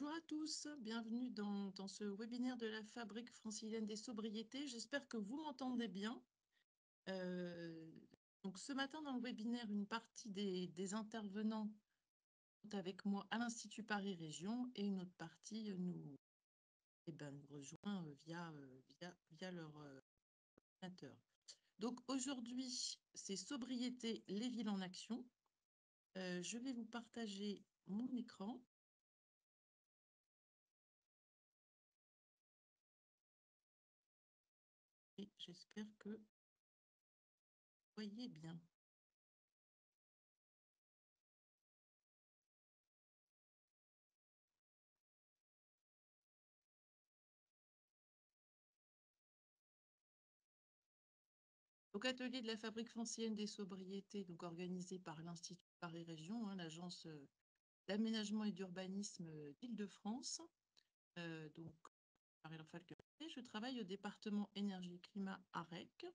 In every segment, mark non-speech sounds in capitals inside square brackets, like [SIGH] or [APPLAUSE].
Bonjour à tous, bienvenue dans, ce webinaire de la Fabrique francilienne des sobriétés. J'espère que vous m'entendez bien. Euh, donc ce matin dans le webinaire, une partie des, intervenants sont avec moi à l'Institut Paris Région et une autre partie nous, eh ben, rejoint via, via, via leur euh, ordinateur. Donc aujourd'hui, c'est Sobriété, les villes en action. Euh, je vais vous partager mon écran. J'espère que vous voyez bien. Donc, atelier de la fabrique foncienne des sobriétés, donc organisé par l'Institut Paris Région, hein, l'agence euh, d'aménagement et d'urbanisme euh, d'Île-de-France. Euh, donc, je travaille au département énergie-climat AREC.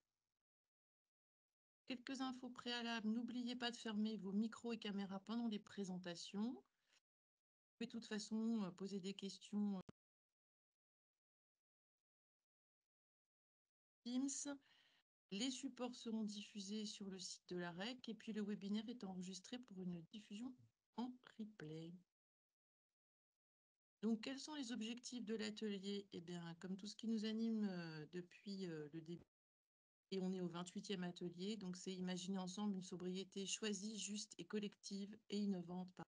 Quelques infos préalables. N'oubliez pas de fermer vos micros et caméras pendant les présentations. Vous pouvez de toute façon poser des questions Teams. Les supports seront diffusés sur le site de la REC et puis le webinaire est enregistré pour une diffusion en replay. Donc, quels sont les objectifs de l'atelier? Eh bien, comme tout ce qui nous anime euh, depuis euh, le début, et on est au 28e atelier, donc c'est imaginer ensemble une sobriété choisie, juste et collective et innovante par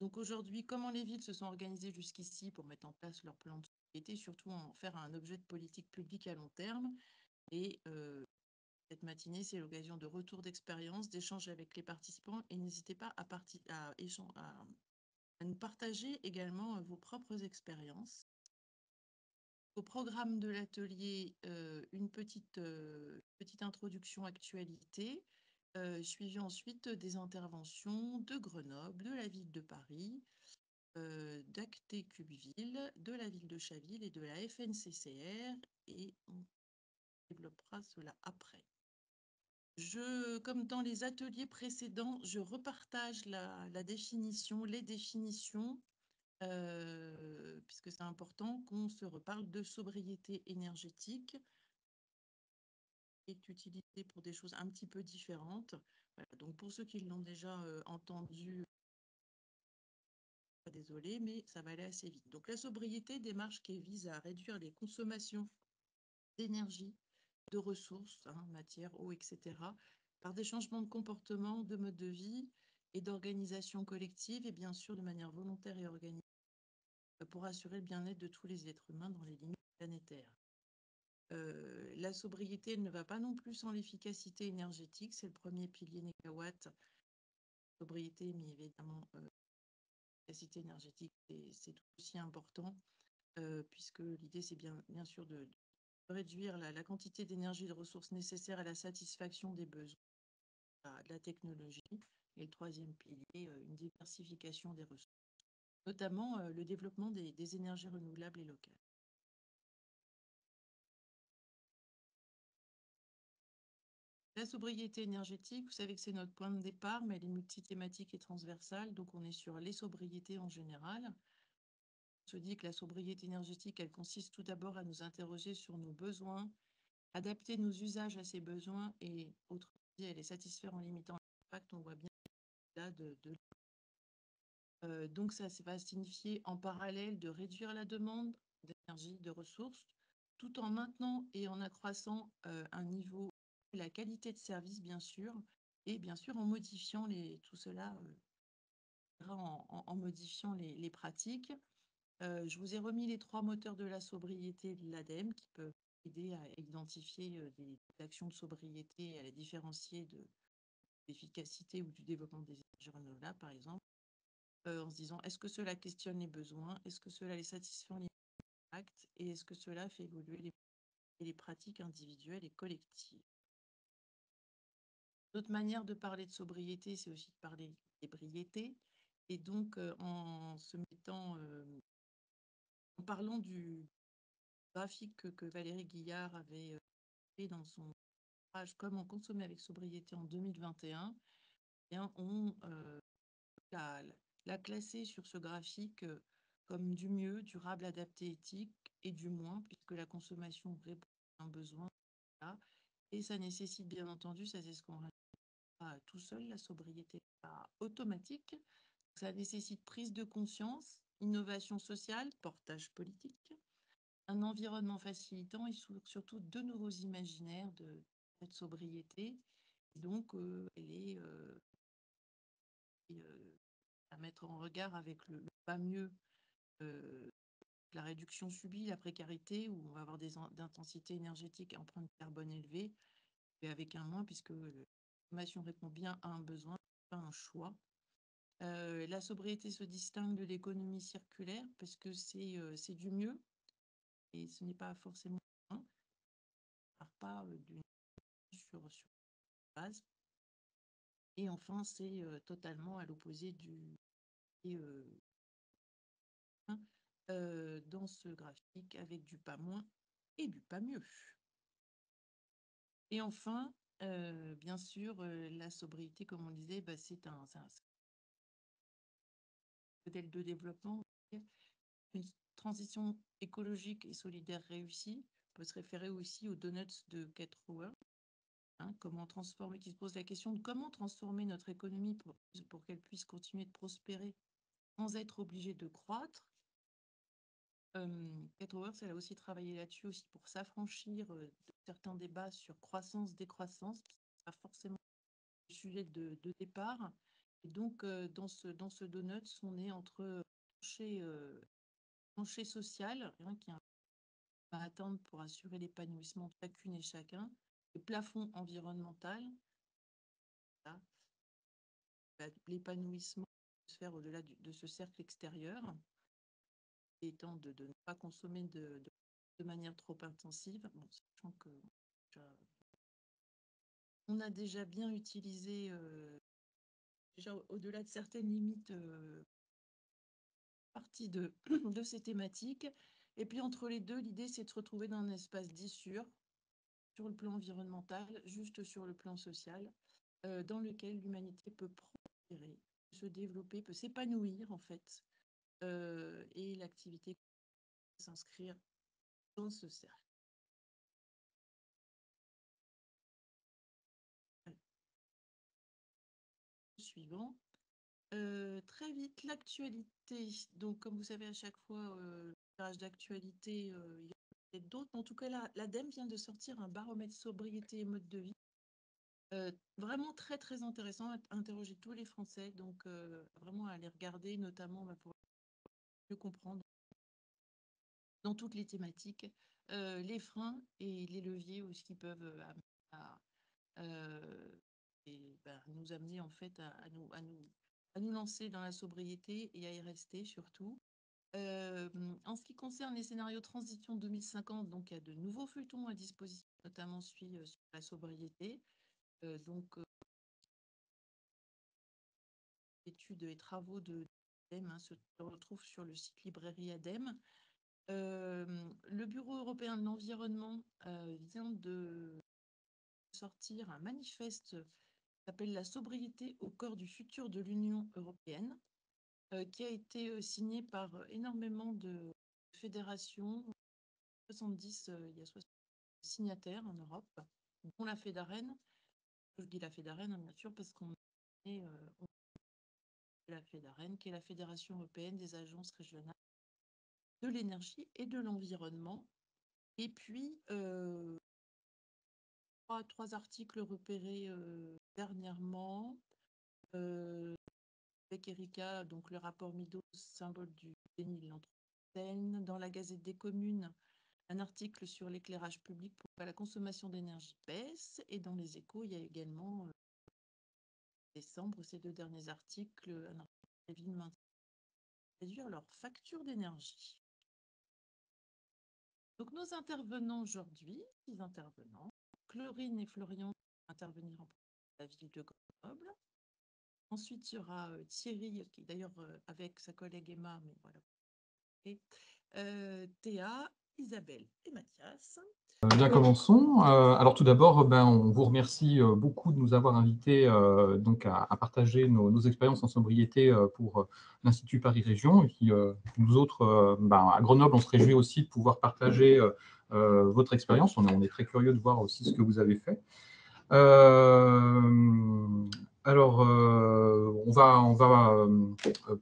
donc aujourd'hui, comment les villes se sont organisées jusqu'ici pour mettre en place leur plan de sobriété, surtout en faire un objet de politique publique à long terme? Et euh, cette matinée, c'est l'occasion de retour d'expérience, d'échanges avec les participants et n'hésitez pas à, à, à, à, nous partager également vos propres expériences. Au programme de l'atelier, une petite, introduction actualité, suivie ensuite des interventions de Grenoble, de la ville de Paris, d'Acté Cubeville, de la ville de Chaville et de la FNCCR. Et on développera cela après. Je, comme dans les ateliers précédents, je repartage la, définition, les définitions, euh, puisque c'est important qu'on se reparle de sobriété énergétique, est utilisé pour des choses un petit peu différentes. Donc pour ceux qui l'ont déjà euh, entendu, désolé, mais ça va aller assez vite. Donc la sobriété, démarche qui vise à réduire les consommations d'énergie de ressources, hein, matière, eau, etc., par des changements de comportement, de mode de vie et d'organisation collective, et bien sûr de manière volontaire et organisée, pour assurer le bien-être de tous les êtres humains dans les limites planétaires. Euh, la sobriété ne va pas non plus sans l'efficacité énergétique, c'est le premier pilier négawatt. Sobriété, mais évidemment, euh, l'efficacité énergétique, c'est tout aussi important, euh, puisque l'idée, c'est bien, bien sûr de, réduire la, quantité d'énergie et de ressources nécessaires à la satisfaction des besoins de la technologie. Et le troisième pilier, euh, une diversification des ressources, notamment euh, le développement des énergies renouvelables et locales. La sobriété énergétique, vous savez que c'est notre point de départ, mais elle est multithématique et transversale, donc on est sur les sobriétés en général se dit que la sobriété énergétique, elle consiste tout d'abord à nous interroger sur nos besoins, adapter nos usages à ces besoins et, autrement dit, à les satisfaire en limitant l'impact. On voit bien de, de... Euh, donc ça, va signifier en parallèle de réduire la demande d'énergie, de ressources, tout en maintenant et en accroissant euh, un niveau, la qualité de service bien sûr, et bien sûr en modifiant les, tout cela, euh, en, modifiant les pratiques. Je vous ai remis les trois moteurs de la sobriété de l'ADEME qui peuvent aider à identifier des actions de sobriété et à les différencier de l'efficacité ou du développement des énergies renouvelables, par exemple, en se disant est-ce que cela questionne les besoins, est-ce que cela les satisfait les actes et est-ce que cela fait évoluer les, pratiques individuelles et collectives? D'autres manières de parler de sobriété, c'est aussi de parler d'ébriété. Et donc, en se mettant en parlant du graphique que, Valérie Guillard avait fait dans son page Comment consommer avec sobriété en 2021, eh bien, on, la, l'a classé sur ce graphique comme du mieux, durable, adapté, éthique, et du moins, puisque la consommation répond à un besoin. Et ça nécessite bien entendu, ça c'est ce qu'on tout seul, la sobriété pas automatique. Ça nécessite prise de conscience, innovation sociale, portage politique, un environnement facilitant et surtout de nouveaux imaginaires de sobriété. donc, euh, elle est euh, euh, à mettre en regard avec le, pas mieux la réduction subie, la précarité, où on va avoir des intensités énergétiques et empreinte carbone élevée, et avec un moins, puisque la consommation répond bien à un besoin, pas un choix. La sobriété se distingue de l'économie circulaire parce que c'est du mieux et ce n'est pas forcément un. pas sur, base. Et enfin, c'est totalement à l'opposé du dans ce graphique avec du pas moins et du pas mieux. Et enfin, bien sûr, la sobriété, comme on disait, bah, c'est un, modèle de développement, une transition écologique et solidaire réussie. Peut se référer aussi aux donuts de Kate hein, comment transformer, qui se pose la question de comment transformer notre économie pour, qu'elle puisse continuer de prospérer sans être obligée de croître. Euh, Kate elle a aussi travaillé là-dessus aussi pour s'affranchir euh, de certains débats sur croissance, décroissance, qui pas forcément le sujet de départ. Et donc, dans, ce, dans ce donut, on est entre plancher, plancher social, hein, qui va atteindre pour assurer l'épanouissement de chacune et chacun, le plafond environnemental, l'épanouissement se faire au-delà de ce cercle extérieur, étant de, ne pas consommer de, manière trop intensive, bon, sachant que on a déjà bien utilisé déjà au-delà de certaines limites euh, partie [CLEARS THROAT] de, ces thématiques. Et puis entre les deux, l'idée, c'est de se retrouver dans un espace dit sûr, sur le plan environnemental, juste sur le plan social, euh, dans lequel l'humanité peut prospérer, se développer, peut s'épanouir en fait, euh, et l'activité s'inscrire dans ce cercle. Euh, très vite, l'actualité. Donc, comme vous savez, à chaque fois, euh, d'actualité, euh, il y a d'autres. En tout cas, l'ADEME vient de sortir un baromètre sobriété et mode de vie. Vraiment très, très intéressant interroger tous les Français. Donc, vraiment à aller regarder, notamment bah, pour mieux comprendre dans toutes les thématiques, les freins et les leviers aussi qui peuvent à, bah, nous amener en fait à, nous, à, nous, à nous lancer dans la sobriété et à y rester surtout. Euh, en ce qui concerne les scénarios transition 2050, donc il y a de nouveaux feuilletons à disposition, notamment celui euh, sur la sobriété. Euh, donc, euh, études et travaux de ADEME hein, se retrouvent sur le site librairie ADEME. le Bureau européen de l'environnement vient de sortir un manifeste s'appelle La sobriété au corps du futur de l'Union européenne. Euh, qui a été euh, signé par euh, énormément de fédérations. 70, il y a 60 signataires en Europe, dont la Fédarène. Je dis la Fédarène, hein, bien sûr, parce qu'on est la Fédarène, qui est la Fédération européenne des agences régionales de l'énergie et de l'environnement. Et puis, trois, articles repérés euh, dernièrement. Euh, avec Erika, donc le rapport Midos, symbole du déni de l'Anthropocène. Dans la Gazette des communes, un article sur l'éclairage public pour que la consommation d'énergie baisse. Et dans les échos, il y a également, euh, décembre, ces deux derniers articles, un article villes réduire leur facture d'énergie. Donc nos intervenants aujourd'hui, six intervenants, Chlorine et Florian intervenir en la ville de Grenoble. Ensuite, il y aura euh, Thierry, qui d'ailleurs euh, avec sa collègue Emma, mais voilà. Et euh, Théa Isabelle et Mathias. Bien, commençons. Alors tout d'abord, ben, on vous remercie beaucoup de nous avoir invités donc à, partager nos, expériences en sobriété pour l'Institut Paris Région. Et nous autres, ben, à Grenoble, on se réjouit aussi de pouvoir partager votre expérience. On, est très curieux de voir aussi ce que vous avez fait. alors, on va, on va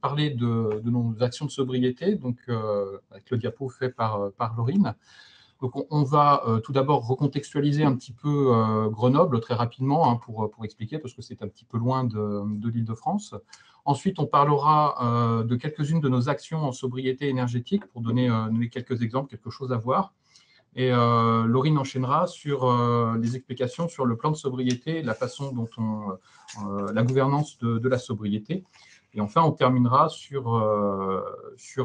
parler de, nos actions de sobriété, donc avec le diapo fait par, par Laurine. Donc on, va euh, tout d'abord recontextualiser un petit peu euh, Grenoble très rapidement hein, pour, expliquer, parce que c'est un petit peu loin de, l'île de France. Ensuite, on parlera euh, de quelques-unes de nos actions en sobriété énergétique pour donner, quelques exemples, quelque chose à voir. Et Laurine enchaînera sur les explications sur le plan de sobriété, la façon dont on, la gouvernance de, la sobriété. Et enfin, on terminera sur, euh,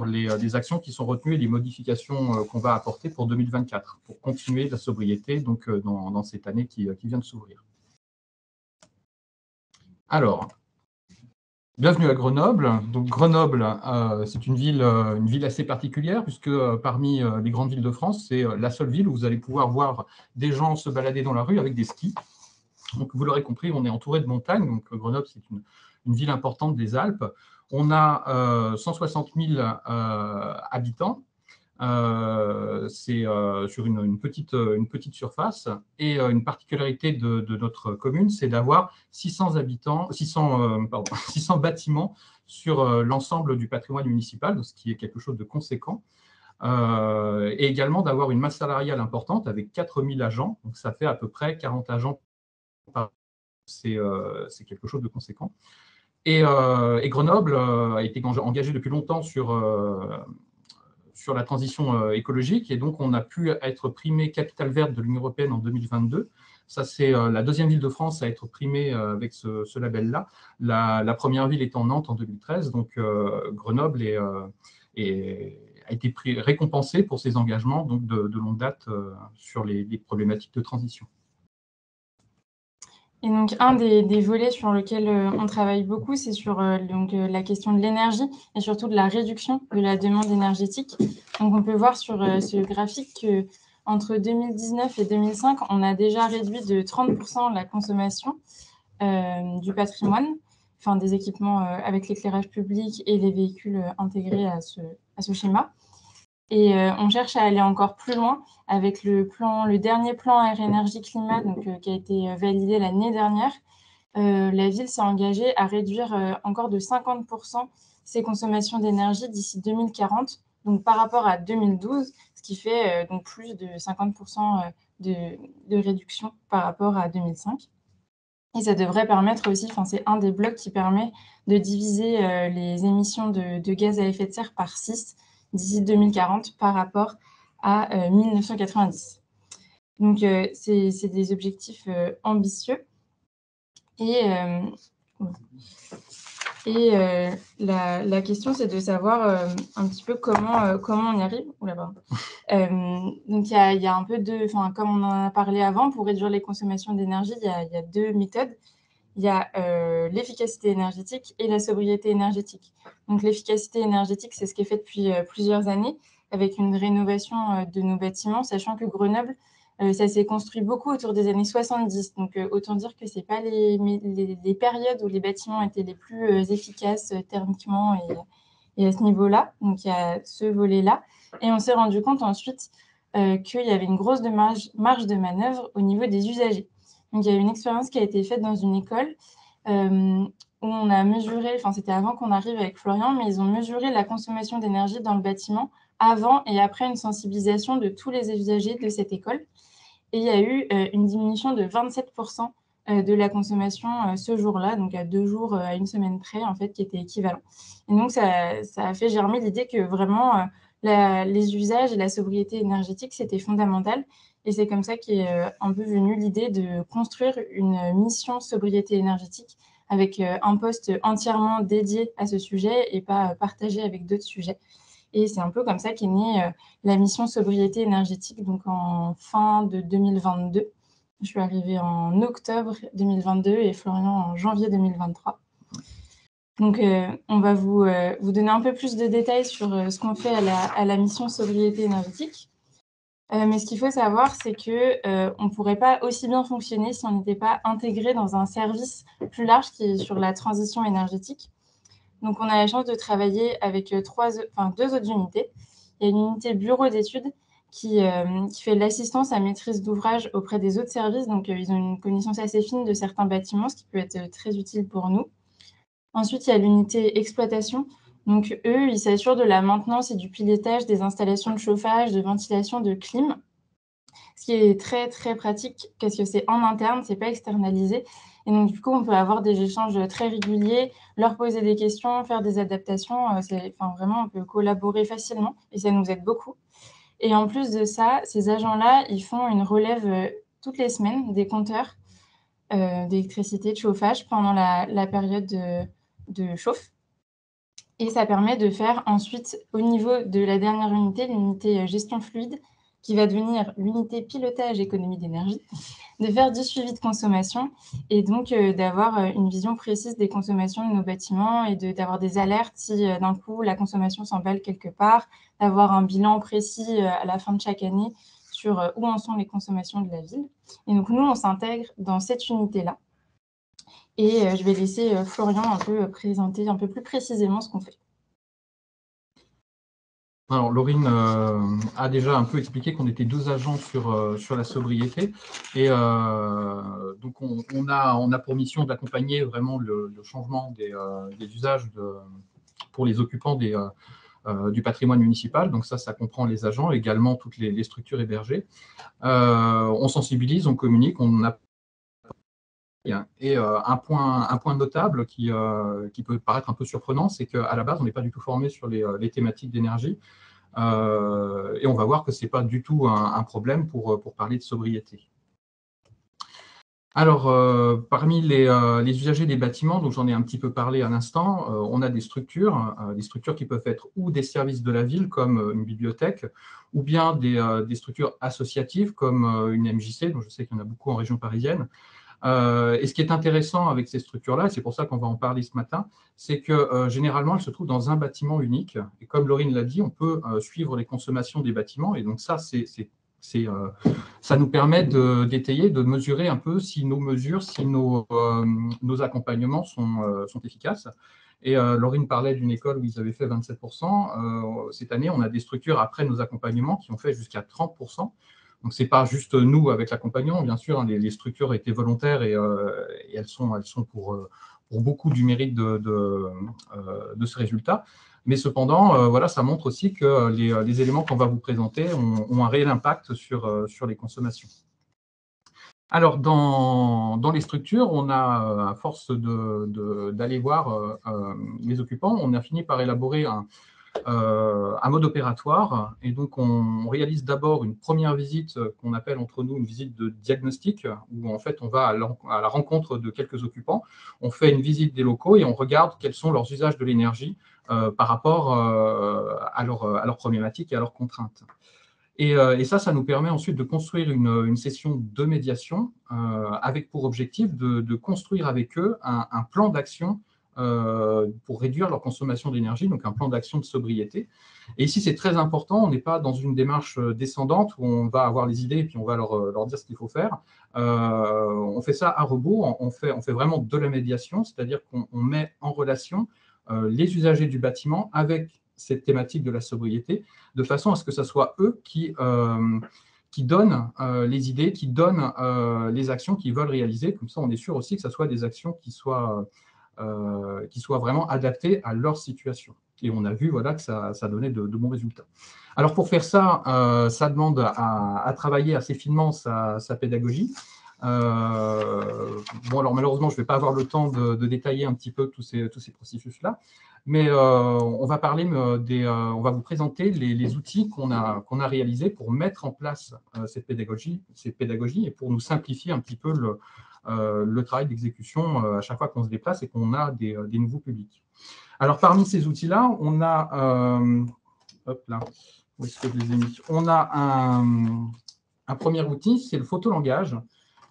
les, euh, actions qui sont retenues et les modifications euh, qu'on va apporter pour 2024, pour continuer la sobriété donc, dans, dans cette année qui, qui vient de s'ouvrir. Alors, bienvenue à Grenoble. Donc, Grenoble, c'est une ville, une ville assez particulière, puisque parmi les grandes villes de France, c'est la seule ville où vous allez pouvoir voir des gens se balader dans la rue avec des skis. Vous l'aurez compris, on est entouré de montagnes. Donc, Grenoble, c'est une une ville importante des Alpes. On a 160 euh, 000 euh, habitants. Euh, c'est sur une, petite, une petite surface. Et une particularité de, notre commune, c'est d'avoir 600 habitants, 600, 600 [LAUGHS] bâtiments sur l'ensemble du patrimoine municipal, ce qui est quelque chose de conséquent. et également d'avoir une masse salariale importante avec 4000 agents, donc ça fait à peu près 40 agents par c'est quelque chose de conséquent. Euh, et, Grenoble euh, a été engagé depuis longtemps sur, euh, sur la transition écologique et donc on a pu être primé capitale verte de l'Union européenne en 2022. Ça, c'est la deuxième ville de France à être primée avec ce, label-là. La, première ville étant Nantes en 2013. Donc, Grenoble a été récompensée pour ses engagements de, longue date sur les problématiques de transition. Et donc, un des, volets sur lequel euh, on travaille beaucoup, c'est sur euh, donc, euh, la question de l'énergie et surtout de la réduction de la demande énergétique. Donc, on peut voir sur ce graphique que entre 2019 et 2005, on a déjà réduit de 30% la consommation du patrimoine, enfin des équipements avec l'éclairage public et les véhicules intégrés à ce, à ce schéma. Et euh, on cherche à aller encore plus loin avec le, dernier plan air énergie climat donc, euh, qui a été euh, validé l'année dernière. la ville s'est engagée à réduire encore de 50% ses consommations d'énergie d'ici 2040, donc par rapport à 2012, ce qui fait donc plus de 50% de, de, réduction par rapport à 2005. Et ça devrait permettre aussi, enfin c'est un des blocs qui permet de diviser les émissions de, de, gaz à effet de serre par 6 d'ici 2040 par rapport à 1990. Euh, Donc, euh, c'est des objectifs euh, ambitieux. Et, et la, question, c'est de savoir un petit peu comment, comment on y arrive. donc, il y a, y un peu de, comme on en a parlé avant, pour réduire les consommations d'énergie, il, y a deux méthodes il y a euh, l'efficacité énergétique et la sobriété énergétique. Donc l'efficacité énergétique, c'est ce qui est fait depuis euh, plusieurs années avec une rénovation euh, de nos bâtiments, sachant que Grenoble, ça s'est construit beaucoup autour des années 70. Donc autant dire que ce pas les, périodes où les bâtiments étaient les plus efficaces thermiquement et, à ce niveau-là. Donc il y a ce volet-là. Et on s'est rendu compte ensuite qu'il y avait une grosse marge de manœuvre au niveau des usagers. Donc, il y a une expérience qui a été faite dans une école euh, où on a mesuré, enfin, c'était avant qu'on arrive avec Florian, mais ils ont mesuré la consommation d'énergie dans le bâtiment avant et après une sensibilisation de tous les usagers de cette école. Et il y a eu euh, une diminution de 27% euh, de la consommation ce jour-là, donc à deux jours, à une semaine près, en fait, qui était équivalent. Et donc, ça, ça a fait germer l'idée que vraiment, les usages et la sobriété énergétique, c'était fondamental. Et c'est comme ça qu'est euh, un peu venue l'idée de construire une mission sobriété énergétique avec euh, un poste entièrement dédié à ce sujet et pas partagé avec d'autres sujets. Et c'est un peu comme ça qu'est née euh, la mission sobriété énergétique, donc en fin de 2022. Je suis arrivée en octobre 2022 et Florian en janvier 2023. Donc, on va vous, vous donner un peu plus de détails sur ce qu'on fait à la, à la mission sobriété énergétique. Mais ce qu'il faut savoir, c'est qu'on ne pourrait pas aussi bien fonctionner si on n'était pas intégré dans un service plus large qui est sur la transition énergétique. Donc, on a la chance de travailler avec trois, enfin, deux autres unités. Il y a une unité bureau d'études qui, qui, fait l'assistance à maîtrise d'ouvrage auprès des autres services. Donc, ils ont une connaissance assez fine de certains bâtiments, ce qui peut être très utile pour nous. Ensuite, il y a l'unité exploitation. Donc, eux, ils s'assurent de la maintenance et du pilotage des installations de chauffage, de ventilation, de clim, ce qui est très, très pratique parce que c'est en interne, ce n'est pas externalisé. Et donc, du coup, on peut avoir des échanges très réguliers, leur poser des questions, faire des adaptations. Euh, enfin, vraiment, on peut collaborer facilement et ça nous aide beaucoup. Et en plus de ça, ces agents-là, ils font une relève euh, toutes les semaines des compteurs euh, d'électricité, de chauffage pendant la, période de, de chauffe. Et ça permet de faire ensuite, au niveau de la dernière unité, l'unité euh, gestion fluide, qui va devenir l'unité pilotage économie d'énergie, [LAUGHS] de faire du suivi de consommation et donc euh, d'avoir euh, une vision précise des consommations de nos bâtiments et d'avoir des alertes si d'un coup la consommation s'emballe quelque part, d'avoir un bilan précis à la fin de chaque année sur où en sont les consommations de la ville. Et donc nous, on s'intègre dans cette unité-là. Et euh, je vais laisser euh, Florian un peu euh, présenter un peu plus précisément ce qu'on fait. Alors, Laurine a déjà un peu expliqué qu'on était deux agents sur, sur la sobriété. Et donc, on, a, on a pour mission d'accompagner vraiment le, changement des, usages pour les occupants des, du patrimoine municipal. Donc ça, ça comprend les agents, également toutes les, les structures hébergées. on sensibilise, on communique, on a et euh, un, point, notable qui, euh, qui peut paraître un peu surprenant, c'est qu'à la base, on n'est pas du tout formé sur les, euh, thématiques d'énergie. et on va voir que ce n'est pas du tout un, problème pour, parler de sobriété. Alors, parmi les, les, usagers des bâtiments, dont j'en ai un petit peu parlé à l'instant, on a des structures, des structures qui peuvent être ou des services de la ville, comme une bibliothèque, ou bien des, des structures associatives, comme une MJC, dont je sais qu'il y en a beaucoup en région parisienne, euh, et ce qui est intéressant avec ces structures-là, c'est pour ça qu'on va en parler ce matin, c'est que euh, généralement, elles se trouvent dans un bâtiment unique. Et comme Laurine l'a dit, on peut euh, suivre les consommations des bâtiments. Et donc ça, ça nous permet d'étayer, de mesurer un peu si nos mesures, si nos, nos accompagnements sont, sont efficaces. Et Laurine parlait d'une école où ils avaient fait 27%. cette année, on a des structures après nos accompagnements qui ont fait jusqu'à 30%. Donc, ce n'est pas juste nous avec l'accompagnement, bien sûr, hein, les, structures étaient volontaires et, euh, elles sont, elles sont pour, euh, pour beaucoup du mérite de, de, euh, ce résultat. Mais cependant, voilà, ça montre aussi que les, éléments qu'on va vous présenter ont, un réel impact sur, sur les consommations. Alors, dans, dans, les structures, on a, à force d'aller voir les occupants, on a fini par élaborer un, un mode opératoire. Et donc, on, réalise d'abord une première visite qu'on appelle entre nous une visite de diagnostic, où en fait, on va à, la rencontre de quelques occupants. On fait une visite des locaux et on regarde quels sont leurs usages de l'énergie euh, par rapport euh, à, leur, leurs problématiques et à leurs contraintes. Et, ça, ça nous permet ensuite de construire une, session de médiation avec pour objectif de, construire avec eux un, plan d'action euh, pour réduire leur consommation d'énergie, donc un plan d'action de sobriété. Et ici, c'est très important, on n'est pas dans une démarche euh, descendante où on va avoir les idées et puis on va leur, euh, leur dire ce qu'il faut faire. on fait ça à rebours, on fait, on fait vraiment de la médiation, c'est-à-dire qu'on met en relation les usagers du bâtiment avec cette thématique de la sobriété, de façon à ce que ce soit eux qui, qui donnent les idées, qui donnent les actions qu'ils veulent réaliser. Comme ça, on est sûr aussi que ce soit des actions qui soient euh, qui soient vraiment adaptés à leur situation. Et on a vu voilà, que ça, ça donnait de, bons résultats. Alors pour faire ça, euh, ça demande à, travailler assez finement sa, pédagogie. Euh, bon, alors malheureusement, je ne vais pas avoir le temps de, détailler un petit peu tous ces, tous ces processus-là, mais on va parler des, on va vous présenter les, outils qu'on a, qu'on a réalisés pour mettre en place cette pédagogie, cette pédagogie et pour nous simplifier un petit peu le, le travail d'exécution euh, à chaque fois qu'on se déplace et qu'on a des, euh, nouveaux publics. Alors, parmi ces outils-là, on a, où est-ce que je les ai mis? On a un, premier outil, c'est le photolangage.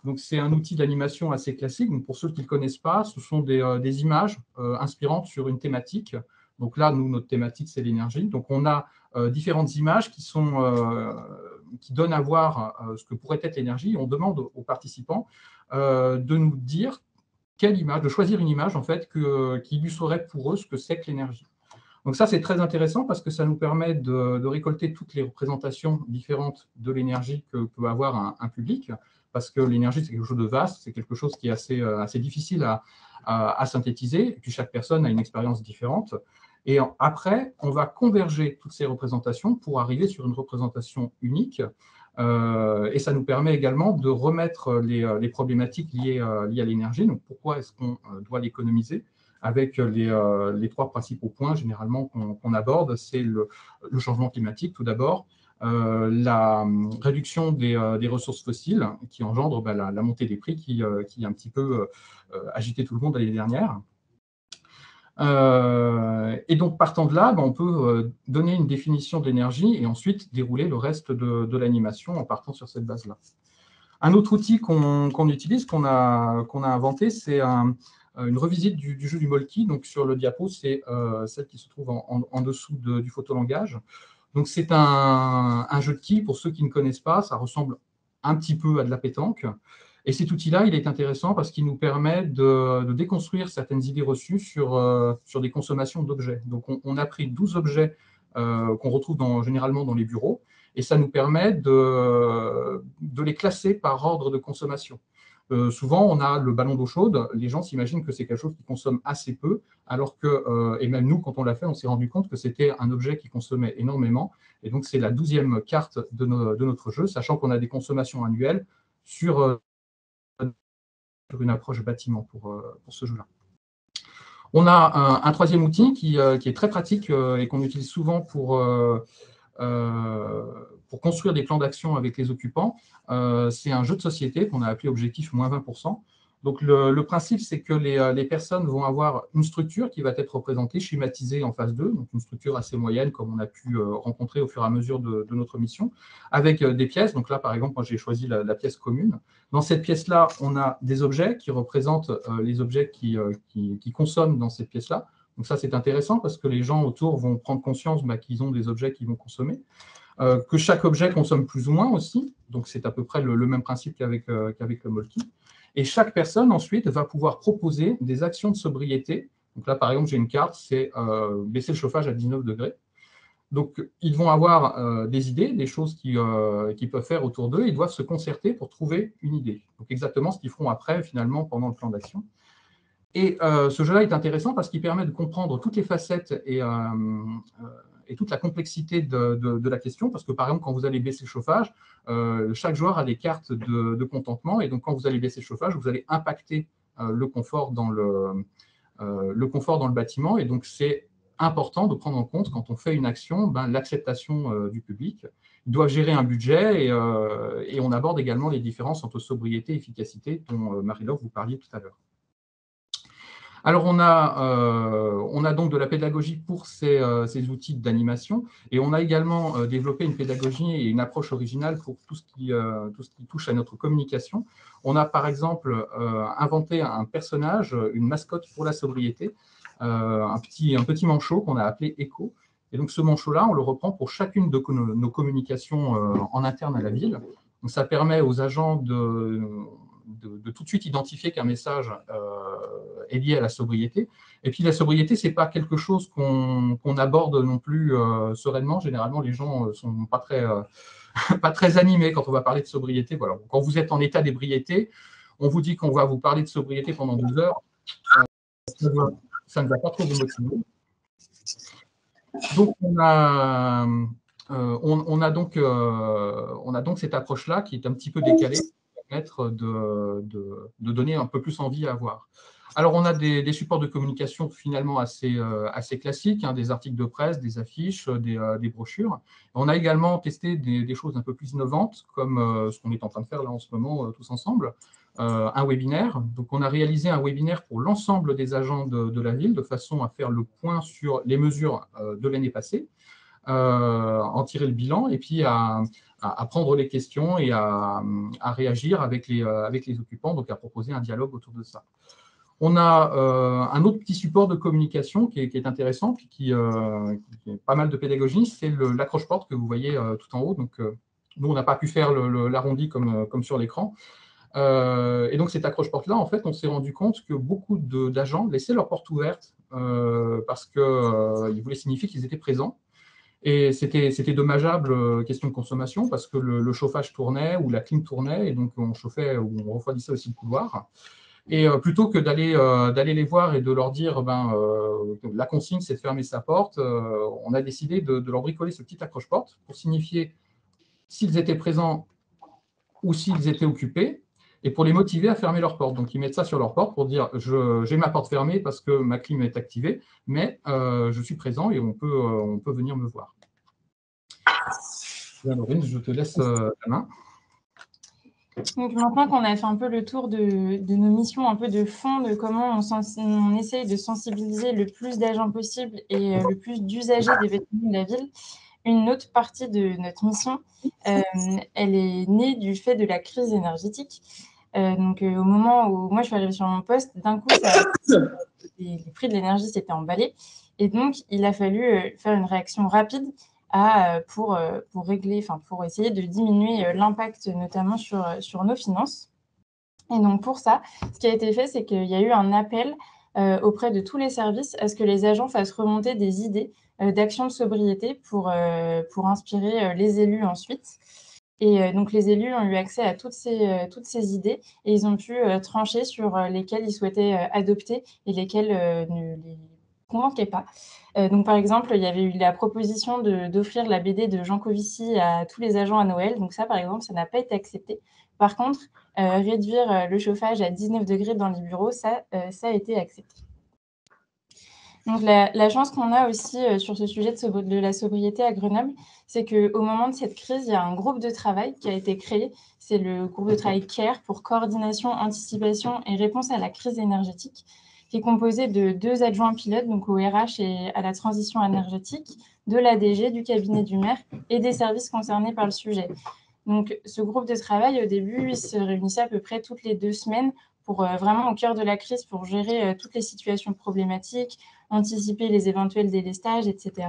Donc, c'est un outil d'animation assez classique. pour ceux qui ne le connaissent pas, ce sont des, images inspirantes sur une thématique. Donc là, nous, notre thématique, c'est l'énergie. Donc on a différentes images qui, sont, qui donnent à voir ce que pourrait être l'énergie. On demande aux participants de nous dire quelle image, de choisir une image en fait qui illustrerait pour eux ce que c'est que l'énergie. Donc ça, c'est très intéressant parce que ça nous permet de, récolter toutes les représentations différentes de l'énergie que peut avoir un, public, parce que l'énergie, c'est quelque chose de vaste, c'est quelque chose qui est assez, euh, assez difficile à, à, synthétiser, puis chaque personne a une expérience différente. Et après, on va converger toutes ces représentations pour arriver sur une représentation unique, euh, et ça nous permet également de remettre les, les problématiques liées, euh, liées à l'énergie. Donc pourquoi est-ce qu'on doit l'économiser avec euh, les, trois principaux points généralement qu'on aborde? C'est le, changement climatique tout d'abord, euh, la réduction euh, des, ressources fossiles qui engendre bah, la, montée des prix qui, qui a un petit peu agité tout le monde l'année dernière. Et donc, partant de là, bah, on peut donner une définition de l'énergie et ensuite dérouler le reste de, l'animation en partant sur cette base-là. Un autre outil qu'on utilise, qu'on a, inventé, c'est un, euh, une revisite du, jeu du Molki. Donc, sur le diapo, c'est euh, celle qui se trouve en, dessous du photolangage. Donc, c'est un, jeu de qui, pour ceux qui ne connaissent pas, ça ressemble un petit peu à de la pétanque. Et cet outil-là, il est intéressant parce qu'il nous permet de, déconstruire certaines idées reçues sur, euh, sur des consommations d'objets. Donc, on, a pris 12 objets qu'on retrouve généralement dans les bureaux, et ça nous permet de, de les classer par ordre de consommation. Euh, souvent, on a le ballon d'eau chaude. Les gens s'imaginent que c'est quelque chose qui consomme assez peu, alors que, euh, et même nous, quand on l'a fait, on s'est rendu compte que c'était un objet qui consommait énormément. Et donc, c'est la douzième carte de, notre jeu, sachant qu'on a des consommations annuelles sur, euh, une approche bâtiment pour, ce jeu-là. On a un, troisième outil qui, est très pratique et qu'on utilise souvent pour, pour construire des plans d'action avec les occupants. Euh, c'est un jeu de société qu'on a appelé objectif moins 20%. Donc le, principe, c'est que euh, les, personnes vont avoir une structure qui va être représentée, schématisée en phase 2, donc une structure assez moyenne comme on a pu euh, rencontrer au fur et à mesure de, notre mission, avec des pièces. Donc là, par exemple, moi j'ai choisi la, pièce commune. Dans cette pièce-là, on a des objets qui représentent les objets qui, consomment dans cette pièce-là. Donc ça, c'est intéressant parce que les gens autour vont prendre conscience bah, qu'ils ont des objets qu'ils vont consommer. Euh, que chaque objet consomme plus ou moins aussi, donc c'est à peu près le, même principe qu'avec euh, le Molki. Et chaque personne ensuite va pouvoir proposer des actions de sobriété. Donc là, par exemple, j'ai une carte, c'est euh, baisser le chauffage à 19 degrés. Donc, ils vont avoir des idées, des choses qu'ils peuvent faire autour d'eux. Ils doivent se concerter pour trouver une idée. Donc, exactement ce qu'ils feront après, finalement, pendant le plan d'action. Et ce jeu-là est intéressant parce qu'il permet de comprendre toutes les facettes et, et toute la complexité de, la question, parce que par exemple, quand vous allez baisser le chauffage, euh, chaque joueur a des cartes de, contentement, et donc quand vous allez baisser le chauffage, vous allez impacter euh, le, confort dans le, euh, le confort dans le bâtiment, et donc c'est important de prendre en compte, quand on fait une action, ben, l'acceptation du public. Ils doivent gérer un budget, et, et, on aborde également les différences entre sobriété et efficacité, dont Marie-Laure vous parliez tout à l'heure. Alors, on a, euh, on a donc de la pédagogie pour ces, euh, outils d'animation et on a également euh, développé une pédagogie et une approche originale pour tout ce qui, tout ce qui touche à notre communication. On a par exemple inventé un personnage, une mascotte pour la sobriété, un, petit, un petit manchot qu'on a appelé Echo. Et donc, ce manchot-là, on le reprend pour chacune de nos communications en interne à la ville. Donc, ça permet aux agents de de, tout de suite identifier qu'un message euh, est lié à la sobriété. Et puis la sobriété, ce n'est pas quelque chose qu'on aborde non plus euh, sereinement. Généralement, les gens ne euh, sont pas très, [LAUGHS] pas très animés quand on va parler de sobriété. Voilà. Quand vous êtes en état d'ébriété, on vous dit qu'on va vous parler de sobriété pendant 12 heures. ça, ne va pas trop vous motiver. Donc, on a, on, a donc, on a donc cette approche-là qui est un petit peu décalée de, donner un peu plus envie à voir. Alors, on a des, supports de communication finalement assez, euh, classiques, hein, des articles de presse, des affiches, des, euh, des brochures. On a également testé des, choses un peu plus innovantes, comme euh, ce qu'on est en train de faire là en ce moment tous ensemble, un webinaire. Donc, on a réalisé un webinaire pour l'ensemble des agents de, la ville, de façon à faire le point sur les mesures de l'année passée, en tirer le bilan, et puis à, prendre les questions et à, réagir avec les, euh, avec les occupants, donc à proposer un dialogue autour de ça. On a un autre petit support de communication qui est, intéressant, qui, qui, est pas mal de pédagogie, c'est l'accroche-porte que vous voyez tout en haut. Donc, nous, on n'a pas pu faire l'arrondi comme, comme sur l'écran. et donc, cette accroche-porte-là, en fait, on s'est rendu compte que beaucoup d'agents laissaient leur porte ouverte parce qu'ils voulaient signifier qu'ils étaient présents. Et c'était dommageable, euh, question de consommation, parce que le, chauffage tournait ou la clim tournait, et donc on chauffait ou on refroidissait aussi le couloir. Et euh, plutôt que euh, d'aller les voir et de leur dire ben, la consigne, c'est de fermer sa porte, on a décidé de, leur bricoler ce petit accroche-porte pour signifier s'ils étaient présents ou s'ils étaient occupés, et pour les motiver à fermer leur porte. Donc, ils mettent ça sur leur porte pour dire j'ai ma porte fermée parce que ma clim est activée, mais euh, je suis présent et on peut, euh, on peut venir me voir. Laurine, je te laisse euh, la main. Donc maintenant qu'on a fait un peu le tour de, nos missions, un peu de fond, de comment on, essaye de sensibiliser le plus d'agents possible et le plus d'usagers des vêtements de la ville, une autre partie de notre mission, elle est née du fait de la crise énergétique. Euh, donc, euh, au moment où moi je suis arrivée sur mon poste, d'un coup, les, prix de l'énergie s'étaient emballés. Et donc, il a fallu euh, faire une réaction rapide pour, pour régler, pour essayer de diminuer l'impact, notamment sur, sur nos finances. Et donc, pour ça, ce qui a été fait, c'est qu'il y a eu un appel auprès de tous les services à ce que les agents fassent remonter des idées d'actions de sobriété pour, pour inspirer les élus ensuite. Et euh, donc, les élus ont eu accès à toutes ces, euh, toutes ces idées et ils ont pu euh, trancher sur lesquelles ils souhaitaient adopter et lesquelles ne les convainquaient pas. donc, par exemple, il y avait eu la proposition d'offrir la BD de Jean Covici à tous les agents à Noël. Donc, ça, par exemple, ça n'a pas été accepté. Par contre, réduire le chauffage à 19 degrés dans les bureaux, ça, ça a été accepté. Donc, la, chance qu'on a aussi euh, sur ce sujet de, la sobriété à Grenoble, c'est qu'au moment de cette crise, il y a un groupe de travail qui a été créé. C'est le groupe de travail CARE pour coordination, anticipation et réponse à la crise énergétique, qui est composé de deux adjoints pilotes, donc au RH et à la transition énergétique, de l'ADG, du cabinet du maire et des services concernés par le sujet. Donc, ce groupe de travail, au début, il se réunissait à peu près toutes les deux semaines pour euh, vraiment au cœur de la crise, pour gérer euh, toutes les situations problématiques, anticiper les éventuels délestages, etc.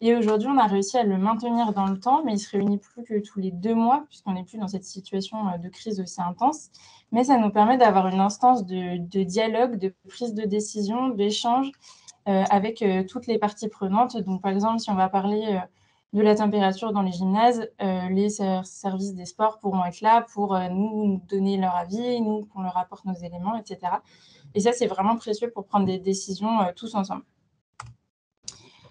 Et aujourd'hui, on a réussi à le maintenir dans le temps, mais il se réunit plus que tous les deux mois, puisqu'on n'est plus dans cette situation euh, de crise aussi intense. Mais ça nous permet d'avoir une instance de, dialogue, de prise de décision, d'échange avec toutes les parties prenantes. Donc, par exemple, si on va parler de la température dans les gymnases, euh, les services des sports pourront être là pour euh, nous donner leur avis, nous qu'on leur apporte nos éléments, etc. Et ça, c'est vraiment précieux pour prendre des décisions euh, tous ensemble.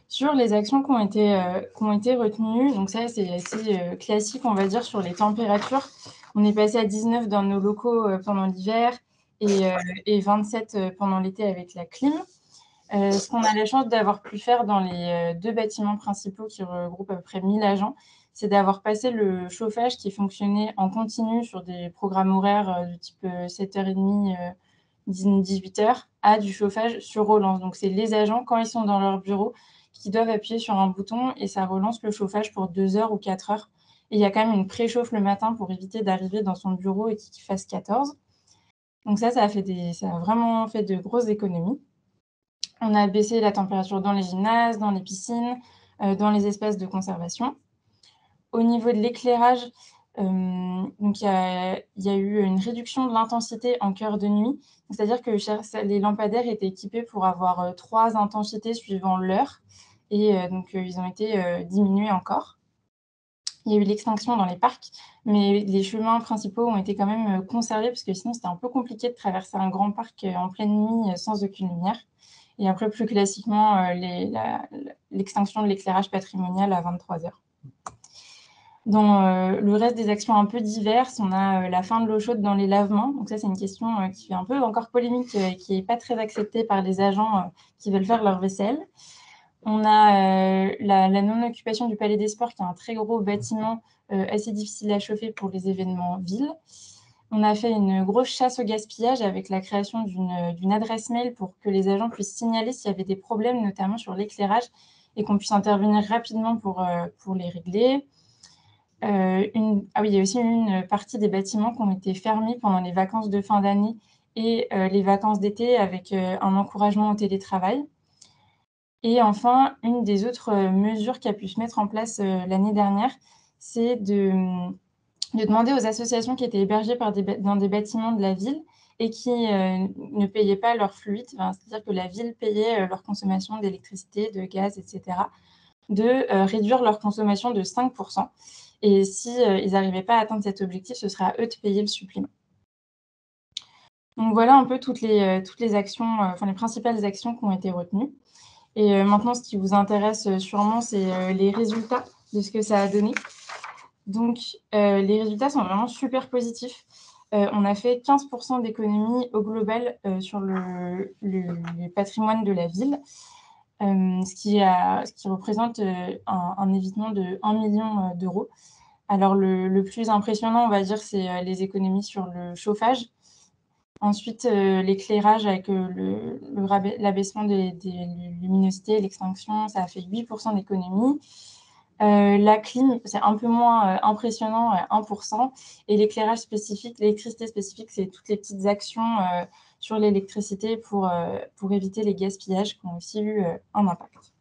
Sur les actions qui ont été, qui ont été retenues, donc ça, c'est assez classique, on va dire, sur les températures. On est passé à 19 dans nos locaux pendant l'hiver et, et 27 pendant l'été avec la clim. Euh, ce qu'on a la chance d'avoir pu faire dans les euh, deux bâtiments principaux qui regroupent à peu près 1000 agents, c'est d'avoir passé le chauffage qui fonctionnait en continu sur des programmes horaires euh, du type 7h30, 18h, à du chauffage sur relance. Donc, c'est les agents, quand ils sont dans leur bureau, qui doivent appuyer sur un bouton et ça relance le chauffage pour 2 heures ou 4 heures. Et il y a quand même une préchauffe le matin pour éviter d'arriver dans son bureau et qu'il fasse 14. Donc ça, ça a, fait des, ça a vraiment fait de grosses économies. On a baissé la température dans les gymnases, dans les piscines, euh, dans les espaces de conservation. Au niveau de l'éclairage, euh, il y, a eu une réduction de l'intensité en cœur de nuit. C'est-à-dire que les lampadaires étaient équipés pour avoir euh, trois intensités suivant l'heure. Et donc, ils ont été diminués encore. Il y a eu l'extinction dans les parcs, mais les chemins principaux ont été quand même conservés parce que sinon, c'était un peu compliqué de traverser un grand parc en pleine nuit sans aucune lumière. Et après, plus classiquement, euh, l'extinction de l'éclairage patrimonial à 23 heures. Dans euh, le reste des actions un peu diverses, on a euh, la fin de l'eau chaude dans les lavements. Donc ça, c'est une question qui fait un peu encore polémique et qui n'est pas très acceptée par les agents qui veulent faire leur vaisselle. On a la, non-occupation du Palais des Sports, qui est un très gros bâtiment assez difficile à chauffer pour les événements villes. On a fait une grosse chasse au gaspillage avec la création d'une adresse mail pour que les agents puissent signaler s'il y avait des problèmes, notamment sur l'éclairage, et qu'on puisse intervenir rapidement euh, pour les régler. Euh, ah oui, il y a aussi une partie des bâtiments qui ont été fermés pendant les vacances de fin d'année et les vacances d'été avec un encouragement au télétravail. Et enfin, une des autres mesures qui a pu se mettre en place l'année dernière, c'est de, de, demander aux associations qui étaient hébergées dans des bâtiments de la ville et qui ne payaient pas leur fluide, c'est-à-dire que la ville payait leur consommation d'électricité, de gaz, etc., de réduire leur consommation de 5%. Et s'ils si, ils n'arrivaient pas à atteindre cet objectif, ce serait à eux de payer le supplément. Donc voilà un peu toutes les, toutes les actions, enfin les principales actions qui ont été retenues. Et maintenant, ce qui vous intéresse sûrement, c'est les résultats de ce que ça a donné. Donc, les résultats sont vraiment super positifs. on a fait 15% d'économie au global sur le, patrimoine de la ville. Euh, ce, qui représente euh, un, évitement de 1 million euh, d'euros. Alors, le, plus impressionnant, on va dire, c'est les économies sur le chauffage. Ensuite, l'éclairage avec l'abaissement des, des, luminosités, l'extinction, ça a fait 8% d'économie. la clim, c'est un peu moins impressionnant, 1%. Et l'éclairage spécifique, l'électricité spécifique, c'est toutes les petites actions sur l'électricité pour, euh, pour éviter les gaspillages qui ont aussi eu euh, un impact.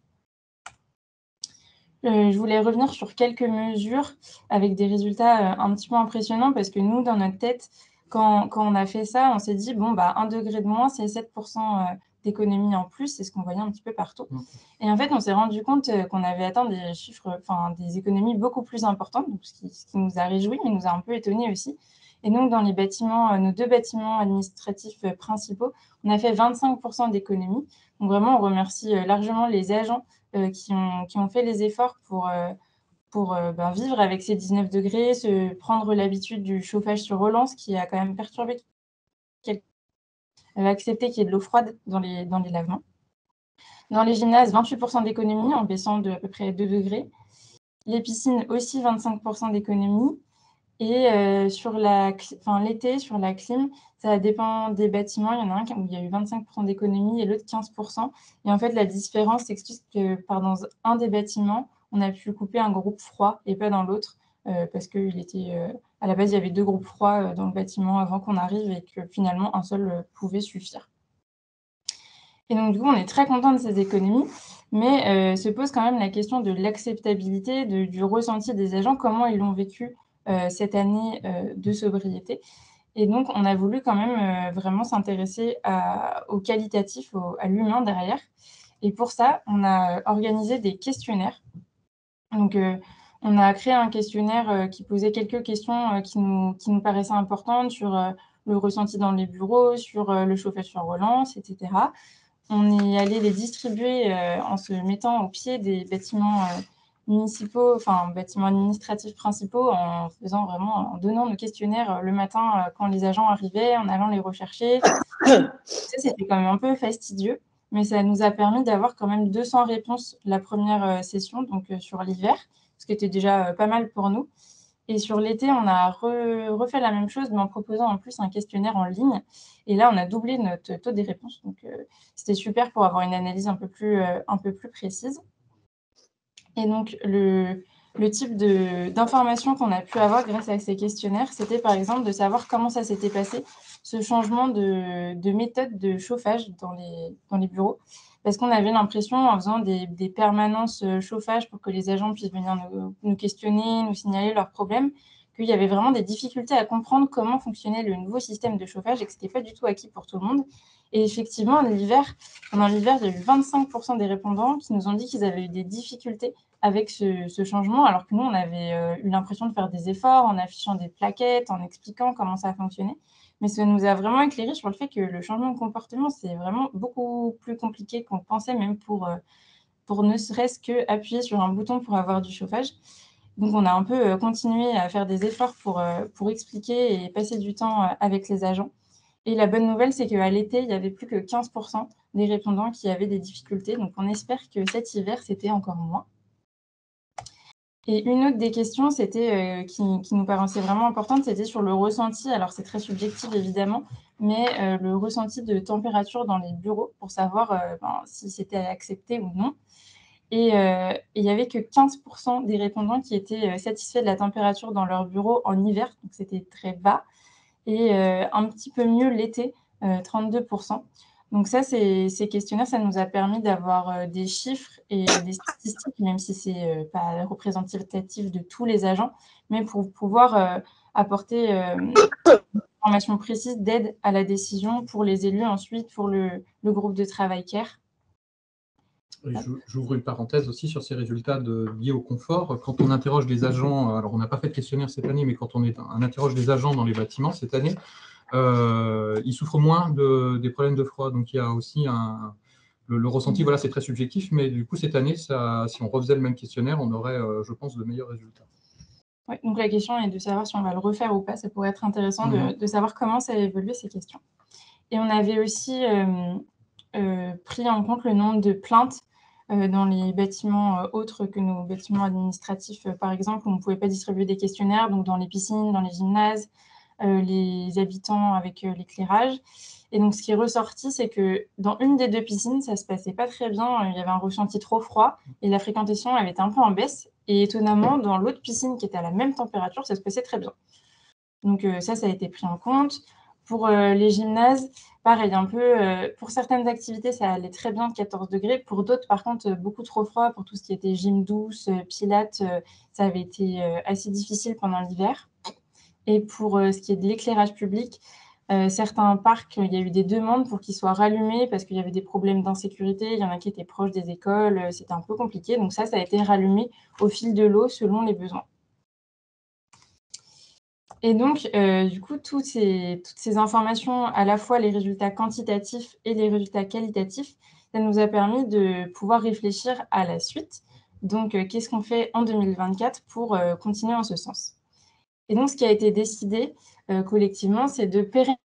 Euh, je voulais revenir sur quelques mesures avec des résultats un petit peu impressionnants parce que nous, dans notre tête, quand, quand on a fait ça, on s'est dit, bon, bah, 1 degré de moins, c'est 7% d'économie en plus, c'est ce qu'on voyait un petit peu partout. Et en fait, on s'est rendu compte qu'on avait atteint des chiffres, enfin des économies beaucoup plus importantes, ce, qui, ce, qui, nous a réjouis, mais nous a un peu étonnés aussi. Et donc, dans les bâtiments, euh, nos deux bâtiments administratifs euh, principaux, on a fait 25% d'économie. Donc, vraiment, on remercie euh, largement les agents qui, ont, qui ont fait les efforts pour, pour ben, vivre avec ces 19 degrés, se prendre l'habitude du chauffage sur relance qui a quand même perturbé accepter qu'il y ait de l'eau froide dans les, dans les lavements. Dans les gymnases, 28% d'économie en baissant de à peu près 2 degrés. Les piscines aussi 25% d'économie. Et euh, sur l'été, sur la clim, ça dépend des bâtiments. Il y en a un où il y a eu 25% d'économie et l'autre 15%. Et en fait, la différence s'explique que par dans un des bâtiments, on a pu couper un groupe froid et pas dans l'autre. Euh, parce qu'il euh, la base, il y avait deux groupes froids dans le bâtiment avant qu'on arrive et que finalement un seul pouvait suffire. Et donc, du coup, on est très content de ces économies, mais se pose quand même la question de l'acceptabilité, du ressenti des agents, comment ils l'ont vécu euh, cette année euh, de sobriété. Et donc, on a voulu quand même euh, vraiment s'intéresser au qualitatif, à l'humain derrière. Et pour ça, on a organisé des questionnaires. Donc, on a créé un questionnaire qui posait quelques questions qui, nous, qui nous paraissaient importantes sur le ressenti dans les bureaux, sur le chauffage sur relance, etc. On est allé les distribuer en se mettant au pied des bâtiments municipaux, enfin bâtiments administratifs principaux, en faisant vraiment, en donnant nos questionnaires euh, le matin euh, quand les agents arrivaient, en allant les rechercher. c'était quand même un peu fastidieux, mais ça nous a permis d'avoir quand même 200 réponses la première euh, session, donc sur l'hiver, ce qui était déjà pas mal pour nous. Et sur l'été, on a refait la même chose, mais en proposant en plus un questionnaire en ligne. Et là, on a doublé notre taux des réponses. Donc, c'était super pour avoir une analyse un peu plus, un peu plus précise. Et donc, le, type d'informations qu'on a pu avoir grâce à ces questionnaires, c'était par exemple de savoir comment ça s'était passé, ce changement de, méthode de chauffage dans les, dans les bureaux. Parce qu'on avait l'impression, en faisant des, permanences euh, chauffage pour que les agents puissent venir nous, questionner, nous signaler leurs problèmes, qu'il y avait vraiment des difficultés à comprendre comment fonctionnait le nouveau système de chauffage et que ce n'était pas du tout acquis pour tout le monde. Et effectivement, l'hiver, pendant l'hiver, il y a eu 25% des répondants qui nous ont dit qu'ils avaient eu des difficultés avec ce, changement, alors que nous, on avait euh, eu l'impression de faire des efforts en affichant des plaquettes, en expliquant comment ça fonctionnait. Mais ça nous a vraiment éclairé sur le fait que le changement de comportement, c'est vraiment beaucoup plus compliqué qu'on pensait, même pour, euh, pour ne serait-ce qu'appuyer sur un bouton pour avoir du chauffage. Donc, on a un peu euh, continué à faire des efforts pour, pour expliquer et passer du temps avec les agents. Et la bonne nouvelle, c'est qu'à l'été, il n'y avait plus que 15% des répondants qui avaient des difficultés. Donc, on espère que cet hiver, c'était encore moins. Et une autre des questions, c'était euh, qui, nous paraissait vraiment importante, c'était sur le ressenti. Alors, c'est très subjectif, évidemment, mais euh, le ressenti de température dans les bureaux pour savoir euh, ben, si c'était accepté ou non. Et il n'y avait que 15% des répondants qui étaient satisfaits de la température dans leur bureau en hiver, donc c'était très bas et euh, un petit peu mieux l'été 32%. Donc ça, ces, questionnaires, ça nous a permis d'avoir des chiffres et des statistiques, même si ce n'est pas représentatif de tous les agents, mais pour pouvoir apporter une information précise d'aide à la décision pour les élus, ensuite pour le groupe de travail CARE. J'ouvre une parenthèse aussi sur ces résultats de, liés au confort. Quand on interroge des agents, alors on n'a pas fait de questionnaire cette année, mais quand on, est, on interroge des agents dans les bâtiments cette année, euh, ils souffrent moins de, des problèmes de froid. Donc il y a aussi un, le, ressenti, voilà, c'est très subjectif, mais du coup cette année, ça, si on refaisait le même questionnaire, on aurait, euh, je pense, de meilleurs résultats. Oui, donc la question est de savoir si on va le refaire ou pas. Ça pourrait être intéressant de, de, savoir comment ça a évolué ces questions. Et on avait aussi euh, pris en compte le nombre de plaintes euh, dans les bâtiments euh, autres que nos bâtiments administratifs, euh, par exemple, où on ne pouvait pas distribuer des questionnaires, donc dans les piscines, dans les gymnases, les habitants avec l'éclairage. Et donc, ce qui est ressorti, c'est que dans une des deux piscines, ça se passait pas très bien. Il y avait un ressenti trop froid et la fréquentation avait été un peu en baisse. Et étonnamment, dans l'autre piscine qui était à la même température, ça se passait très bien. Donc, ça, ça a été pris en compte. Pour les gymnases, Pareil, un peu, euh, pour certaines activités, ça allait très bien de 14 degrés. Pour d'autres, par contre, euh, beaucoup trop froid. Pour tout ce qui était gym douce, euh, pilates, ça avait été assez difficile pendant l'hiver. Et pour ce qui est de l'éclairage public, certains parcs, il y a eu des demandes pour qu'ils soient rallumés parce qu'il y avait des problèmes d'insécurité. Il y en a qui étaient proches des écoles. C'était un peu compliqué. Donc ça, ça a été rallumé au fil de l'eau selon les besoins. Et donc, euh, du coup, toutes ces, informations, à la fois les résultats quantitatifs et les résultats qualitatifs, ça nous a permis de pouvoir réfléchir à la suite. Donc, euh, qu'est-ce qu'on fait en 2024 pour euh, continuer en ce sens? Et donc, ce qui a été décidé collectivement, c'est de pérenniser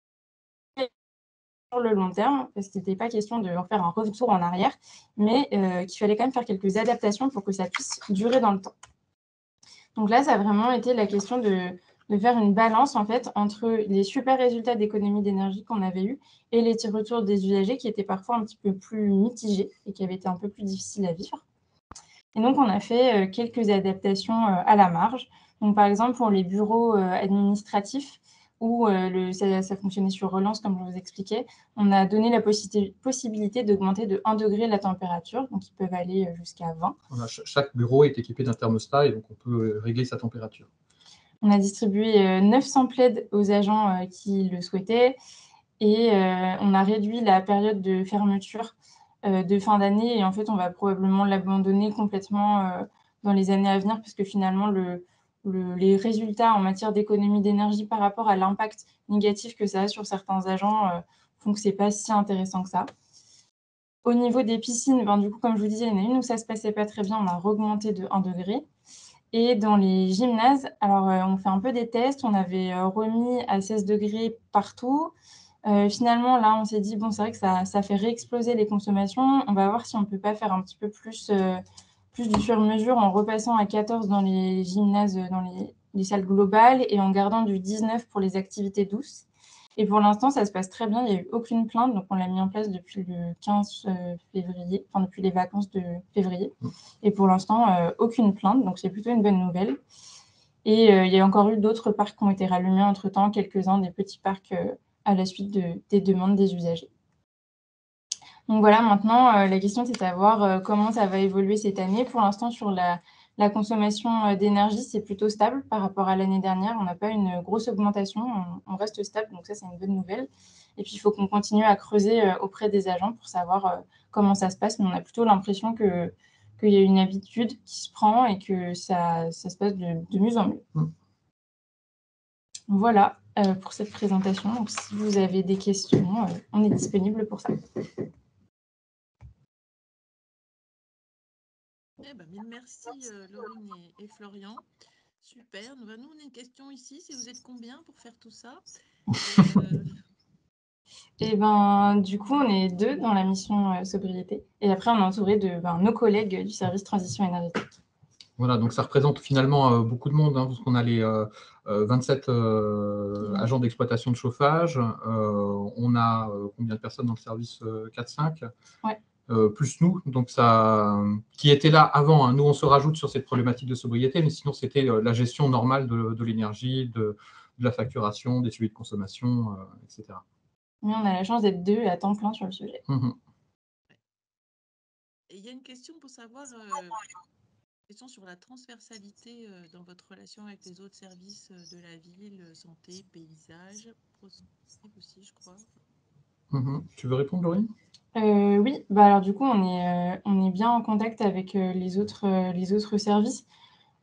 sur le long terme, parce qu'il n'était pas question de faire un retour en arrière, mais qu'il fallait quand même faire quelques adaptations pour que ça puisse durer dans le temps. Donc là, ça a vraiment été la question de de faire une balance en fait entre les super résultats d'économie d'énergie qu'on avait eus et les retours des usagers qui étaient parfois un petit peu plus mitigés et qui avaient été un peu plus difficiles à vivre. Et donc, on a fait euh, quelques adaptations euh, à la marge. Donc, par exemple, pour les bureaux euh, administratifs, où ça, fonctionnait sur relance, comme je vous expliquais, on a donné la possibilité d'augmenter de 1 degré la température, donc ils peuvent aller jusqu'à 20. chaque bureau est équipé d'un thermostat et donc on peut régler sa température. On a distribué 900 euh, plaids aux agents euh, qui le souhaitaient et euh, on a réduit la période de fermeture de fin d'année et en fait on va probablement l'abandonner complètement dans les années à venir parce que finalement les résultats en matière d'économie d'énergie par rapport à l'impact négatif que ça a sur certains agents font que c'est pas si intéressant que ça. Au niveau des piscines, ben, du coup, comme je vous disais, il y en a une où ça se passait pas très bien, on a augmenté de 1 degré. Et dans les gymnases, alors euh, on fait un peu des tests, on avait euh, remis à 16 degrés partout. Euh, finalement, là, on s'est dit, bon, c'est vrai que ça, fait réexploser les consommations. On va voir si on ne peut pas faire un petit peu plus, plus du sur-mesure en repassant à 14 dans les gymnases, dans les salles globales et en gardant du 19 pour les activités douces. Et pour l'instant, ça se passe très bien. Il n'y a eu aucune plainte. Donc, on l'a mis en place depuis le 15 euh, février, enfin, depuis les vacances de février. Et pour l'instant, euh, aucune plainte. Donc, c'est plutôt une bonne nouvelle. Et euh, il y a encore eu d'autres parcs qui ont été rallumés entre-temps, quelques-uns des petits parcs à la suite des demandes des usagers. Donc voilà, maintenant, la question, c'est de savoir comment ça va évoluer cette année. Pour l'instant, sur la, la consommation euh, d'énergie, c'est plutôt stable par rapport à l'année dernière. On n'a pas une grosse augmentation, on, reste stable, donc ça, c'est une bonne nouvelle. Et puis, il faut qu'on continue à creuser euh, auprès des agents pour savoir euh, comment ça se passe. Mais on a plutôt l'impression qu'il y a une habitude qui se prend et que ça, se passe de, mieux en mieux. Mm. Voilà pour cette présentation. Donc, si vous avez des questions, on est disponible pour ça. Eh ben, merci euh, Laurine et, Florian. Super. Nous, nous, on a une question ici. Si vous êtes combien pour faire tout ça? Euh... [LAUGHS] Eh ben, du coup, on est deux dans la mission euh, sobriété. Et après, on est entouré de ben, nos collègues du service transition énergétique. Voilà, donc ça représente finalement euh, beaucoup de monde, hein, parce qu'on a les 27 agents d'exploitation de chauffage. on a combien de personnes dans le service 4-5 ouais. Euh, plus nous, donc ça, qui était là avant. Hein. Nous, on se rajoute sur cette problématique de sobriété, mais sinon, c'était euh, la gestion normale de, l'énergie, de, la facturation, des suivis de consommation, euh, etc. Mais on a la chance d'être deux à temps plein sur le sujet. Mmh Et il y a une question pour savoir, question sur la transversalité dans votre relation avec les autres services de la ville, santé, paysage, aussi, je crois. Mmh tu veux répondre, Laurie Oui, bah alors du coup, on est, on est bien en contact avec les, autres, les autres services.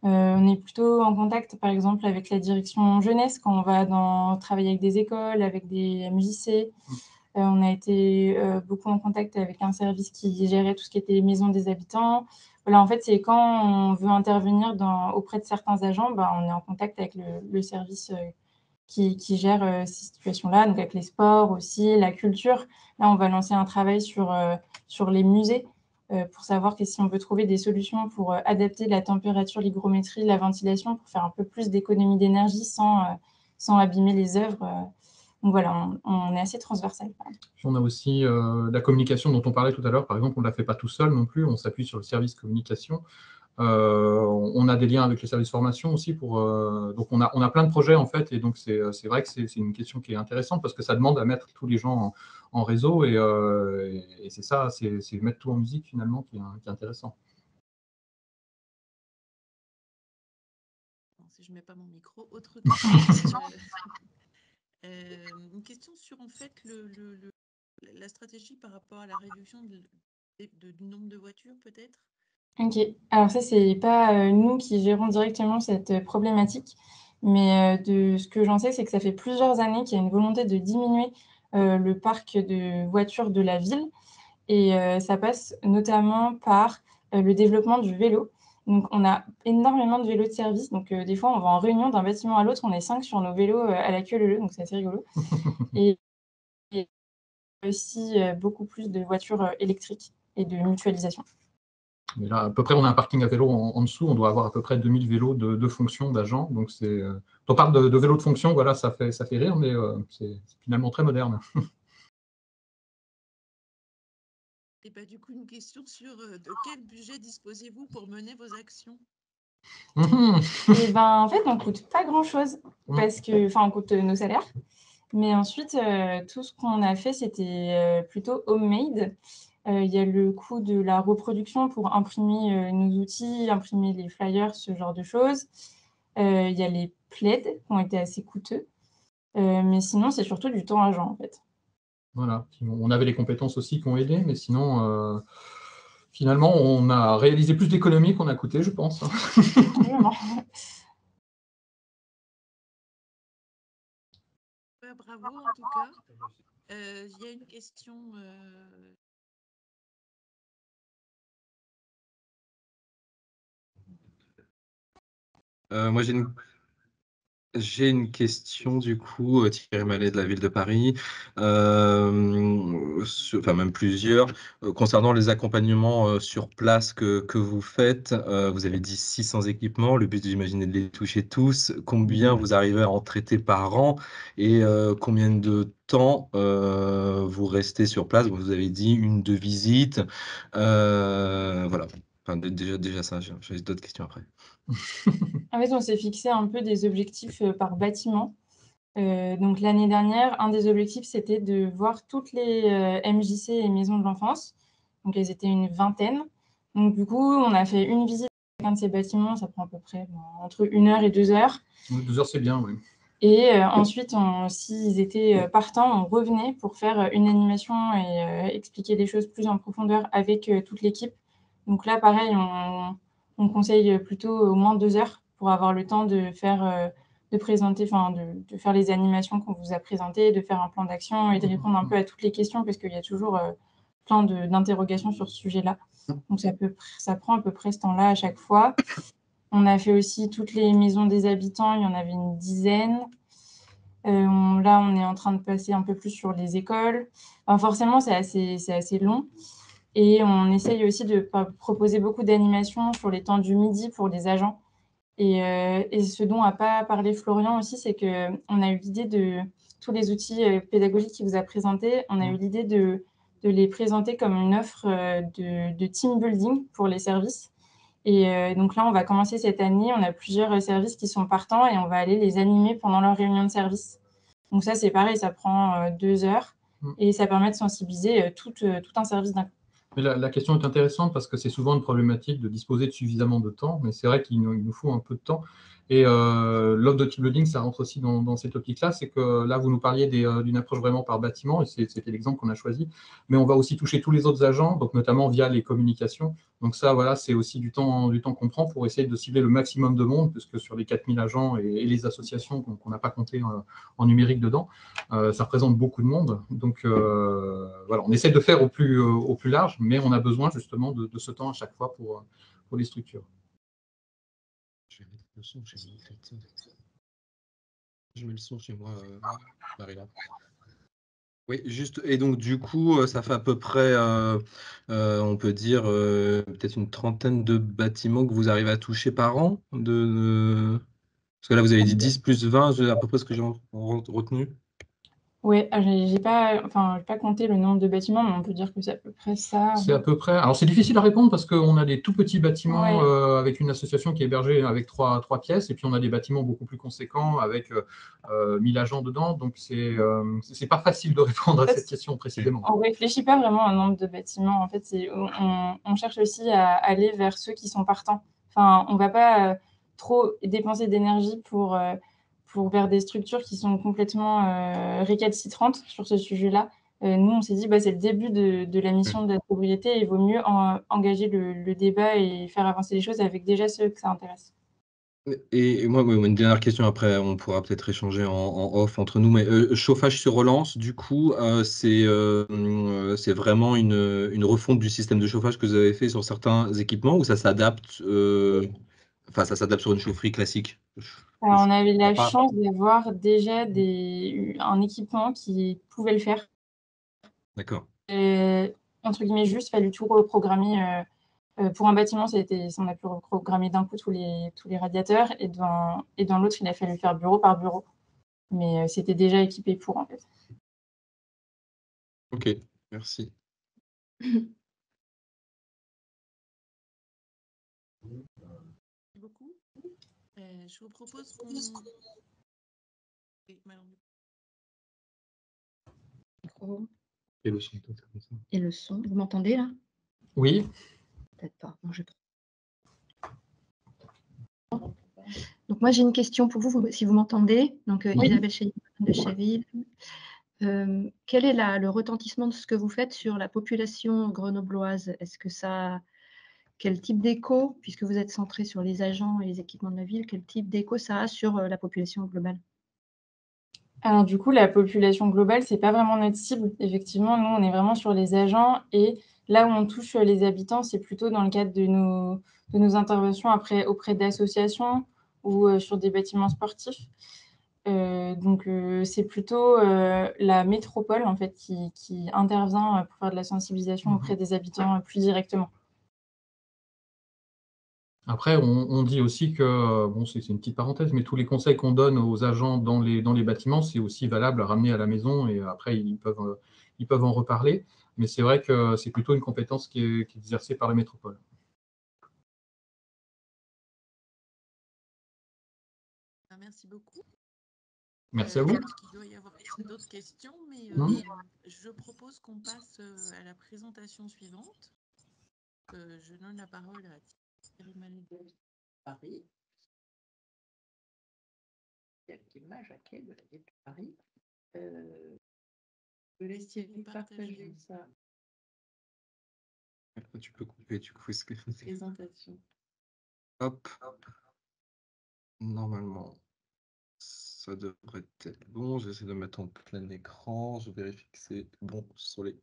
on est plutôt en contact, par exemple, avec la direction jeunesse quand on va dans, travailler avec des écoles, avec des MJC. Mmh. on a été beaucoup en contact avec un service qui gérait tout ce qui était maison des habitants. Voilà, en fait, c'est quand on veut intervenir dans, auprès de certains agents, bah, on est en contact avec le, le service qui, gère euh, ces situations-là, donc avec les sports aussi, la culture. Là, on va lancer un travail sur, euh, sur les musées euh, pour savoir si on peut trouver des solutions pour adapter la température, l'hygrométrie, la ventilation, pour faire un peu plus d'économie d'énergie sans, sans abîmer les œuvres. Donc voilà, on, est assez transversal. on a aussi la communication dont on parlait tout à l'heure, par exemple, on ne la fait pas tout seul non plus, on s'appuie sur le service communication. Euh, on a des liens avec les services formation aussi. Pour, euh, donc, on a, on a plein de projets, en fait. Et donc, c'est vrai que c'est une question qui est intéressante parce que ça demande à mettre tous les gens en, réseau. Euh, et, c'est ça, c'est mettre tout en musique, finalement, qui est, intéressant. si je ne mets pas mon micro, autre question. [LAUGHS] une question sur, en fait, le, la stratégie par rapport à la réduction du nombre de voitures, peut-être? OK. Alors ça, c'est pas, euh, nous qui gérons directement cette, euh, problématique, mais, euh, de ce que j'en sais, c'est que ça fait plusieurs années qu'il y a une volonté de diminuer, le parc de voitures de la ville et ça passe notamment par, le développement du vélo. Donc on a énormément de vélos de service, donc, des fois, on va en réunion d'un bâtiment à l'autre, on est cinq sur nos vélos, à la queue leu donc c'est assez rigolo [LAUGHS] et et aussi, beaucoup plus de voitures, électriques et de mutualisation. Mais là, à peu près, on a un parking à vélo en, dessous, on doit avoir à peu près 2000 vélos de, fonction d'agents. Donc, c'est, euh, on parle de, vélos de fonction, voilà, ça fait, ça fait rire, mais euh, c'est finalement très moderne. Et bah, du coup, une question sur euh, de quel budget disposez-vous pour mener vos actions? Et ben, en fait, on ne coûte pas grand-chose, parce que, enfin, on coûte nos salaires. Mais ensuite, tout ce qu'on a fait, c'était plutôt homemade. Euh, il y a le coût de la reproduction pour imprimer euh, nos outils, imprimer les flyers, ce genre de choses. Euh, il y a les plaids qui ont été assez coûteux. mais sinon, c'est surtout du temps agent, en fait. Voilà. On avait les compétences aussi qui ont aidé, mais sinon, finalement, on a réalisé plus d'économies qu'on a coûté, je pense. [LAUGHS] Bravo, en tout cas. Il y a une question Euh, moi, j'ai une, j'ai une question du coup, euh, Thierry Mallet de la ville de Paris, euh, enfin même plusieurs, concernant les accompagnements sur place que, que vous faites. vous avez dit 600 équipements, le but j'imagine est de les toucher tous. Combien vous arrivez à en traiter par an? Et combien de temps vous restez sur place? Vous avez dit une, deux visites. voilà. Enfin, déjà, déjà ça, j'ai d'autres questions après. [LAUGHS] En fait, on s'est fixé un peu des objectifs euh, par bâtiment. Euh, donc l'année dernière, un des objectifs, c'était de voir toutes les euh, MJC et maisons de l'enfance. Donc elles étaient une vingtaine. Donc du coup, on a fait une visite à chacun de ces bâtiments. Ça prend à peu près entre une heure et deux heures. Deux heures, c'est bien, oui. Et ensuite, s'ils étaient partants, on revenait pour faire une animation et expliquer des choses plus en profondeur avec toute l'équipe. Donc là, pareil, on, on conseille plutôt au moins deux heures pour avoir le temps de faire, euh, de présenter, enfin, de, faire les animations qu'on vous a présentées, de faire un plan d'action et de répondre un peu à toutes les questions parce qu'il y a toujours euh, plein d'interrogations sur ce sujet-là. Donc ça, peut, ça prend à peu près ce temps-là à chaque fois. [COUGHS] On a fait aussi toutes les maisons des habitants, il y en avait une dizaine. Euh, là, on est en train de passer un peu plus sur les écoles. forcément, c'est assez, assez long. Et on essaye aussi de proposer beaucoup d'animations sur les temps du midi pour les agents. Et, euh, ce dont n'a pas parlé Florian aussi, c'est qu'on a eu l'idée de tous les outils euh, pédagogiques qu'il vous a présentés, on a eu l'idée de, de, les présenter comme une offre euh, de, de, team building pour les services. Et donc là, on va commencer cette année, on a plusieurs services qui sont partants et on va aller les animer pendant leur réunion de service. Donc ça, c'est pareil, ça prend deux heures. Mm. et ça permet de sensibiliser tout, tout un service d'un coup. Mais la, question est intéressante parce que c'est souvent une problématique de disposer de suffisamment de temps, mais c'est vrai qu'il nous, il nous faut un peu de temps. Et euh, l'offre de team building, ça rentre aussi dans, cette optique-là. C'est que là, vous nous parliez euh, d'une approche vraiment par bâtiment, et c'était l'exemple qu'on a choisi. Mais on va aussi toucher tous les autres agents, donc notamment via les communications. Donc ça, voilà, c'est aussi du temps, du temps qu'on prend pour essayer de cibler le maximum de monde, puisque sur les 4000 agents et, les associations qu'on n'a pas compté en, en, numérique dedans, euh, ça représente beaucoup de monde. Donc euh, voilà, on essaie de faire au plus, euh, au plus large, mais on a besoin justement de, de ce temps à chaque fois pour, pour les structures. Je mets le son chez moi, euh. Oui, juste, et donc du coup, ça fait à peu près, euh, euh, on peut dire, euh, peut-être une trentaine de bâtiments que vous arrivez à toucher par an. Parce que là, vous avez dit 10 plus 20, c'est à peu près ce que j'ai retenu. Oui, j'ai pas, enfin, pas compté le nombre de bâtiments, mais on peut dire que c'est à peu près ça. C'est à peu près. Alors, c'est difficile à répondre parce qu'on a des tout petits bâtiments ouais. euh, avec une association qui est hébergée avec trois, trois pièces, et puis on a des bâtiments beaucoup plus conséquents avec euh, 1000 agents dedans. Donc, c'est euh, c'est pas facile de répondre à cette question précisément. On réfléchit pas vraiment au nombre de bâtiments. En fait, on, on, cherche aussi à aller vers ceux qui sont partants. Enfin, on va pas euh, trop dépenser d'énergie pour euh, pour vers des structures qui sont complètement euh, récalcitrantes sur ce sujet-là. Euh, nous, on s'est dit, bah, c'est le début de, la mission de la sobriété, il vaut mieux en, engager le, débat et faire avancer les choses avec déjà ceux que ça intéresse. Et moi, une dernière question, après, on pourra peut-être échanger en, off entre nous, mais euh, chauffage sur relance, du coup, c'est vraiment une, une, refonte du système de chauffage que vous avez fait sur certains équipements ou ça s'adapte Enfin, ça s'adapte sur une chaufferie classique? Alors, on avait la pas. chance d'avoir déjà des, un équipement qui pouvait le faire. D'accord. Entre guillemets, juste, fallu tout reprogrammer. Euh, pour un bâtiment, ça a été, on a pu reprogrammer d'un coup tous les, tous les radiateurs et dans, et dans l'autre, il a fallu faire bureau par bureau. Mais euh, c'était déjà équipé pour, en fait. Ok, merci. [LAUGHS] beaucoup. Euh, je vous propose qu'on... Et le son, Et le son, vous m'entendez là? Oui. Peut-être pas. Je... Donc moi j'ai une question pour vous, vous si vous m'entendez. Donc euh, oui. Isabelle Chéville de Chéville. Euh, quel est la, le retentissement de ce que vous faites sur la population grenobloise? Est-ce que ça quel type d'écho, puisque vous êtes centré sur les agents et les équipements de la ville, quel type d'écho ça a sur euh, la population globale? Alors du coup, la population globale, c'est pas vraiment notre cible. Effectivement, nous, on est vraiment sur les agents et là où on touche les habitants, c'est plutôt dans le cadre de nos, de nos interventions après, auprès d'associations ou euh, sur des bâtiments sportifs. Euh, donc euh, c'est plutôt euh, la métropole en fait qui, qui, intervient pour faire de la sensibilisation auprès des habitants plus directement. Après, on, on, dit aussi que, bon, c'est une petite parenthèse, mais tous les conseils qu'on donne aux agents dans les, dans les bâtiments, c'est aussi valable à ramener à la maison et après, ils peuvent, ils peuvent en reparler. Mais c'est vrai que c'est plutôt une compétence qui est, qui est exercée par la métropole. Merci beaucoup. Merci à vous. Euh, il doit y avoir [LAUGHS] d'autres questions, mais euh, je propose qu'on passe euh, à la présentation suivante. je donne la parole à Malédon de Paris. Thierry Jacquet de la ville de Paris. Euh, je laisse Thierry partager ça. Tu peux couper, tu coup ce que [LAUGHS] Présentation. Hop. Normalement ça devrait être bon. J'essaie de mettre en plein écran. Je vérifie que c'est bon sur les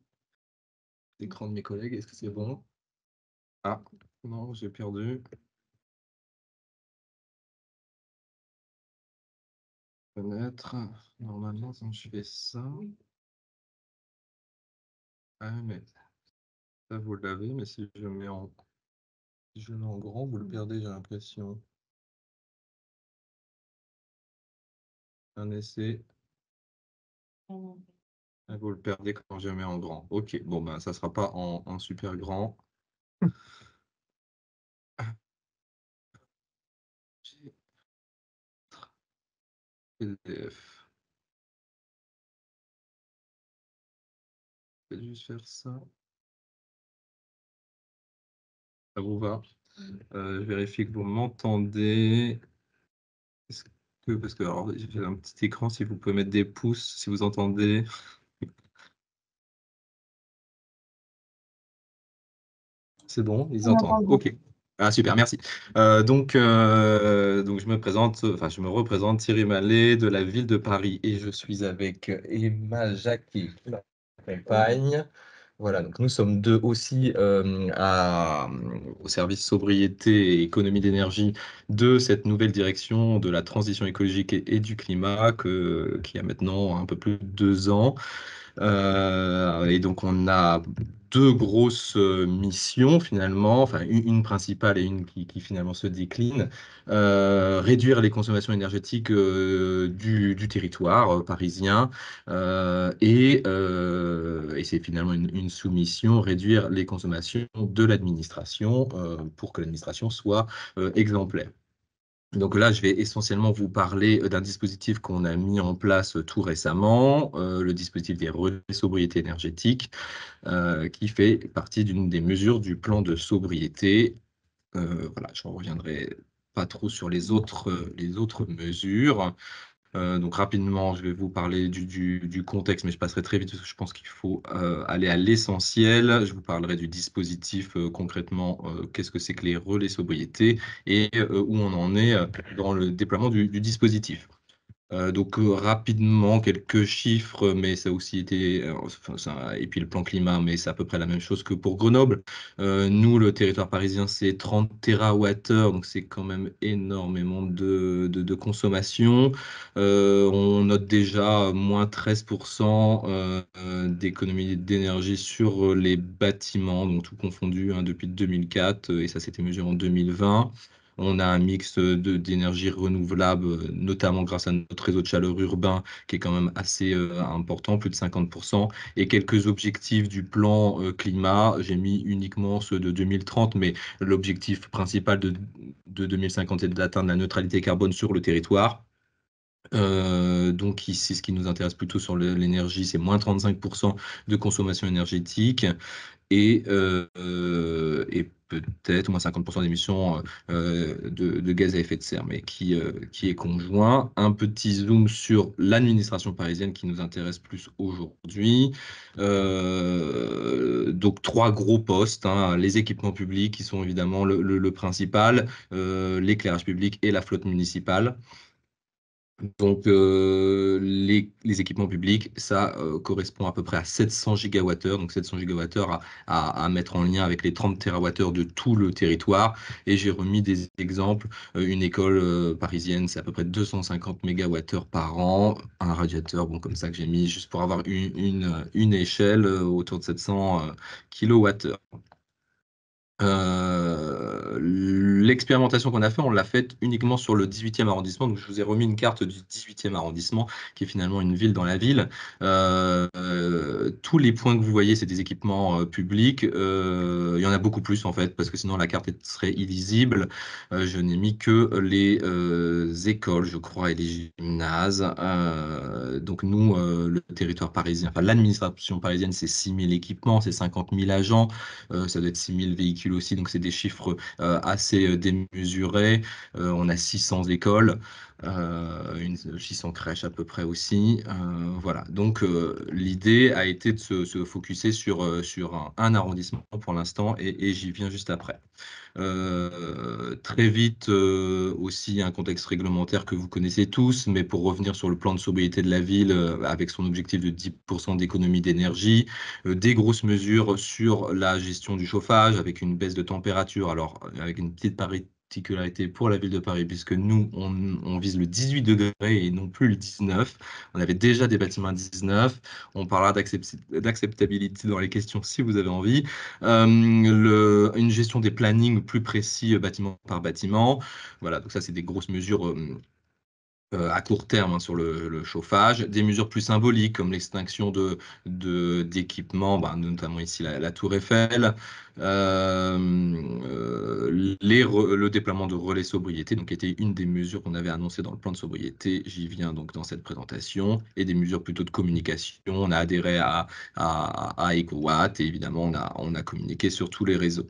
écrans de mes collègues. Est-ce que c'est bon? Ah, non, j'ai perdu. Fenêtre. Normalement, quand je fais ça. Ah, mais ça, vous l'avez, mais si je mets en, si je mets en grand, vous le perdez, j'ai l'impression. Un essai. Et vous le perdez quand je mets en grand. Ok, bon, ben, ça ne sera pas en, en super grand. [LAUGHS] PDF. juste faire ça. Ça vous va? Euh, Je vérifie que vous m'entendez. Que, parce que j'ai fait un petit écran, si vous pouvez mettre des pouces, si vous entendez. [LAUGHS] C'est bon, ils entendent. Ok. Ah, super, merci. Euh, donc, euh, donc, je me présente, enfin, je me représente Thierry Mallet de la ville de Paris et je suis avec Emma Jacquet qui m'accompagne. Voilà, donc nous sommes deux aussi euh, au service sobriété et économie d'énergie de cette nouvelle direction de la transition écologique et, du climat qui a maintenant un peu plus de deux ans. Et donc, on a deux grosses euh, missions finalement, une, principale et une qui, finalement se décline. Euh, réduire les consommations énergétiques du, territoire parisien et, et c'est finalement une, une, soumission, réduire les consommations de l'administration pour que l'administration soit exemplaire. Donc là, je vais essentiellement vous parler euh, d'un dispositif qu'on a mis en place euh, tout récemment, euh, le dispositif des relais sobriété énergétique, qui fait partie d'une des mesures du plan de sobriété. voilà, je ne reviendrai pas trop sur les autres, les autres mesures. Euh, donc rapidement, je vais vous parler du, contexte, mais je passerai très vite parce que je pense qu'il faut euh, aller à l'essentiel. Je vous parlerai du dispositif euh, concrètement, qu'est-ce que c'est que les relais sobriété et où on en est dans le déploiement du dispositif. Euh, donc euh, rapidement quelques chiffres, mais ça aussi été, euh, et puis le plan climat, mais c'est à peu près la même chose que pour Grenoble. nous, le territoire parisien, c'est 30 TWh, donc c'est quand même énormément de, de, consommation. on note déjà moins 13% d'économie d'énergie sur les bâtiments, donc tout confondu hein, depuis 2004, et ça s'était mesuré en 2020. On a un mix d'énergie renouvelable, notamment grâce à notre réseau de chaleur urbain, qui est quand même assez euh, important, plus de 50%, et quelques objectifs du plan euh, climat. J'ai mis uniquement ceux de 2030, mais l'objectif principal de, 2050 est d'atteindre la neutralité carbone sur le territoire. Euh, donc ici, ce qui nous intéresse plutôt sur l'énergie, c'est moins 35% de consommation énergétique et, et peut-être moins 50% d'émissions euh, de, gaz à effet de serre, mais qui, euh, est conjoint. Un petit zoom sur l'administration parisienne qui nous intéresse plus aujourd'hui. Euh, donc trois gros postes, hein. les équipements publics qui sont évidemment le principal, l'éclairage public et la flotte municipale. Donc, euh, les, équipements publics, ça euh, correspond à peu près à 700 gigawattheures. Donc, 700 gigawattheures à, à, mettre en lien avec les 30 terawattheures de tout le territoire. Et j'ai remis des exemples. Euh, une école parisienne, c'est à peu près 250 mégawattheures par an. Un radiateur, bon, comme ça que j'ai mis juste pour avoir une, échelle autour de 700 kilowattheures. Euh, l'expérimentation qu'on a fait, on l'a faite uniquement sur le 18e arrondissement. Donc, je vous ai remis une carte du 18e arrondissement, qui est finalement une ville dans la ville. Euh, euh, tous les points que vous voyez, c'est des équipements publics. il y en a beaucoup plus, en fait, parce que sinon la carte serait illisible. je n'ai mis que les écoles, je crois, et les gymnases. donc, nous, le territoire parisien, enfin, l'administration parisienne, c'est 6 000 équipements, c'est 50 000 agents, ça doit être 6 000 véhicules aussi, donc c'est des chiffres euh, assez euh. Euh, on a 600 écoles, une, 600 crèches à peu près aussi. voilà, donc l'idée a été de se, se focuser sur, sur un, arrondissement pour l'instant et j'y viens juste après. Euh, très vite euh, aussi un contexte réglementaire que vous connaissez tous, mais pour revenir sur le plan de sobriété de la ville euh, avec son objectif de 10% d'économie d'énergie, des grosses mesures sur la gestion du chauffage avec une baisse de température, alors avec une petite parité particularité pour la ville de Paris, puisque nous, on, vise le 18 degrés et non plus le 19. On avait déjà des bâtiments à 19. On parlera d'acceptabilité dans les questions si vous avez envie. Euh, une gestion des plannings plus précis euh, bâtiment par bâtiment. Voilà, donc ça, c'est des grosses mesures. Euh, à court terme hein, sur le, chauffage, des mesures plus symboliques comme l'extinction de, d'équipements, bah, notamment ici la, tour Eiffel, euh, le déploiement de relais sobriété, donc était une des mesures qu'on avait annoncées dans le plan de sobriété, j'y viens donc dans cette présentation, et des mesures plutôt de communication, on a adhéré à, à, EcoWatt et évidemment on a, on a communiqué sur tous les réseaux.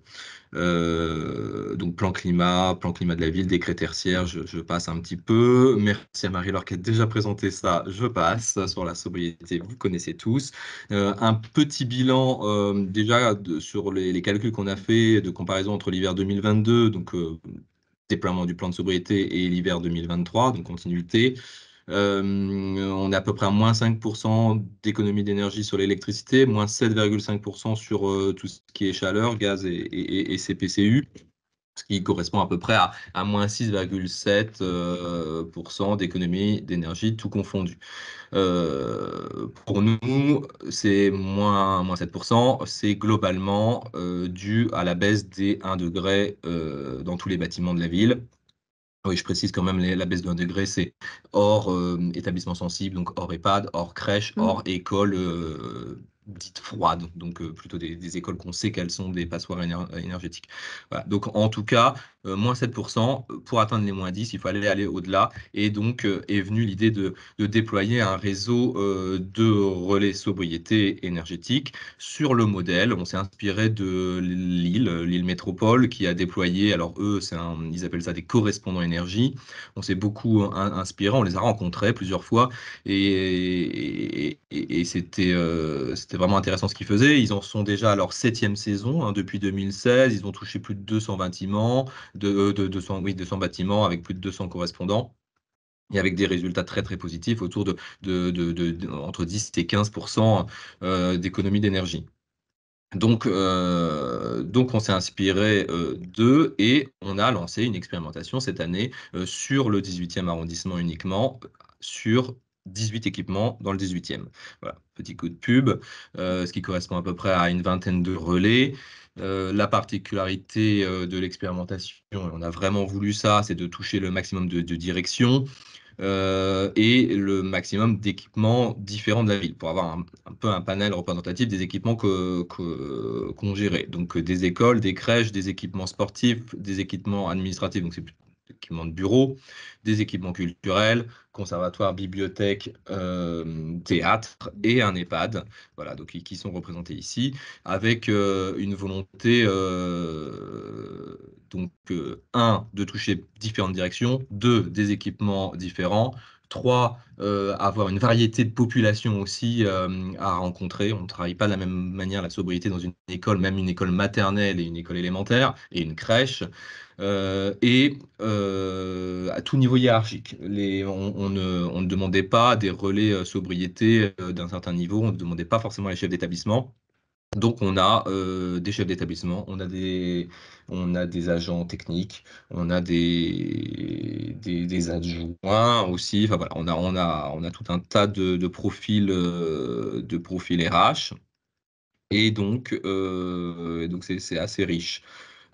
Euh, donc plan climat, plan climat de la ville, décret tertiaire, je, passe un petit peu. Merci à Marie-Laure qui a déjà présenté ça, je passe sur la sobriété, vous connaissez tous. Euh, un petit bilan euh, déjà sur les, calculs qu'on a fait de comparaison entre l'hiver 2022, donc déploiement du plan de sobriété, et l'hiver 2023, donc continuité. Euh, on est à peu près à moins 5% d'économie d'énergie sur l'électricité, moins 7,5% sur euh, tout ce qui est chaleur, gaz et, CPCU ce qui correspond à peu près à, moins 6,7% euh, d'économie d'énergie, tout confondu. pour nous, c'est moins, moins 7%, c'est globalement dû à la baisse des 1 degré dans tous les bâtiments de la ville. Oui, je précise quand même la baisse d'un degré, c'est hors euh, établissement sensible, donc hors EHPAD, hors crèche, mmh. hors école euh, dites froides, donc euh, plutôt des, écoles qu'on sait qu'elles sont des passoires énergétiques. Donc en tout cas, euh, moins 7%, pour atteindre les moins 10, il fallait aller au-delà, et donc euh, est venue l'idée de, déployer un réseau de relais sobriété énergétique sur le modèle. On s'est inspiré de Lille, Lille Métropole, qui a déployé, alors eux, ils appellent ça des correspondants énergie. On s'est beaucoup inspiré, on les a rencontrés plusieurs fois, et, et, c'était vraiment intéressant ce qu'ils faisaient. Ils en sont déjà à leur septième saison hein, depuis 2016. Ils ont touché plus de 200 bâtiments, de, 200, oui, 200 bâtiments avec plus de 200 correspondants et avec des résultats très très positifs autour de, de, entre 10 et 15% euh, d'économie d'énergie. Donc, euh, donc on s'est inspiré euh, d'eux et on a lancé une expérimentation cette année sur le 18e arrondissement uniquement, sur 18 équipements dans le 18e. Voilà, petit coup de pub, euh, ce qui correspond à peu près à une vingtaine de relais. Euh, la particularité euh, de l'expérimentation, on a vraiment voulu ça, c'est de toucher le maximum de, directions et le maximum d'équipements différents de la ville pour avoir un, peu un panel représentatif des équipements qu'on que, qu'on gérait. Donc des écoles, des crèches, des équipements sportifs, des équipements administratifs, donc c'est équipements de bureau, des équipements culturels, conservatoire, bibliothèque, euh, théâtre et un EHPAD, voilà, donc qui, sont représentés ici, avec euh, une volonté, euh, donc, un, de toucher différentes directions, deux, des équipements différents, trois, avoir une variété de population aussi à rencontrer. On ne travaille pas de la même manière la sobriété dans une école, même une école maternelle et une école élémentaire et une crèche. Euh, et euh, à tout niveau hiérarchique. Les, on, ne, demandait pas des relais euh, sobriété d'un certain niveau, on ne demandait pas forcément les chefs d'établissement. Donc on a des chefs d'établissement, on a des agents techniques, on a des, adjoints aussi. Enfin voilà, on a tout un tas de, profils de profils RH et donc donc c'est assez riche.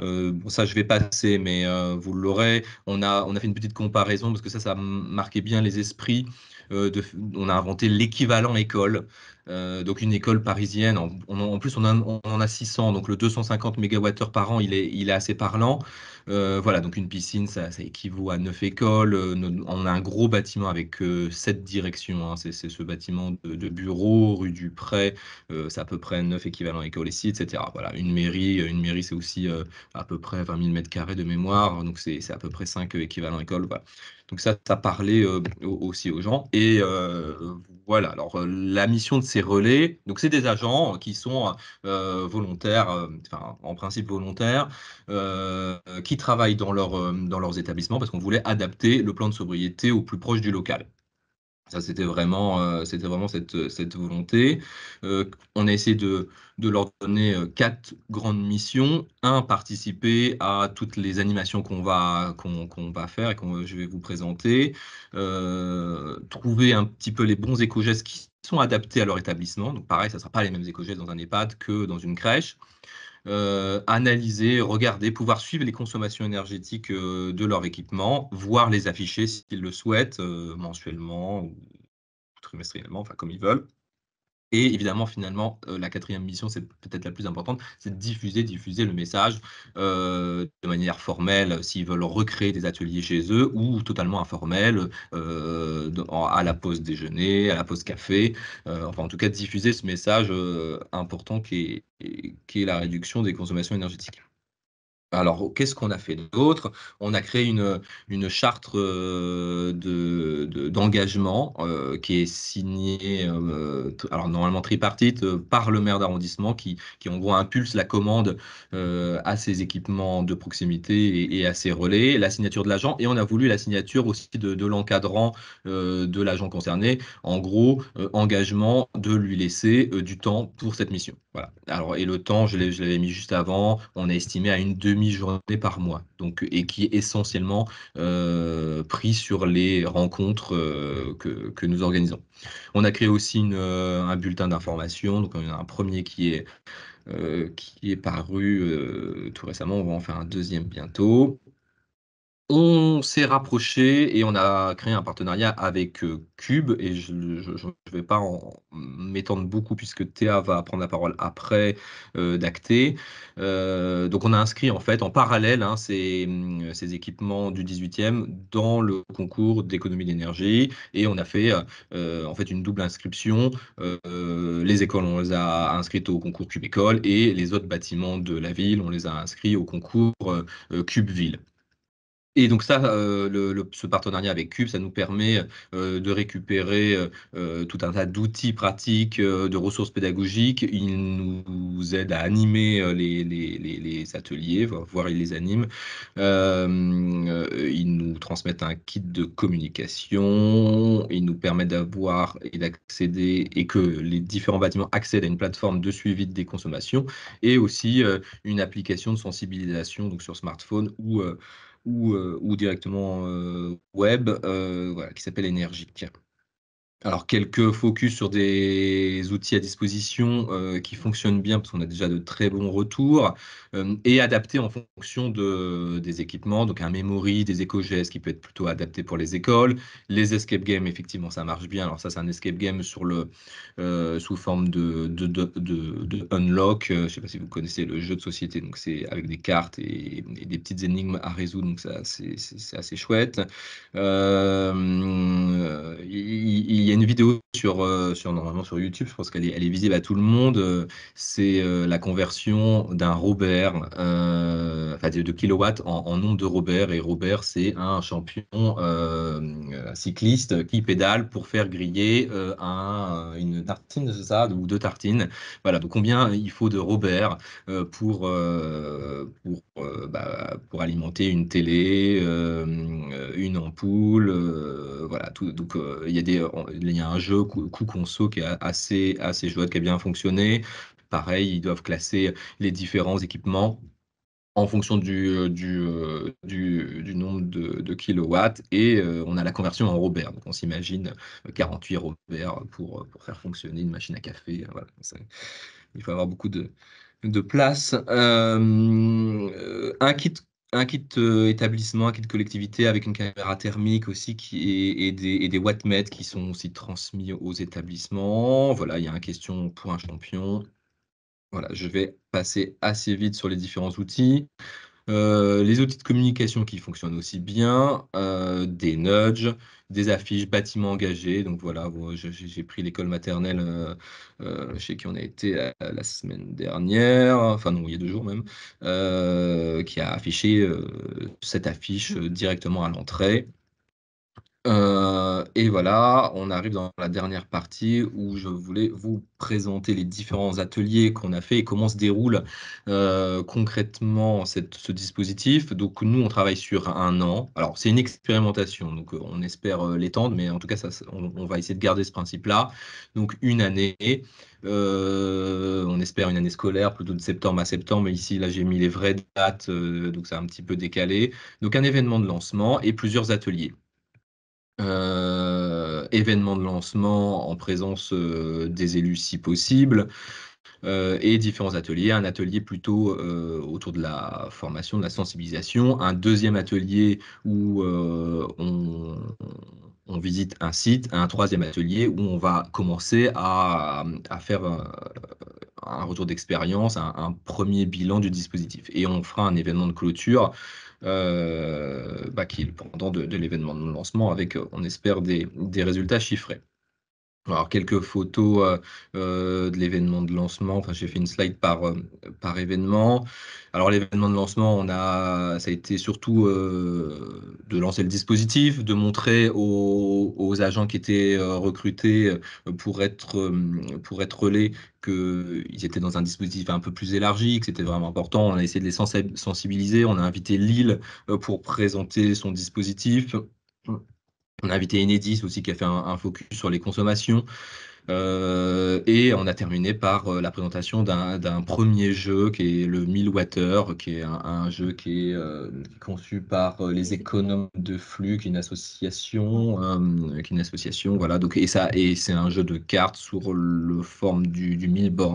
Euh, ça, je vais passer, mais euh, vous l'aurez. On a, fait une petite comparaison parce que ça, ça marquait bien les esprits. Euh, on a inventé l'équivalent école. Euh, donc une école parisienne, en, plus on, en a 600, donc le 250 MWh par an, il est, il est assez parlant. Euh, voilà, donc une piscine, ça, équivaut à 9 écoles. on a un gros bâtiment avec 7 directions. Hein. c'est ce bâtiment de, de, bureau, rue du Pré, c'est à peu près 9 équivalents écoles ici, etc. Voilà, une mairie, une mairie c'est aussi à peu près 20 000 m2 de mémoire, donc c'est à peu près 5 équivalents écoles. Voilà. Donc ça, ça parlait euh, aussi aux gens. Et euh, voilà, alors euh, la mission de ces relais, donc c'est des agents qui sont volontaires, enfin en principe volontaires, qui travaillent dans, dans leurs établissements parce qu'on voulait adapter le plan de sobriété au plus proche du local. Ça, c'était vraiment, euh, c'était vraiment cette, volonté. Euh, on a essayé de, de, leur donner euh, quatre grandes missions. Un, participer à toutes les animations qu'on va, qu'on va faire et que je vais vous présenter. trouver un petit peu les bons éco-gestes qui sont adaptés à leur établissement. Donc pareil, ça ne sera pas les mêmes éco-gestes dans un EHPAD que dans une crèche. Analyser, regarder, pouvoir suivre les consommations énergétiques de leur équipement, voire les afficher s'ils le souhaitent mensuellement ou trimestriellement, enfin comme ils veulent. Et évidemment, finalement, euh, la quatrième mission, c'est peut-être la plus importante, c'est de diffuser, diffuser le message euh, de manière formelle, s'ils veulent recréer des ateliers chez eux, ou totalement informel, euh, à la pause déjeuner, à la pause café. enfin, en tout cas, diffuser ce message important qui est la réduction des consommations énergétiques. Alors, qu'est-ce qu'on a fait d'autre? On a créé une, charte euh, d'engagement euh, qui est signée, euh, alors normalement tripartite, par le maire d'arrondissement qui, qui en gros impulse la commande à ses équipements de proximité et, à ses relais, la signature de l'agent, et on a voulu la signature aussi de, l'encadrant de l'agent concerné. En gros, engagement de lui laisser du temps pour cette mission. Alors, et le temps, je l'avais mis juste avant, on a estimé à une demi demi-journée par mois, donc, et qui est essentiellement euh, pris sur les rencontres euh, que, que, nous organisons. On a créé aussi une, euh, un bulletin d'information, donc on a un premier qui est, qui est paru tout récemment, on va en faire un deuxième bientôt. On s'est rapproché et on a créé un partenariat avec Cube et je ne vais pas m'étendre beaucoup puisque Théa va prendre la parole après d'Acté. donc on a inscrit en fait en parallèle hein, mmh, ces, équipements du 18e dans le concours d'économie d'énergie et on a fait en fait une double inscription. les écoles on les a inscrites au concours Cube École et les autres bâtiments de la ville on les a inscrits au concours Cube Ville. Et donc ça, euh, ce partenariat avec Cube, ça nous permet euh, de récupérer euh, tout un tas d'outils pratiques, de ressources pédagogiques. Il nous aide à animer les, ateliers, voire il les anime. ils nous transmettent un kit de communication. Ils nous permettent d'avoir et d'accéder et que les différents bâtiments accèdent à une plateforme de suivi des consommations et aussi une application de sensibilisation donc sur smartphone ou euh, ou, directement euh, web, euh, qui s'appelle Énergique. Alors, quelques focus sur des outils à disposition euh, qui fonctionnent bien, parce qu'on a déjà de très bons retours, euh, et adaptés en fonction de, des équipements. Donc, un memory, des éco-gestes qui peut être plutôt adapté pour les écoles. Les escape games, effectivement, ça marche bien. Alors, ça, c'est un escape game sur le, euh, sous forme de, de, de, unlock. je ne sais pas si vous connaissez le jeu de société. Donc, c'est avec des cartes et, des petites énigmes à résoudre. Donc, c'est assez chouette. Y a une vidéo sur, euh, sur, normalement sur YouTube, je pense qu'elle est, elle est visible à tout le monde. Euh, c'est euh, la conversion d'un Robert, enfin de, kilowatts en, nombre de Robert. Et Robert, c'est un champion cycliste qui pédale pour faire griller un, une tartine, c'est ça, ou deux tartines. Voilà, donc combien il faut de Robert pour, pour, bah, pour alimenter une télé, une ampoule, voilà, tout, donc il y a des il y a un jeu coup conso qui est assez, assez chouette, qui a bien fonctionné. Pareil, ils doivent classer les différents équipements en fonction du, euh, euh, du, du, nombre de, kilowatts et euh, on a la conversion en Robert. Donc on s'imagine 48 Robert pour, pour faire fonctionner une machine à café. Voilà. il faut avoir beaucoup de, de place. un kit un kit euh, établissement, un kit collectivité avec une caméra thermique aussi et, des, et wattmètres qui sont aussi transmis aux établissements. Voilà, il y a un question pour un champion. Voilà, je vais passer assez vite sur les différents outils. Euh, les outils de communication qui fonctionnent aussi bien, euh, des nudges, des affiches, bâtiments engagés. Donc voilà, j'ai pris l'école maternelle euh, chez qui on a été la semaine dernière, enfin non, il y a deux jours même, qui a affiché cette affiche directement à l'entrée. Euh, et voilà, on arrive dans la dernière partie où je voulais vous présenter les différents ateliers qu'on a fait et comment se déroule euh, concrètement ce dispositif. Donc nous, on travaille sur un an. Alors c'est une expérimentation, donc euh, on espère l'étendre, mais en tout cas, ça, on, va essayer de garder ce principe-là. Donc une année. on espère une année scolaire plutôt de septembre à septembre, mais ici là j'ai mis les vraies dates, donc c'est un petit peu décalé. Donc un événement de lancement et plusieurs ateliers. Euh, événement de lancement en présence euh, des élus si possible. et différents ateliers. Un atelier plutôt autour de la formation, de la sensibilisation. Un deuxième atelier où on, on, visite un site. Un troisième atelier où on va commencer à, faire un retour d'expérience, un, premier bilan du dispositif. Et on fera un événement de clôture euh, bah, qui pendant de, l'événement de lancement avec, on espère, des résultats chiffrés. Alors, quelques photos euh, euh, de l'événement de lancement. Enfin, j'ai fait une slide par, euh, par événement. Alors, l'événement de lancement, on a, ça a été surtout de lancer le dispositif, de montrer aux, agents qui étaient recrutés pour être, pour être relais qu'ils étaient dans un dispositif un peu plus élargi, que c'était vraiment important. On a essayé de les sensibiliser. On a invité Lille pour présenter son dispositif. On a invité Enedis aussi qui a fait un, focus sur les consommations. Euh, et on a terminé par euh, la présentation d'un premier jeu qui est le Millwater, qui est un, jeu qui est euh, conçu par les économes de flux, qui est une association, qui est et c'est un jeu de cartes sur le forme du, du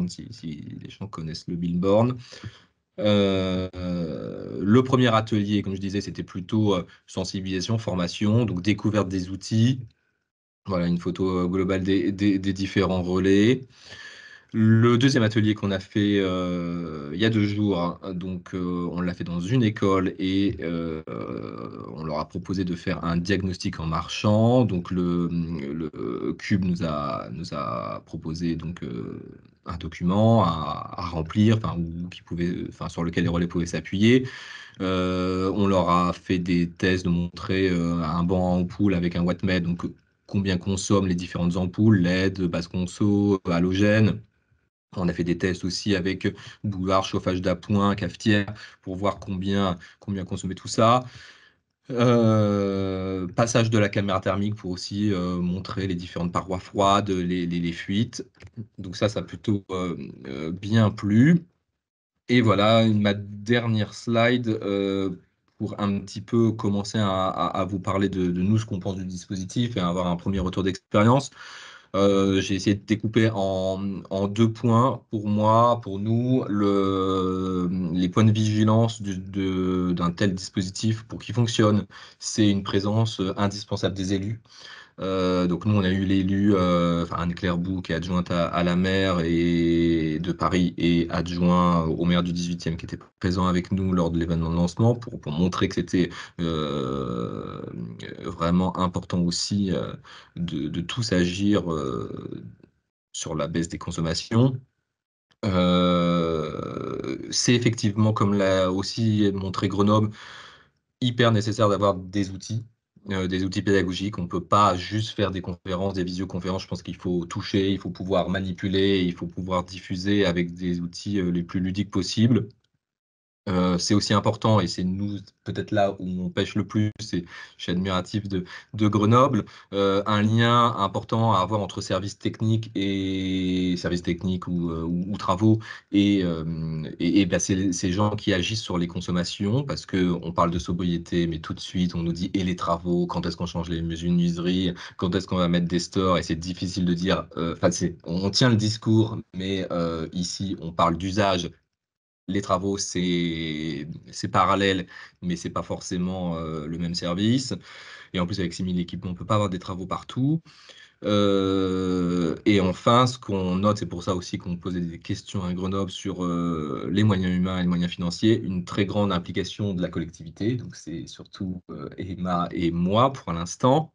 si, si, les gens connaissent le Millborn. Euh, le premier atelier, comme je disais, c'était plutôt euh, sensibilisation, formation, donc découverte des outils. Voilà une photo euh, globale des, différents relais. Le deuxième atelier qu'on a fait il y a deux jours, hein, donc on l'a fait dans une école et on leur a proposé de faire un diagnostic en marchant. Donc le, le Cube nous a, nous a proposé donc un document à, remplir, ou qui pouvait, sur lequel les relais pouvaient s'appuyer. Euh, on leur a fait des tests de montrer euh, un banc en ampoule avec un wattmètre, donc combien consomment les différentes ampoules, LED, basse conso, halogène. On a fait des tests aussi avec boulevard, chauffage d'appoint, cafetière, pour voir combien, combien consommait tout ça. Euh, passage de la caméra thermique pour aussi euh, montrer les différentes parois froides, les, fuites. Donc ça, ça a plutôt euh, bien plu. Et voilà ma dernière slide pour un petit peu commencer à, vous parler de, nous, ce qu'on pense du dispositif et avoir un premier retour d'expérience. Euh, j'ai essayé de découper en, deux points. Pour moi, pour nous, le, les points de vigilance d'un tel dispositif pour qu'il fonctionne, c'est une présence indispensable des élus. Euh, donc nous, on a eu l'élu, euh, Anne Claire Bou, qui est adjointe à, la maire et de Paris et adjoint au maire du 18e, qui était présent avec nous lors de l'événement de lancement pour, montrer que c'était euh, vraiment important aussi de, tous agir sur la baisse des consommations. c'est effectivement, comme l'a aussi montré Grenoble, hyper nécessaire d'avoir des outils euh, des outils pédagogiques. On ne peut pas juste faire des conférences, des visioconférences. Je pense qu'il faut toucher, il faut pouvoir manipuler, il faut pouvoir diffuser avec des outils euh, les plus ludiques possibles. Euh, c'est aussi important, et c'est nous peut-être là où on pêche le plus, et je suis admiratif de, Grenoble, euh, un lien important à avoir entre services techniques et services techniques ou, euh, travaux et, et, bah, ces gens qui agissent sur les consommations, parce qu'on parle de sobriété, mais tout de suite on nous dit et les travaux, quand est-ce qu'on change les menuiseries, quand est-ce qu'on va mettre des stores, et c'est difficile de dire, enfin on tient le discours, mais ici on parle d'usage les travaux, c'est parallèle, mais c'est pas forcément euh, le même service. Et en plus, avec 6000 équipements, on peut pas avoir des travaux partout. Euh, et enfin, ce qu'on note, c'est pour ça aussi qu'on posait des questions à Grenoble sur euh, les moyens humains et les moyens financiers, une très grande implication de la collectivité. Donc, c'est surtout Emma et moi pour l'instant.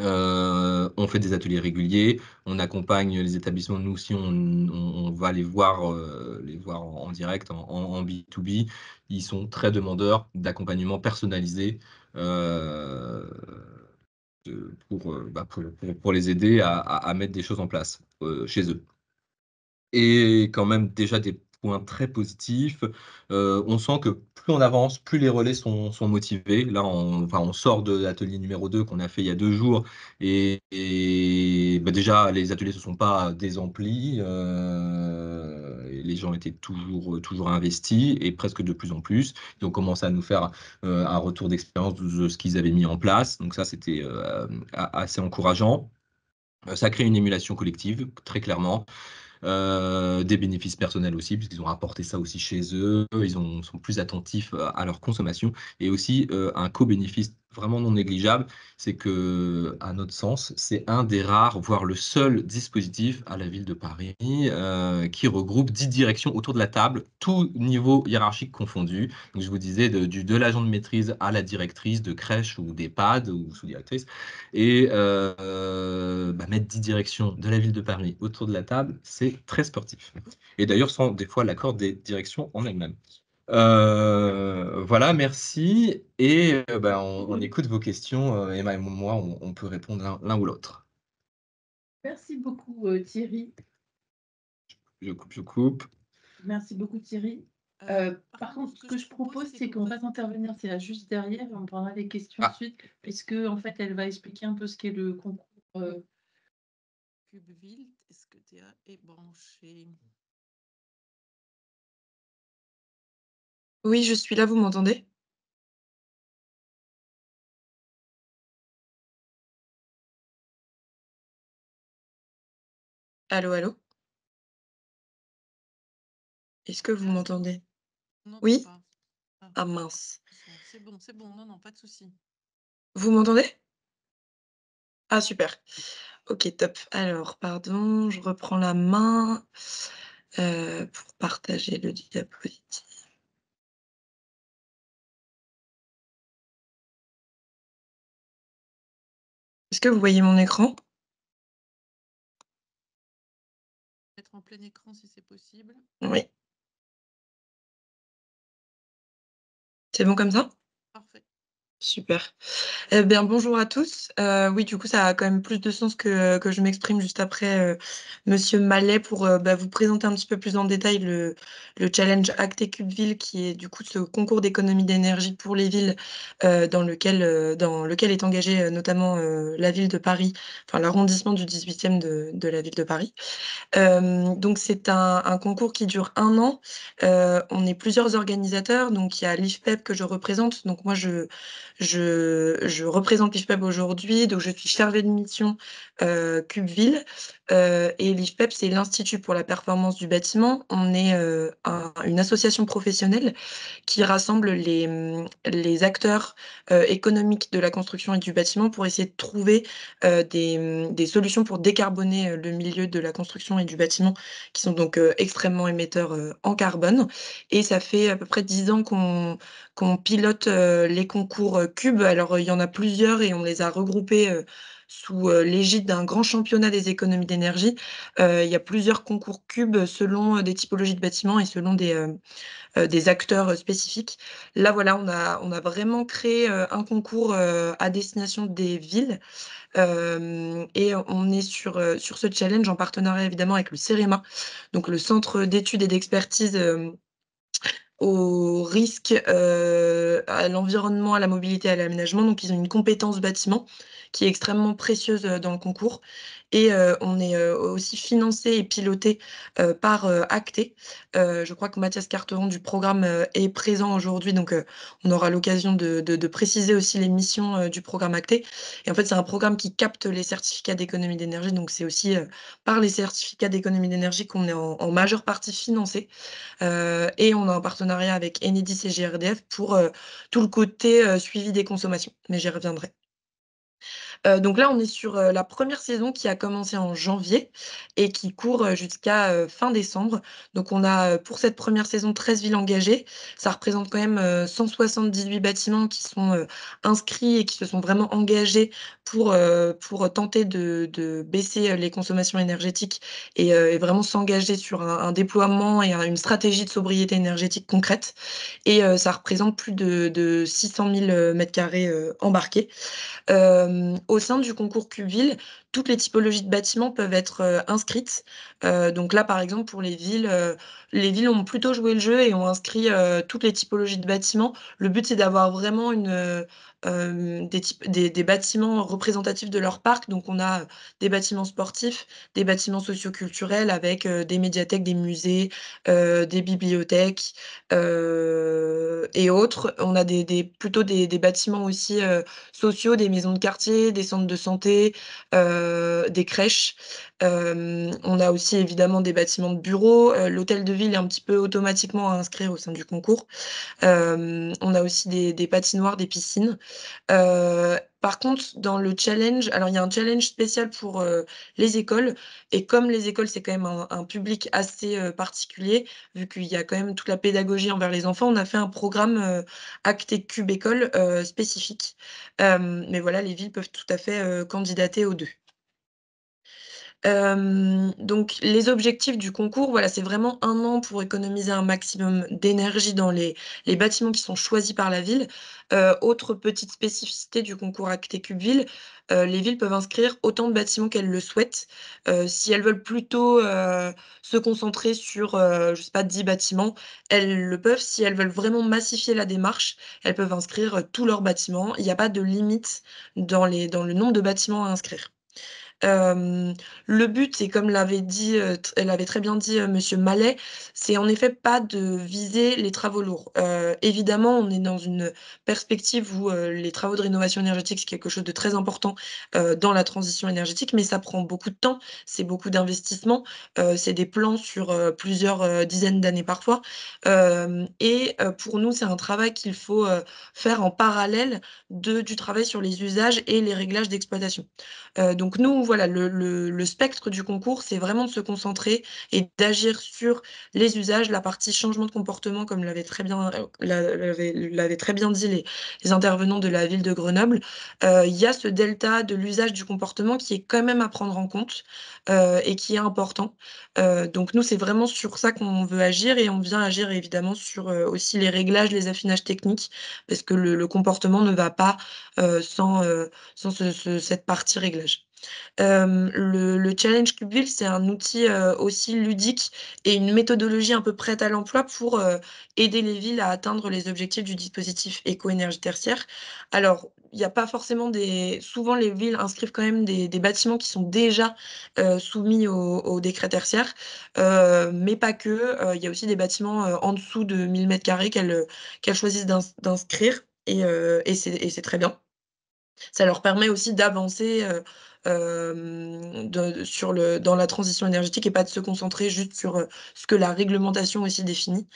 Euh, on fait des ateliers réguliers, on accompagne les établissements. Nous aussi, on, va les voir, euh, les voir en, direct, en, B2B. Ils sont très demandeurs d'accompagnement personnalisé euh, bah, pour, pour, les aider à, mettre des choses en place chez eux. Et quand même déjà des point très positif. Euh, on sent que plus on avance, plus les relais sont, motivés. Là, on, sort de l'atelier numéro 2 qu'on a fait il y a deux jours. Et, bah, déjà, les ateliers ne se sont pas désemplis. Euh, les gens étaient toujours, toujours investis et presque de plus en plus. Ils ont commencé à nous faire euh, un retour d'expérience de ce qu'ils avaient mis en place. Donc ça, c'était assez encourageant. Ça crée une émulation collective, très clairement. Des bénéfices personnels aussi, puisqu'ils ont rapporté ça aussi chez eux, ils ont, sont plus attentifs à leur consommation, et aussi un co-bénéfice vraiment non négligeable, c'est que, à notre sens, c'est un des rares, voire le seul dispositif à la ville de Paris euh, qui regroupe 10 directions autour de la table, tout niveau hiérarchique confondu. Donc, je vous disais, de, l'agent de maîtrise à la directrice de crèche ou d'EHPAD ou sous-directrice. Et euh, bah, mettre 10 directions de la ville de Paris autour de la table, c'est très sportif. Et d'ailleurs, sans des fois l'accord des directions en elles-mêmes. Euh, voilà, merci. Et euh, ben, on, écoute vos questions. Euh, Emma et moi, on, peut répondre l'un ou l'autre. Merci beaucoup, Thierry. Je coupe, je coupe. Merci beaucoup, Thierry. par, contre, ce que, je propose, c'est qu'on va intervenir, c'est là juste derrière, et on prendra des questions ah. ensuite, puisque en fait, elle va expliquer un peu ce qu'est le concours CubeVille. Est-ce que tu es branché Oui, je suis là, vous m'entendez? Allô, allô? Est-ce que vous m'entendez? Oui? Ah. ah mince. C'est bon, c'est bon, non, non, pas de souci. Vous m'entendez? Ah super. OK, top. Alors, pardon, je reprends la main, euh, pour partager le diapositive. Est-ce que vous voyez mon écran? Mettre en plein écran si c'est possible. Oui. C'est bon comme ça? Super. Eh bien, bonjour à tous. Euh, oui, du coup, ça a quand même plus de sens que, que je m'exprime juste après euh, Monsieur Mallet pour euh, bah, vous présenter un petit peu plus en détail le, le challenge Acte Cubeville, qui est du coup ce concours d'économie d'énergie pour les villes dans, lequel, dans lequel est engagée notamment la ville de Paris, enfin l'arrondissement du 18e de, de, la ville de Paris. donc, c'est un, un, concours qui dure un an. on est plusieurs organisateurs. Donc, il y a l'IFPEP que je représente. Donc, moi, je je, je représente l'IFPEP aujourd'hui, donc je suis chargée de mission euh, Cubeville. Euh, et l'IFPEP, c'est l'Institut pour la performance du bâtiment. On est euh, une association professionnelle qui rassemble les, les acteurs euh, économiques de la construction et du bâtiment pour essayer de trouver euh, des, solutions pour décarboner le milieu de la construction et du bâtiment, qui sont donc extrêmement émetteurs en carbone. Et ça fait à peu près dix ans qu'on qu'on pilote les concours Cube. Alors, il y en a plusieurs et on les a regroupés sous l'égide d'un grand championnat des économies d'énergie. il y a plusieurs concours cubes selon des typologies de bâtiments et selon des, acteurs spécifiques. Là, voilà, on a, vraiment créé un concours à destination des villes. et on est sur, ce challenge en partenariat évidemment avec le CEREMA, donc le Centre d'études et d'expertise au risque, à l'environnement, à la mobilité, à l'aménagement. Donc, ils ont une compétence bâtiment qui est extrêmement précieuse dans le concours. Et on est aussi financé et piloté par Acté. je crois que Mathias Carteron du programme est présent aujourd'hui, donc on aura l'occasion de, préciser aussi les missions du programme Acté. Et en fait, c'est un programme qui capte les certificats d'économie d'énergie, donc c'est aussi par les certificats d'économie d'énergie qu'on est en, en, majeure partie financé. et on a un partenariat avec Enedis et GRDF pour tout le côté suivi des consommations, mais j'y reviendrai. Euh, donc là, on est sur euh, la première saison qui a commencé en janvier et qui court euh, jusqu'à fin décembre. Donc on a pour cette première saison 13 villes engagées. Ça représente quand même 178 bâtiments qui sont inscrits et qui se sont vraiment engagés pour, pour tenter de, de baisser les consommations énergétiques et, vraiment s'engager sur un, déploiement et une stratégie de sobriété énergétique concrète. Et ça représente plus de, de 600 000 m2 embarqués. Euh, au sein du concours Cubeville, toutes les typologies de bâtiments peuvent être euh, inscrites. Euh, donc là, par exemple, pour les villes, les villes ont plutôt joué le jeu et ont inscrit toutes les typologies de bâtiments. Le but, c'est d'avoir vraiment une, des, types, bâtiments représentatifs de leur parc. Donc, on a des bâtiments sportifs, des bâtiments socioculturels avec des médiathèques, des musées, des bibliothèques et autres. On a des, des plutôt des, des, bâtiments aussi sociaux, des maisons de quartier, des centres de santé, des crèches. on a aussi évidemment des bâtiments de bureaux. L'hôtel de ville est un petit peu automatiquement à inscrire au sein du concours. on a aussi des, des patinoires, des piscines. Par contre, dans le challenge, alors il y a un challenge spécial pour les écoles. Et comme les écoles, c'est quand même un, public assez particulier, vu qu'il y a quand même toute la pédagogie envers les enfants, on a fait un programme Acte Cube École spécifique. mais voilà, les villes peuvent tout à fait candidater aux deux donc les objectifs du concours, voilà, c'est vraiment un an pour économiser un maximum d'énergie dans les les bâtiments qui sont choisis par la ville. autre petite spécificité du concours Acte-Cube-Ville, les villes peuvent inscrire autant de bâtiments qu'elles le souhaitent. si elles veulent plutôt, se concentrer sur, je sais pas, 10 bâtiments, elles le peuvent. Si elles veulent vraiment massifier la démarche, elles peuvent inscrire, tous leurs bâtiments. Il n'y a pas de limite dans les dans le nombre de bâtiments à inscrire le but, c'est comme l'avait dit, elle avait très bien dit, monsieur Mallet, c'est en effet pas de viser les travaux lourds. évidemment, on est dans une perspective où, les travaux de rénovation énergétique, c'est quelque chose de très important, dans la transition énergétique, mais ça prend beaucoup de temps, c'est beaucoup d'investissement, c'est des plans sur, plusieurs, dizaines d'années parfois. et pour nous, c'est un travail qu'il faut, faire en parallèle de du travail sur les usages et les réglages d'exploitation. donc nous, voilà, le, spectre du concours, c'est vraiment de se concentrer et d'agir sur les usages, la partie changement de comportement, comme l'avait très bien, l'avait très bien dit les, intervenants de la ville de Grenoble. Euh, il y a ce delta de l'usage du comportement qui est quand même à prendre en compte euh, et qui est important. Euh, donc nous, c'est vraiment sur ça qu'on veut agir et on vient agir évidemment sur aussi les réglages, les affinages techniques, parce que le, comportement ne va pas sans cette partie réglage le, le, challenge CubeVille, c'est un outil aussi ludique et une méthodologie un peu prête à l'emploi pour aider les villes à atteindre les objectifs du dispositif éco-énergie tertiaire. Alors, il n'y a pas forcément des. Souvent, les villes inscrivent quand même des, bâtiments qui sont déjà soumis au, décret tertiaire, mais pas que. Il y a aussi des bâtiments en dessous de 1000 m2 qu'elles choisissent d'inscrire et c'est très bien. Ça leur permet aussi d'avancer sur le, dans la transition énergétique et pas de se concentrer juste sur ce que la réglementation aussi définit.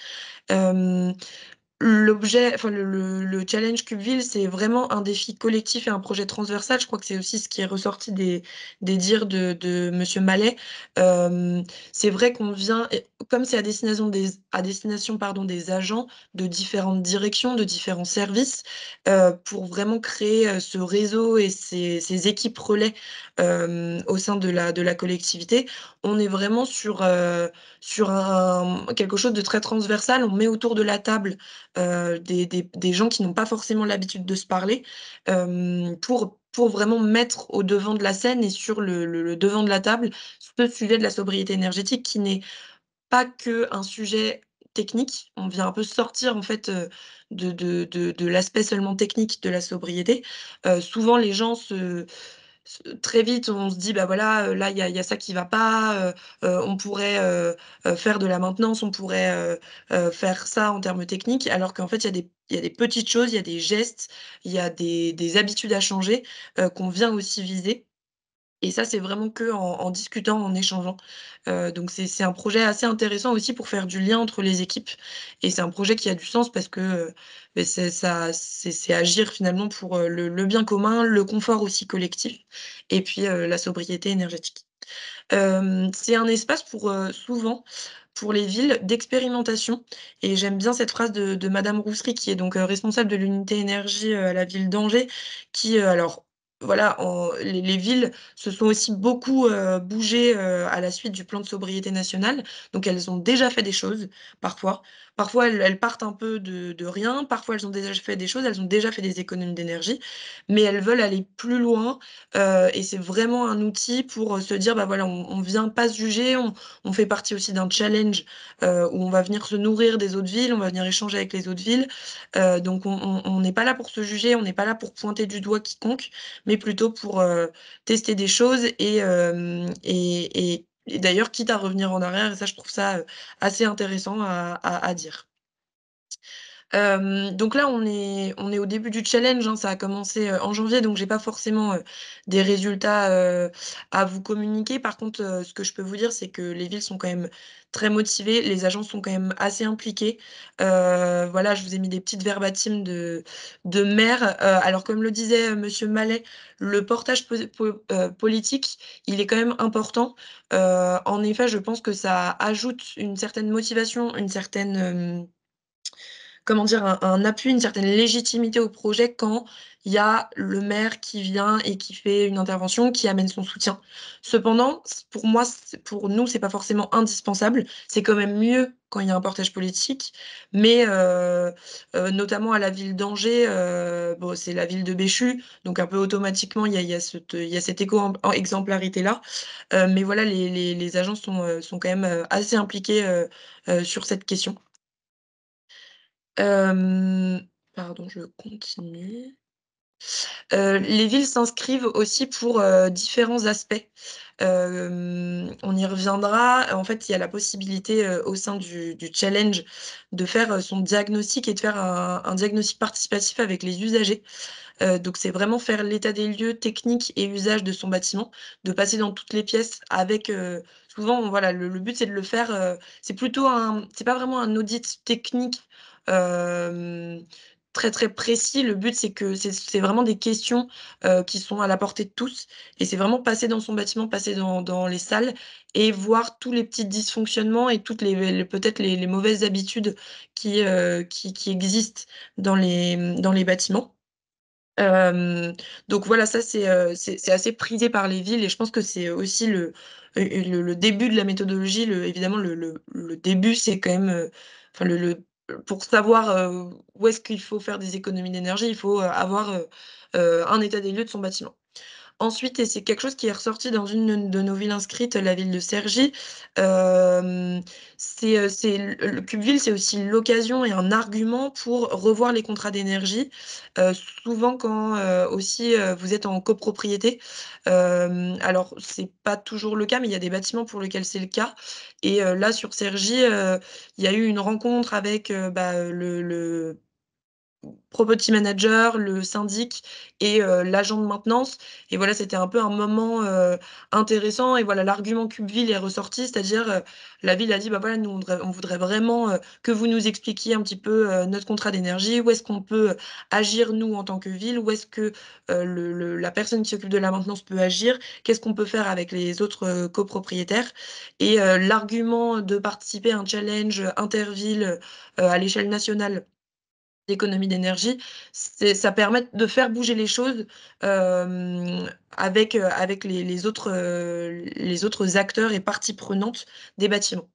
L'objet, enfin le, le, challenge CubeVille, c'est vraiment un défi collectif et un projet transversal. Je crois que c'est aussi ce qui est ressorti des, des dires de, de Monsieur Mallet. Euh, c'est vrai qu'on vient, comme c'est à destination des, à destination pardon des agents de différentes directions, de différents services, euh, pour vraiment créer euh, ce réseau et ces, ces équipes relais au sein de la de la collectivité. On est vraiment sur sur quelque chose de très transversal. On met autour de la table euh, des, des, gens qui n'ont pas forcément l'habitude de se parler, euh, pour, pour vraiment mettre au devant de la scène et sur le, devant de la table ce sujet de la sobriété énergétique qui n'est pas que un sujet technique. On vient un peu sortir en fait de, de, de, de l'aspect seulement technique de la sobriété. Euh, souvent, les gens se très vite, on se dit, bah voilà, là, il y a, ça qui va pas, on pourrait faire de la maintenance, on pourrait faire ça en termes techniques, alors qu'en fait, il y, a des, petites choses, il y a des gestes, il y a des habitudes à changer qu'on vient aussi viser. Et ça, c'est vraiment que en, discutant, en échangeant. Euh, donc c'est un projet assez intéressant aussi pour faire du lien entre les équipes. Et c'est un projet qui a du sens parce que euh, c'est agir finalement pour euh, le, bien commun, le confort aussi collectif, et puis la sobriété énergétique. C'est un espace pour souvent pour les villes d'expérimentation. Et j'aime bien cette phrase de, Madame Rousserie, qui est donc responsable de l'unité énergie à la ville d'Angers, qui, alors, voilà, les, villes se sont aussi beaucoup euh, bougées euh, à la suite du plan de sobriété nationale. Donc, elles ont déjà fait des choses, parfois. Parfois, elles, partent un peu de, rien, parfois elles ont déjà fait des choses, elles ont déjà fait des économies d'énergie, mais elles veulent aller plus loin euh, et c'est vraiment un outil pour se dire, bah voilà, on, vient pas se juger, on, fait partie aussi d'un challenge euh, où on va venir se nourrir des autres villes, on va venir échanger avec les autres villes, euh, donc on n'est pas là pour se juger, on n'est pas là pour pointer du doigt quiconque, mais plutôt pour euh, tester des choses euh, et et d'ailleurs, quitte à revenir en arrière, et ça, je trouve ça assez intéressant à dire. Euh, donc là, on est, on est au début du challenge, hein, ça a commencé euh, en janvier, donc j'ai pas forcément euh, des résultats à vous communiquer. Par contre, ce que je peux vous dire, c'est que les villes sont quand même très motivées, les agences sont quand même assez impliquées. voilà, je vous ai mis des petites verbatimes de, de alors, comme le disait Monsieur Mallet, le portage politique, il est quand même important. en effet, je pense que ça ajoute une certaine motivation, une certaine comment dire, un, un, appui, une certaine légitimité au projet quand il y a le maire qui vient et qui fait une intervention, qui amène son soutien. Cependant, pour moi, pour nous, c'est pas forcément indispensable. C'est quand même mieux quand il y a un portage politique, mais euh, euh, notamment à la ville d'Angers, euh, c'est la ville de Béchu, donc un peu automatiquement, il y a, cette, éco-exemplarité-là. Mais voilà, les, les, agences sont, sont, quand même assez impliquées sur cette question. Pardon, je continue. Les villes s'inscrivent aussi pour différents aspects. On y reviendra. En fait, il y a la possibilité au sein du, challenge de faire son diagnostic et de faire un, diagnostic participatif avec les usagers. donc, c'est vraiment faire l'état des lieux techniques et usage de son bâtiment, de passer dans toutes les pièces avec. souvent, voilà, le, le but c'est de le faire. c'est plutôt un. C'est pas vraiment un audit technique très très précis. Le but, c'est que c'est vraiment des questions qui sont à la portée de tous. Et c'est vraiment passer dans son bâtiment, passer dans, dans, les salles et voir tous les petits dysfonctionnements et toutes les, peut-être les, mauvaises habitudes qui, qui, qui, existent dans les, dans les bâtiments. Donc voilà, ça c'est assez prisé par les villes et je pense que c'est aussi le, le, le, début de la méthodologie. Le, évidemment, le, le début, c'est quand même, enfin le pour savoir euh, où est-ce qu'il faut faire des économies d'énergie, il faut euh, avoir euh, un état des lieux de son bâtiment. Ensuite, et c'est quelque chose qui est ressorti dans une de nos villes inscrites, la ville de Cergy, euh, c'est le Cubeville, c'est aussi l'occasion et un argument pour revoir les contrats d'énergie. Euh, souvent, quand euh, aussi vous êtes en copropriété, alors c'est pas toujours le cas, mais il y a des bâtiments pour lesquels c'est le cas. Et là, sur Cergy, il y a eu une rencontre avec bah, le property manager, le syndic et euh, l'agent de maintenance. Et voilà, c'était un peu un moment euh, intéressant. Et voilà, l'argument Cubeville est ressorti, c'est-à-dire euh, la ville a dit, bah voilà, nous on voudrait, vraiment que vous nous expliquiez un petit peu notre contrat d'énergie, où est-ce qu'on peut agir nous en tant que ville, où est-ce que la personne qui s'occupe de la maintenance peut agir, qu'est-ce qu'on peut faire avec les autres copropriétaires? Et l'argument de participer à un challenge interville à l'échelle nationale d'économie d'énergie, ça permet de faire bouger les choses euh, avec, autres, euh, les autres acteurs et parties prenantes des bâtiments.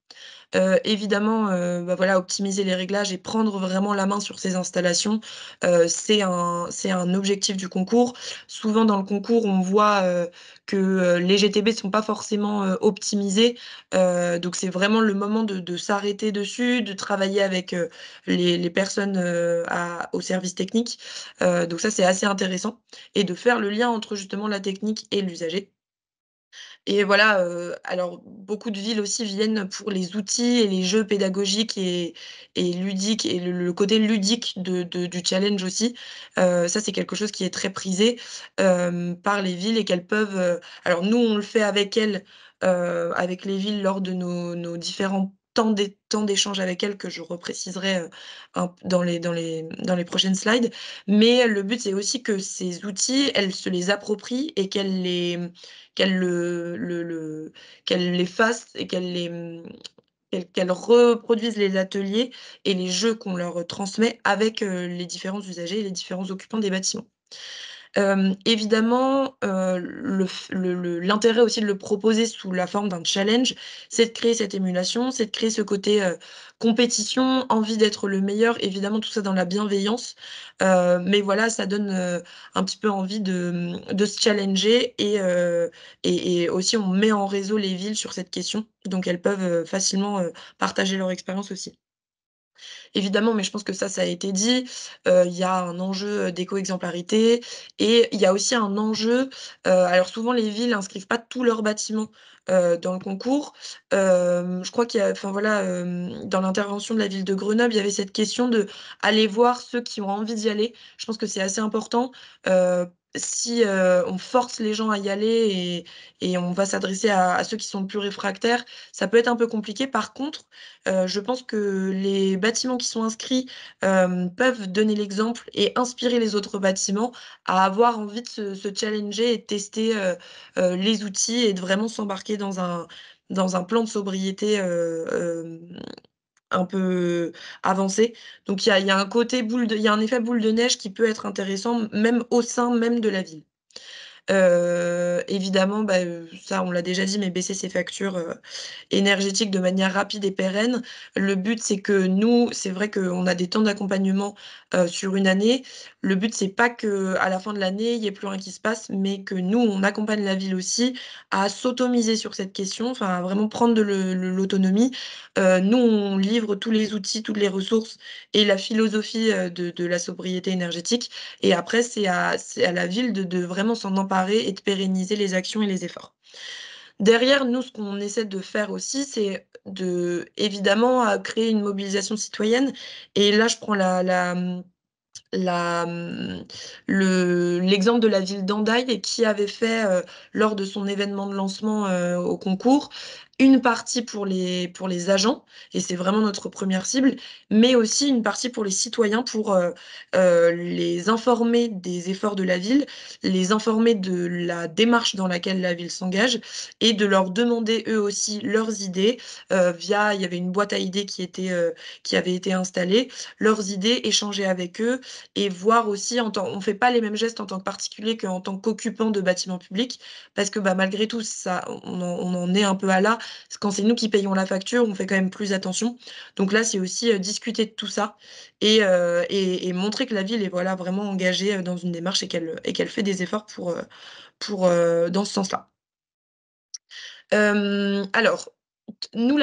Euh, évidemment, euh, bah voilà, optimiser les réglages et prendre vraiment la main sur ces installations, euh, c'est un, un objectif du concours. Souvent dans le concours, on voit euh, que euh, les GTB ne sont pas forcément optimisés. donc c'est vraiment le moment de, de s'arrêter dessus, de travailler avec les, les, personnes à, au service technique. donc ça, c'est assez intéressant. Et de faire le lien entre justement la technique et l'usager. Et voilà, alors beaucoup de villes aussi viennent pour les outils et les jeux pédagogiques et ludiques et le côté ludique du challenge aussi. Ça, c'est quelque chose qui est très prisé, par les villes et qu'elles peuvent, alors nous, on le fait avec elles, avec les villes lors de nos différents temps d'é temps d'échange avec elles que je repréciserai, un dans les dans les prochaines slides. Mais le but, c'est aussi que ces outils, elles se les approprient et qu'elles les qu'elles le le le qu'elles les fassent et qu'elles les qu'elles qu'elles reproduisent les ateliers et les jeux qu'on leur transmet avec, heu, les différents usagers et les différents occupants des bâtiments. Évidemment, l'intérêt aussi de le proposer sous la forme d'un challenge, c'est de créer cette émulation, c'est de créer ce côté, compétition, envie d'être le meilleur, évidemment tout ça dans la bienveillance. mais voilà, ça donne, un petit peu envie de, mmh, de se challenger et et et aussi on met en réseau les villes sur cette question, donc elles peuvent, facilement, partager leur expérience aussi. Évidemment, mais je pense que ça, ça a été dit, heu, il y a un enjeu, d'éco-exemplarité et il y a aussi un enjeu, heu, alors souvent les villes inscrivent pas tous leurs bâtiments, dans le concours. Je crois qu'il y a enfin voilà, dans l'intervention de la ville de Grenoble, il y avait cette question d'aller voir ceux qui ont envie d'y aller. Je pense que c'est assez important, si, heu, on force les gens à y aller et on va s'adresser à ceux qui sont le plus réfractaires, ça peut être un peu compliqué. Par contre, heu, je pense que les bâtiments qui sont inscrits, hem, peuvent donner l'exemple et inspirer les autres bâtiments à avoir envie de se challenger et de tester, les outils et de vraiment s'embarquer dans un plan de sobriété, un peu avancé. Donc il y a un côté boule il y a un effet boule de neige qui peut être intéressant, même au sein même de la ville. Heu, évidemment, bah, heu, ça on l'a déjà dit, mais baisser ses factures, heu, énergétiques de manière rapide et pérenne. Le but, c'est que nous, c'est vrai qu'on a des temps d'accompagnement, sur une année. Le but, c'est pas qu'à la fin de l'année, il y ait plus rien qui se passe, mais que nous, on accompagne la ville aussi à s'automiser sur cette question, enfin à vraiment prendre de l'autonomie. Nous, on livre tous les outils, toutes les ressources et la philosophie, de la sobriété énergétique et après c'est à à la ville de vraiment s'en emparer et de pérenniser les actions et les efforts. Derrière, nous, ce qu'on essaie de faire aussi, c'est de évidemment, créer une mobilisation citoyenne et là, je prends la la, l'exemple de la ville d'Hendaye qui avait fait, heu, lors de son événement de lancement, heu, au concours, une partie pour les pour les agents et c'est vraiment notre première cible, mais aussi une partie pour les citoyens pour, heu, les informer des efforts de la ville, les informer de la démarche dans laquelle la ville s'engage et de leur demander eux aussi leurs idées, via il y avait une boîte à idées qui était, qui avait été installée, leurs idées, échanger avec eux et voir aussi en tant on fait pas les mêmes gestes en tant que particulier qu'en tant qu'occupant de bâtiments publics parce que, bah, malgré tout ça on en est un peu à là. Quand c'est nous qui payons la facture, on fait quand même plus attention. Donc là, c'est aussi, heu, discuter de tout ça et heu et montrer que la ville est, voilà, vraiment engagée, heu, dans une démarche et qu'elle, fait des efforts pour, dans ce sens-là. Alors, nous,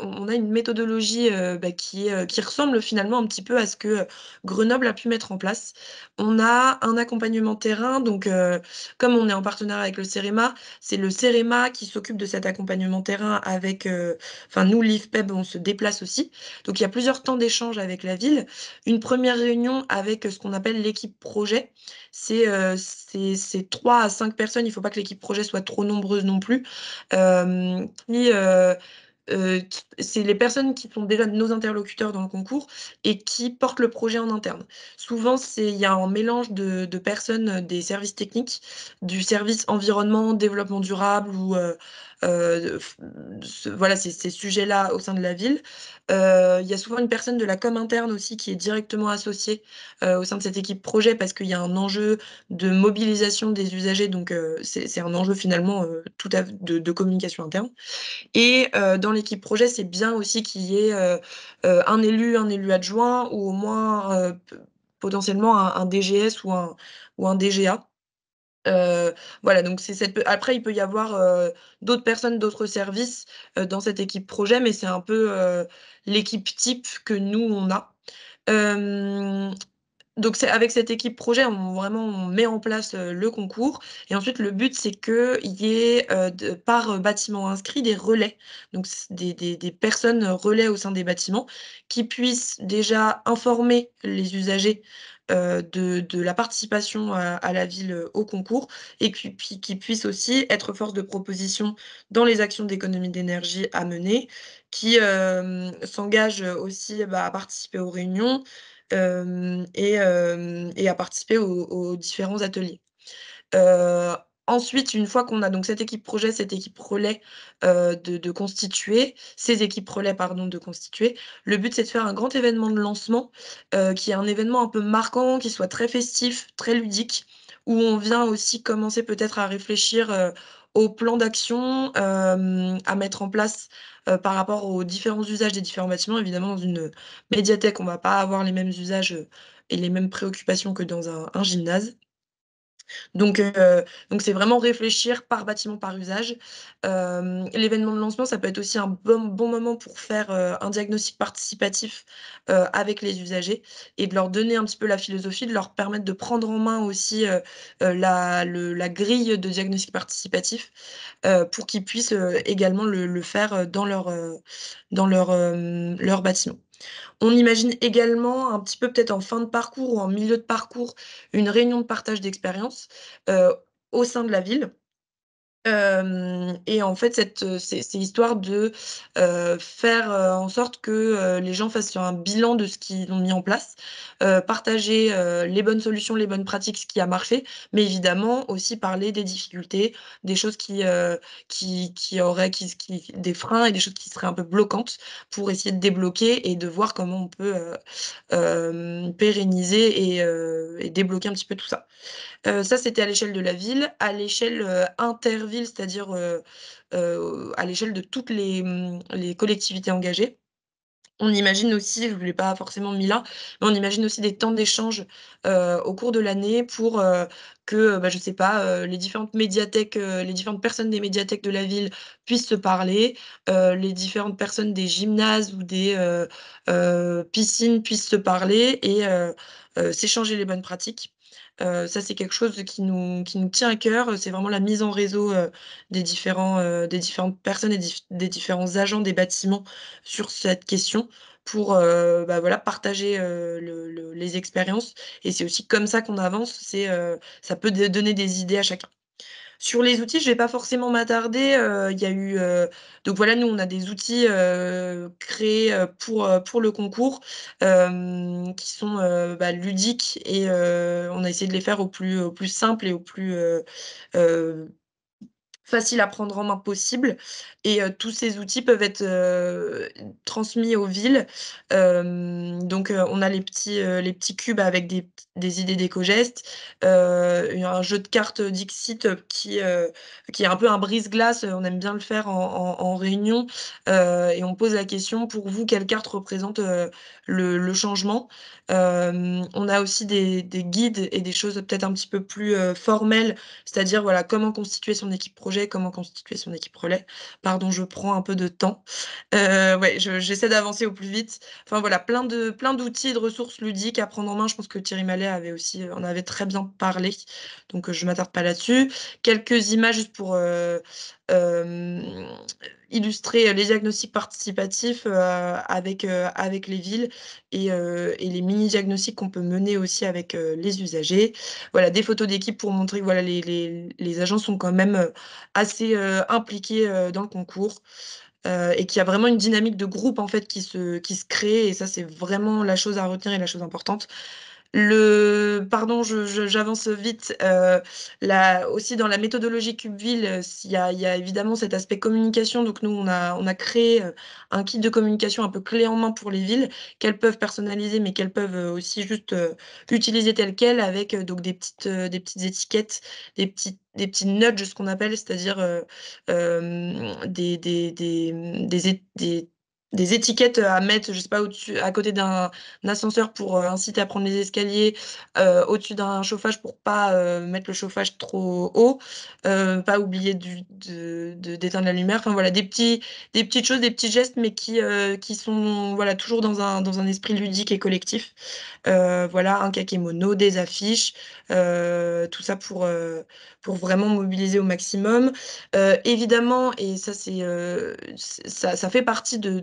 on a une méthodologie, heu, bah, heu, qui ressemble finalement un petit peu à ce que, heu, Grenoble a pu mettre en place. On a un accompagnement terrain, donc comme on est en partenariat avec le CEREMA, c'est le CEREMA qui s'occupe de cet accompagnement terrain avec, enfin nous, l'IFPEB, on se déplace aussi. Donc il y a plusieurs temps d'échange avec la ville. Une première réunion avec, ce qu'on appelle l'équipe projet. C'est, c'est 3 à 5 personnes, il faut pas que l'équipe projet soit trop nombreuse non plus, c'est les personnes qui sont déjà nos interlocuteurs dans le concours et qui portent le projet en interne. Souvent, il y a un mélange de de personnes, des services techniques, du service environnement, développement durable ou ce voilà, ces sujets-là au sein de la ville. Heu, il y a souvent une personne de la com interne aussi qui est directement associée, heu, au sein de cette équipe projet parce qu'il y a un enjeu de mobilisation des usagers donc c'est un enjeu finalement, tout de communication interne et dans l'équipe projet, c'est bien aussi qu'il y ait, un élu, un élu adjoint ou au moins, potentiellement un DGS ou un DGA. Voilà, donc c'est après il peut y avoir, d'autres personnes, d'autres services, dans cette équipe projet, mais c'est un peu, l'équipe type que nous on a. Donc c'est avec cette équipe projet, on vraiment on met en place, le concours et ensuite le but c'est qu'il y ait, par, bâtiment inscrit des relais. Donc des personnes, relais au sein des bâtiments qui puissent déjà informer les usagers, de de la participation à la ville, heu, au concours et qui puis qui puissent aussi être force de proposition dans les actions d'économie d'énergie à mener, qui, hem, s'engagent, aussi, bah, à participer aux réunions, et et à participer aux différents ateliers. Ensuite, une fois qu'on a donc cette équipe projet, cette équipe relais, heu, de constituer, ces équipes relais, pardon, de constituer, le but, c'est de faire un grand événement de lancement, heu, qui est un événement un peu marquant, qui soit très festif, très ludique, où on vient aussi commencer peut-être à réfléchir au plan d'action à mettre en place par rapport aux différents usages des différents bâtiments. Évidemment, dans une médiathèque, on ne va pas avoir les mêmes usages et les mêmes préoccupations que dans un gymnase. Donc, euh, donc c'est vraiment réfléchir par bâtiment, par usage. Euh, l'événement de lancement, ça peut être aussi un bon, moment pour faire euh, un diagnostic participatif avec les usagers et de leur donner un petit peu la philosophie, de leur permettre de prendre en main aussi la, la, grille de diagnostic participatif pour qu'ils puissent également le, le, faire dans leur, dans leur, leur bâtiment. On imagine également un petit peu peut-être en fin de parcours ou en milieu de parcours, une réunion de partage d'expérience au sein de la ville et en fait, c'est histoire de faire en sorte que les gens fassent un bilan de ce qu'ils ont mis en place, partager les bonnes solutions, les bonnes pratiques, ce qui a marché, mais évidemment aussi parler des difficultés, des choses qui, qui, qui auraient qui, des freins et des choses qui seraient un peu bloquantes pour essayer de débloquer et de voir comment on peut pérenniser et, débloquer un petit peu tout ça. ça, c'était à l'échelle de la ville. À l'échelle c'est-à-dire à l'échelle de toutes les, mmh, les collectivités engagées. On imagine aussi, je ne voulais pas forcément mis là, mais on imagine aussi des temps d'échange au cours de l'année pour que, bah, je ne sais pas, les différentes médiathèques, les différentes personnes des médiathèques de la ville puissent se parler, les différentes personnes des gymnases ou des piscines puissent se parler et s'échanger les bonnes pratiques. Ça, c'est quelque chose qui nous, qui nous tient à cœur. C'est vraiment la mise en réseau des, différents, des différentes personnes et des différents agents des bâtiments sur cette question pour bah, voilà, partager les expériences. Et c'est aussi comme ça qu'on avance. Ça peut donner des idées à chacun. Sur les outils, je ne vais pas forcément m'attarder. il y a eu, donc voilà, nous, on a des outils créés pour, pour le concours qui sont bah, ludiques et on a essayé de les faire au plus, au plus simple et au plus facile à prendre en main possible. Et tous ces outils peuvent être transmis aux villes. donc, on a les petits, les petits cubes avec des, des idées d'éco-gestes, un jeu de cartes Dixit qui, qui est un peu un brise-glace. On aime bien le faire en, en, réunion. et on pose la question pour vous, quelle carte représente le, le, changement? On a aussi des, des, guides et des choses peut-être un petit peu plus formelles, c'est-à-dire voilà, comment constituer son équipe projet comment constituer son équipe relais. Pardon, je prends un peu de temps. Euh, ouais, j'essaie d'avancer au plus vite. Enfin voilà, plein de plein d'outils de ressources ludiques à prendre en main. Je pense que Thierry Mallet avait aussi, en avait très bien parlé, donc euh, je m'attarde pas là-dessus. Quelques images juste pour euh, illustrer les diagnostics participatifs avec, les villes et, les mini-diagnostics qu'on peut mener aussi avec les usagers. Voilà, des photos d'équipe pour montrer que voilà, les, agents sont quand même assez impliqués dans le concours. et qu'il y a vraiment une dynamique de groupe en fait qui se, qui se crée et ça c'est vraiment la chose à retenir et la chose importante. Le, pardon, j'avance vite. Euh, aussi dans la méthodologie Cubeville, euh, il y, a, il y a évidemment cet aspect communication. Donc nous, on a, on a créé euh, un kit de communication un peu clé en main pour les villes qu'elles peuvent personnaliser, mais qu'elles peuvent aussi juste utiliser tel quel avec donc des petites, des petites étiquettes, des petites des petits nudges, ce qu'on appelle, c'est-à-dire des, des, des, des, des étiquettes à mettre, je sais pas, à côté d'un ascenseur pour euh, inciter à prendre les escaliers, euh, au-dessus d'un chauffage pour pas euh, mettre le chauffage trop haut, pas oublier d'éteindre la lumière. Enfin voilà, des petits, des petites choses, des petits gestes, mais qui, qui sont voilà toujours dans un dans un esprit ludique et collectif. voilà, un kakémono, des affiches, tout ça pour pour vraiment mobiliser au maximum. évidemment, et ça c'est ça, ça fait partie de,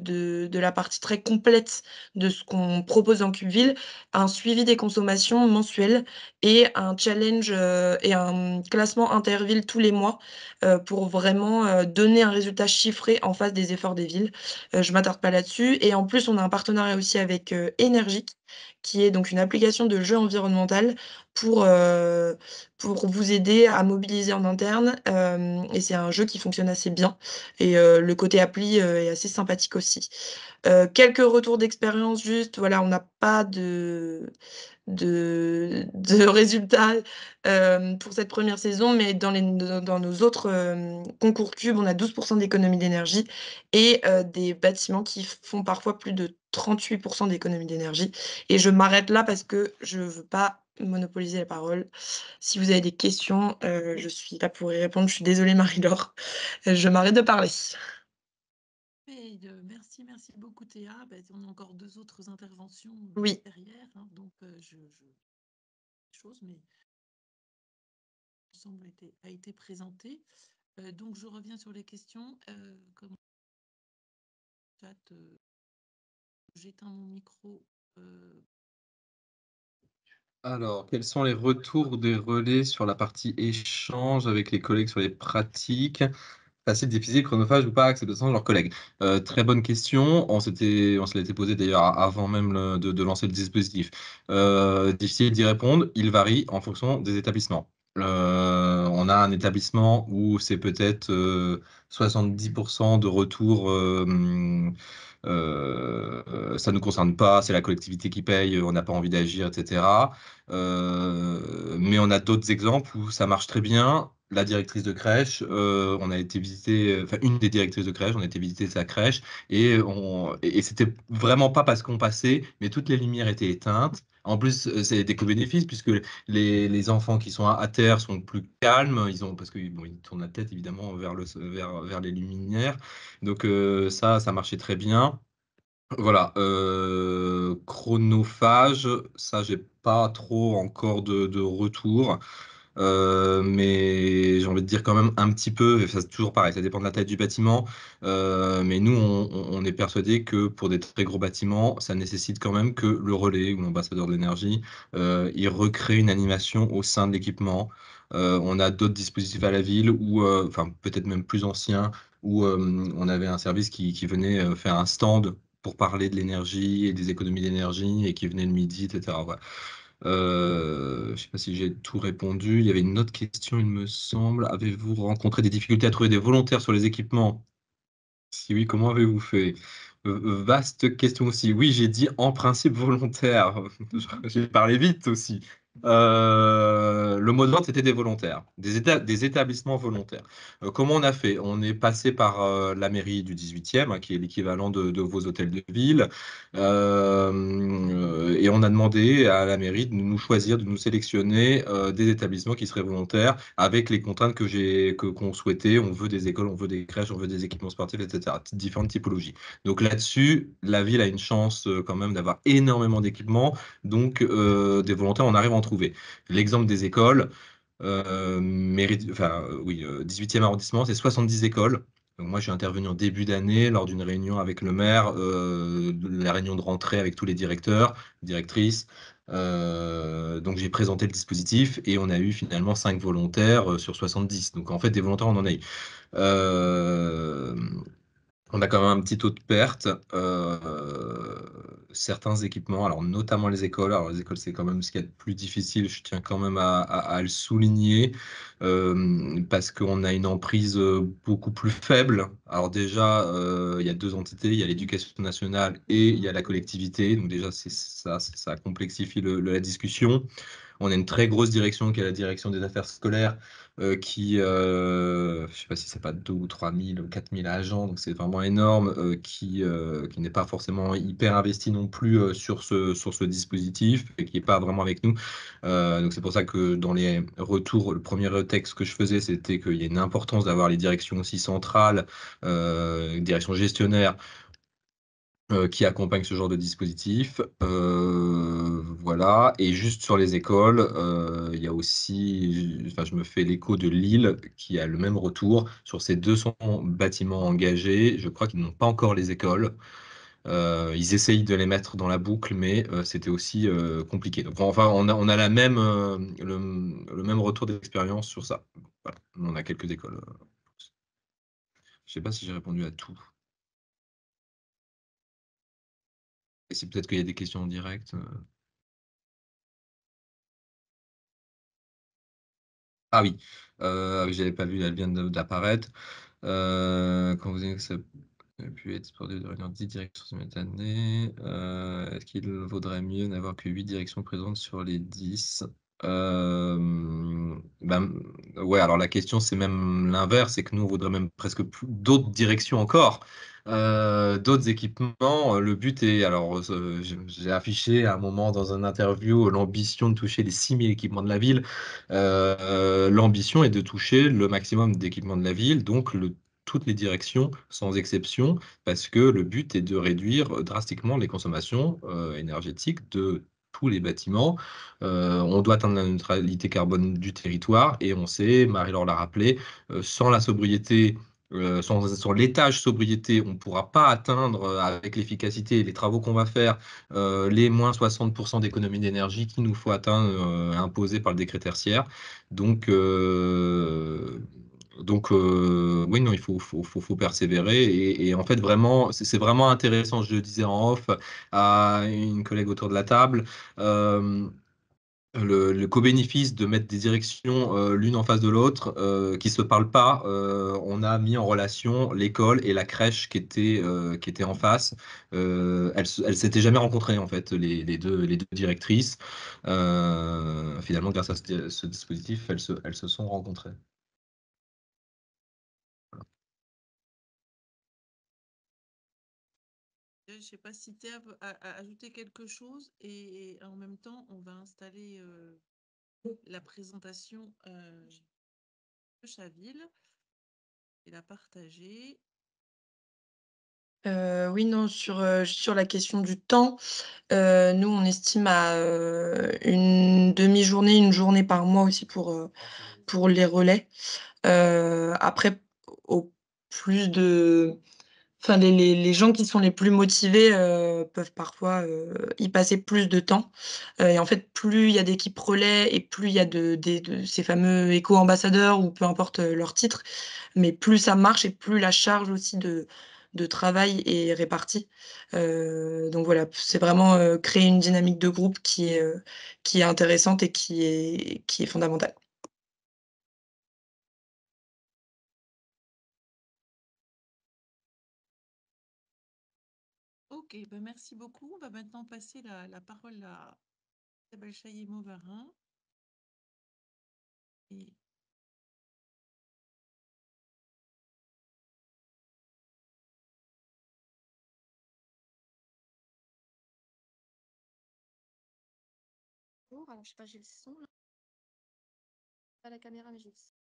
la partie très complète de ce qu'on propose dans Cubeville, un suivi des consommations mensuelles et un challenge euh, et un classement interville tous les mois euh, pour vraiment euh, donner un résultat chiffré en face des efforts des villes. je ne m'attarde pas là-dessus. Et en plus, on a un partenariat aussi avec Énergie qui est donc une application de jeu environnemental pour, heu, pour vous aider à mobiliser en interne, hem et c'est un jeu qui fonctionne assez bien et heu, le côté appli, est assez sympathique aussi. Quelques retours d'expérience juste, voilà, on n'a pas de de de [LAUGHS] résultats, pour cette première saison, mais dans les dans nos autres, concours cubes, on a 12% d'économie d'énergie et des bâtiments qui font parfois plus de 38% d'économie d'énergie et je m'arrête là parce que je veux pas monopoliser la parole. Si vous avez des questions, heu, je suis là pour y répondre. Je suis désolée Marie-Laure, je m'arrête de parler. Merci, merci beaucoup Théa. Bah, on a encore 2 autres interventions, Oui. derrière, hein, donc je je chose, mais l'ensemble a été a été présenté. Donc je reviens sur les questions, heu, comme j'éteins mon micro, heu Alors, quels sont les retours des relais sur la partie échange avec les collègues sur les pratiques? Facile, difficile, chronophage ou pas acceptation de leurs collègues? Heu, très bonne question. On s'était on se posé d'ailleurs avant même le de lancer le dispositif. Heu, difficile d'y répondre, il varie en fonction des établissements. On a un établissement où c'est peut-être, heu, 70% de retour, heu, ça nous concerne pas, c'est la collectivité qui paye, on n'a pas envie d'agir et cetera. Heu, mais on a d'autres exemples où ça marche très bien. La directrice de crèche, heu, on a été visiter, enfin une des directrices de crèche, on a été visiter sa crèche et on et c'était vraiment pas parce qu'on passait, mais toutes les lumières étaient éteintes. En plus, c'est des co-bénéfices puisque les les enfants qui sont à terre sont plus calmes, ils ont parce que bon, ils tournent la tête évidemment vers le vers vers les luminaires. Donc heu, ça, ça marchait très bien. Voilà, chronophage, ça j'ai pas trop encore de de retour. Heu, mais j'ai envie de dire quand même un petit peu, c'est toujours pareil, ça dépend de la taille du bâtiment. Heu, mais nous, on est persuadés que pour des très gros bâtiments, ça nécessite quand même que le relais ou l'ambassadeur de l'énergie, heu, il recrée une animation au sein de l'équipement. On a d'autres dispositifs à la ville heu, enfin peut-être même plus anciens, où, on avait un service qui qui venait, faire un stand pour parler de l'énergie et des économies d'énergie et qui venait le midi et cetera, voilà. Heu, je ne sais pas si j'ai tout répondu. Il y avait une autre question, il me semble. Avez-vous rencontré des difficultés à trouver des volontaires sur les équipements? Si oui, comment avez-vous fait? Vaste question aussi. Oui, j'ai dit en principe volontaire. [LAUGHS] J'ai parlé vite aussi. Heu, le mot d'ordre, c'était des volontaires, des éta des établissements volontaires. Heu, comment on a fait? On est passé par, heu, la mairie du 18e, hein, qui est l'équivalent de vos hôtels de ville. Et on a demandé à la mairie de nous choisir, de nous sélectionner, des établissements qui seraient volontaires avec les contraintes que qu'on souhaitait. On veut des écoles, on veut des crèches, on veut des équipements sportifs et cetera, différentes typologies. Donc là-dessus, la ville a une chance, quand même d'avoir énormément d'équipements, donc des volontaires, on arrive à en L'exemple des écoles, heu, mairie enfin, heu, oui, heu, 18e arrondissement, c'est 70 écoles. Moi, suis intervenu en début d'année lors d'une réunion avec le maire, la réunion de rentrée avec tous les directeurs, directrices. Donc j'ai présenté le dispositif et on a eu finalement 5 volontaires, sur 70. Donc en fait, des volontaires, on en a eu. On a quand même un petit taux de perte. Certains équipements, alors notamment les écoles. Alors les écoles, c'est quand même ce qu'il y a de plus difficile, je tiens quand même à le souligner, hem, parce qu'on a une emprise, heu, beaucoup plus faible. Alors déjà, heu, il y a 2 entités, il y a l'éducation nationale et il y a la collectivité. Donc déjà, ça complexifie le la discussion. On a une très grosse direction qui est la direction des affaires scolaires, heu, qui, heu, je sais pas si c'est pas 2 ou 3 000 ou 4 000 agents, donc c'est vraiment énorme, qui, heu, qui n'est pas forcément hyper investi non plus, sur ce sur ce dispositif et qui est pas vraiment avec nous. Donc c'est pour ça que dans les retours, le 1er texte que je faisais, c'était qu'il y a une importance d'avoir les directions aussi centrales, heu, directions Heu, qui accompagne ce genre de dispositif. Heu, voilà et juste sur les écoles, heu, il y a aussi enfin, je me fais l'écho de Lille qui a le même retour. Sur ces 200 bâtiments engagés, je crois qu'ils n'ont pas encore les écoles. Ils essayent de les mettre dans la boucle, mais c'était aussi, compliqué. Enfin, on a la même, le le même retour d'expérience sur ça. Voilà, on a quelques écoles, je sais pas si j'ai répondu à tout. Et si peut-être qu'il y a des questions en direct. euh. Ah oui, euh, je n'avais pas vu, elle vient d'apparaître. Euh, quand vous dites que ça a pu être exporté de réunir 10 directions simultanées, euh, est-ce qu'il vaudrait mieux n'avoir que 8 directions présentes sur les 10 euh, ben, ouais, alors la question c'est même l'inverse, c'est que nous on voudrait même presque d'autres directions encore, euh, d'autres équipements. Le but est, alors euh, j'ai- affiché à un moment dans une interview l'ambition de toucher les 6000 équipements de la ville. Euh, l'ambition est de toucher le maximum d'équipements de la ville, donc toutes les directions sans exception, parce que le but est de réduire drastiquement les consommations euh, énergétiques de tous les bâtiments. Euh, on doit atteindre la neutralité carbone du territoire et on sait, Marie-Laure l'a rappelé, euh, sans la sobriété, euh, sans l'étage sobriété, on ne pourra pas atteindre euh, avec l'efficacité et les travaux qu'on va faire euh, les moins 60% d'économie d'énergie qu'il nous faut atteindre, imposés par le décret tertiaire. Donc, donc oui, non, il faut, faut, faut, faut persévérer. Et, et, en fait, vraiment, c'est vraiment intéressant, je le disais en off à une collègue autour de la table. Le, co-bénéfice de mettre des directions euh, l'une en face de l'autre euh, qui se parlent pas, euh, on a mis en relation l'école et la crèche qui étaient en face. Elles elles s'étaient jamais rencontrées en fait les, deux les deux directrices. Finalement, grâce à ce, ce dispositif, elles se elles se sont rencontrées. Je ne sais pas si Théa veut a- a- ajouter quelque chose et, et en même temps, on va installer euh, la présentation euh, de Chaville et la partager. Euh, oui, non, sur, euh, sur la question du temps, euh, nous, on estime à euh, une demi-journée, une journée par mois aussi pour, euh, pour les relais. Euh, après, au plus de... Enfin, les, les, les gens qui sont les plus motivés euh, peuvent parfois euh, y passer plus de temps. Euh, et en fait, plus il y a d'équipes relais et plus il y a de, de, de ces fameux éco-ambassadeurs ou peu importe leur titre, mais plus ça marche et plus la charge aussi de, de travail est répartie. Donc voilà, c'est vraiment créer une dynamique de groupe qui est, qui est intéressante et qui est, qui est fondamentale. Ok, ben merci beaucoup. On va maintenant passer la, la parole à Isabelle Chaillet-Mauvarin. Et Bonjour, alors je sais pas, j'ai le son là. Pas la caméra, mais j'ai le son.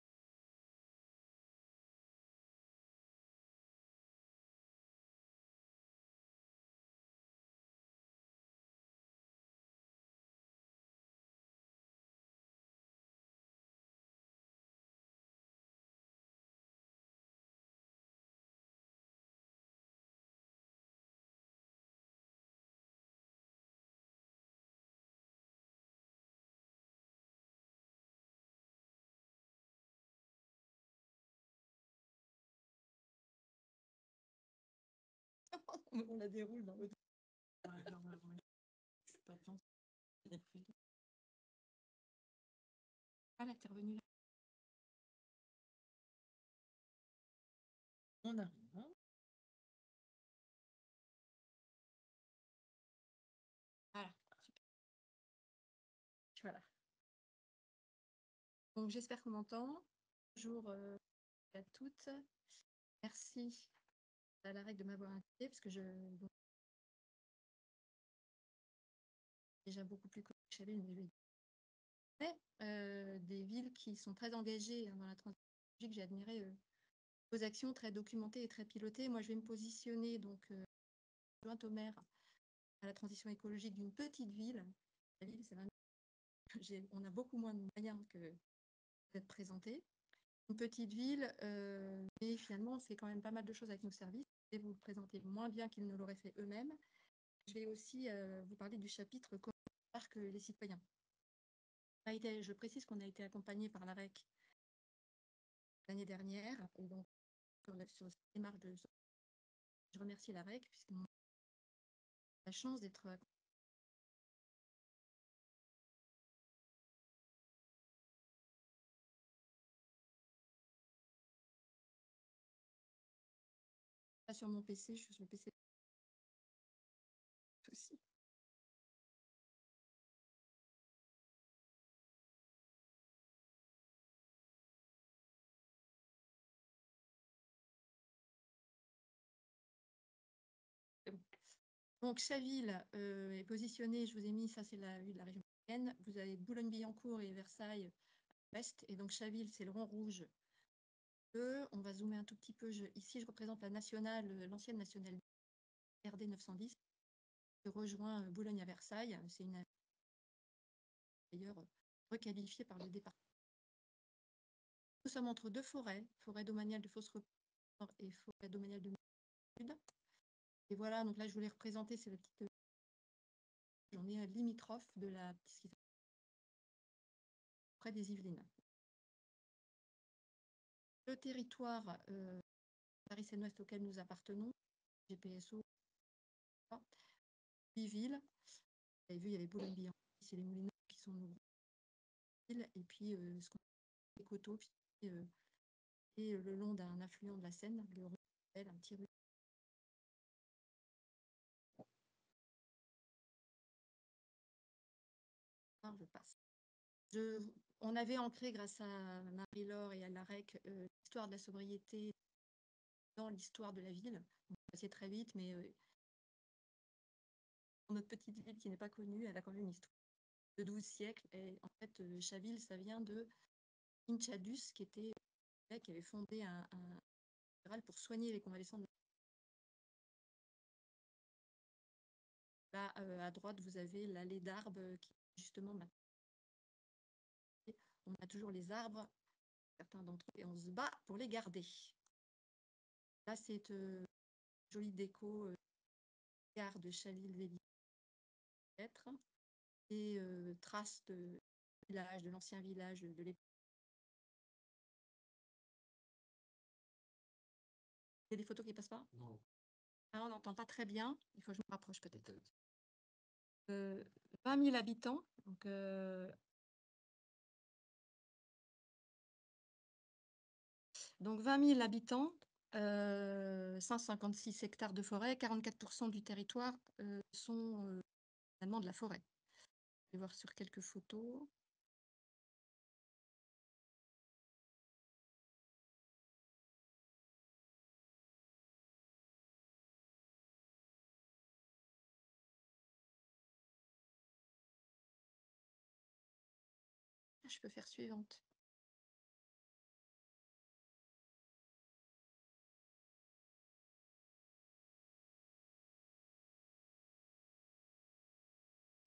On la déroule dans le. Alors, alors, ouais. Je suis pas plan- là, t'es revenu là. On arrive. hein. Voilà. Voilà. Donc, j'espère qu'on m'entend. Bonjour euh, à toutes. Merci à la règle de m'avoir invité parce que je. déjà beaucoup plus connu que Chaville, mais je vais- euh, des villes qui sont très engagées hein, dans la transition écologique. J'ai admiré euh, vos actions très documentées et très pilotées. Moi, je vais me positionner donc euh, jointe au maire à la transition écologique d'une petite ville. La ville, c'est [LAUGHS] on a beaucoup moins de moyens que d'être présenté. Une petite ville, euh, mais finalement, on fait quand même pas mal de choses avec nos services. Et vous présentez moins bien qu'ils ne l'auraient fait eux-mêmes. Je vais aussi euh, vous parler du chapitre Comment marquent les citoyens. A je précise qu'on a été accompagné par l'AREC l'année dernière. Et donc, sur, la- sur cette démarche de, je remercie l'AREC puisqu'ils m'ont la chance d'être sur mon PC, je suis sur le PC. Donc, Chaville euh, est positionné, je vous ai mis, ça c'est la vue de la région. Vous avez Boulogne-Billancourt et Versailles à l'ouest. Et donc, Chaville, c'est le rond rouge. Euh, on va zoomer un tout petit peu. Ici, je représente la nationale, euh, l'ancienne nationale RD 910, qui rejoint euh, Boulogne à Versailles. C'est une d'ailleurs requalifiée par le département. Nous sommes entre deux forêts, forêt domaniale de Fausse et forêt domaniale de Sud. Et voilà, donc là, je voulais représenter, c'est la petite. J'en ai un limitrophe de la près des Yvelines. Le territoire euh, Paris Seine-Ouest auquel nous appartenons, GPSO, huit villes. Vous avez vu, il y avait Boulogne-Billancourt, ici les Moulineaux qui sont nos villes, et puis euh, ce qu'on les coteaux, euh, et le long d'un affluent de la Seine, le Ruel, un petit. Ah, je passe. On avait ancré, grâce à Marie-Laure et à l'AREC, euh, l'histoire de la sobriété dans l'histoire de la ville. On est passé très vite, mais euh, notre petite ville qui n'est pas connue, elle a quand même une histoire de 12 siècles. Et en fait, euh, Chaville, ça vient de Inchadus, qui était qui avait fondé un, un pour soigner les convalescents. de- Là, à droite, vous avez l'allée d'arbres euh, qui, justement, maintenant, on a toujours les arbres, certains d'entre eux, et on se bat pour les garder. Là, c'est euh, jolie déco, euh, gare de Chaville-Vélizy, peut-être, et euh, traces de village, de l'ancien village de l'époque. Il y a des photos qui passent pas? Non. Ah, on n'entend pas très bien. Il faut que je me rapproche peut-être. Euh, 20 000 habitants. Donc, euh, donc 20 000 habitants, euh, 156 hectares de forêt, 44% du territoire euh, sont euh, finalement de la forêt. Je vais voir sur quelques photos. Je peux faire suivante.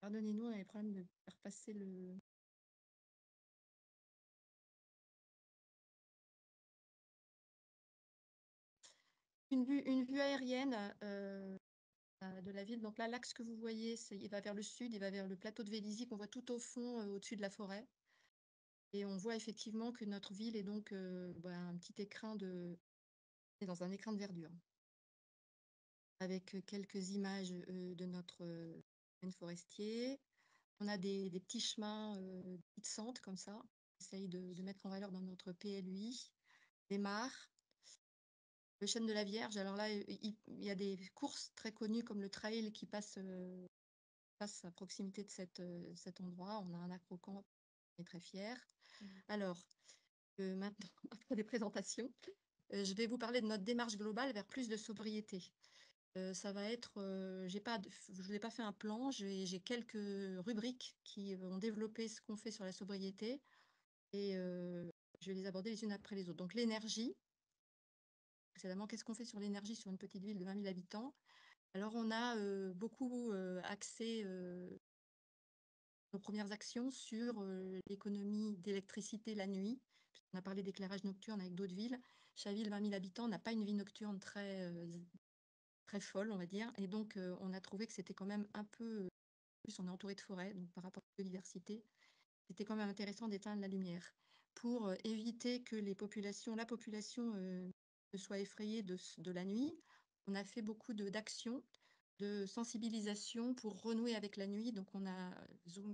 Pardonnez-nous, on a des problèmes de faire passer le. Une vue, aérienne euh, euh, de la ville. Donc là, l'axe que vous voyez, il va vers le sud, il va vers le plateau de Vélizy qu'on voit tout au fond, euh, au-dessus de la forêt. Et on voit effectivement que notre ville est donc bah, un petit écrin de. est dans un écrin de verdure. Avec quelques images de notre forestier. On a des, des petits chemins, euh, petites sentes comme ça. On essaye de, de mettre en valeur dans notre PLUI. Des mares. Le chêne de la Vierge. Alors là, il, il y a des courses très connues comme le trail qui passe, euh, passe à proximité de cette, euh, cet endroit. On a un acrocamp, on est très fiers. Alors, euh, maintenant, [LAUGHS] après des présentations, euh, je vais vous parler de notre démarche globale vers plus de sobriété. Ça va être, euh, pas, je n'ai pas fait un plan, j'ai quelques rubriques qui ont développé ce qu'on fait sur la sobriété et je vais les aborder les unes après les autres. Donc l'énergie, précédemment, qu'est-ce qu'on fait sur l'énergie sur une petite ville de 20 000 habitants? Alors on a beaucoup axé nos premières actions sur l'économie d'électricité la nuit. On a parlé d'éclairage nocturne avec d'autres villes. Chaville, 20 000 habitants, n'a pas une vie nocturne très, très folle, on va dire. Et donc, on a trouvé que c'était quand même un peu... Plus, on est entouré de forêts, donc par rapport à la biodiversité, c'était quand même intéressant d'éteindre la lumière pour éviter que les populations, la population euh, ne soit effrayée de, de la nuit. On a fait beaucoup d'actions. de sensibilisation pour renouer avec la nuit. Donc on a,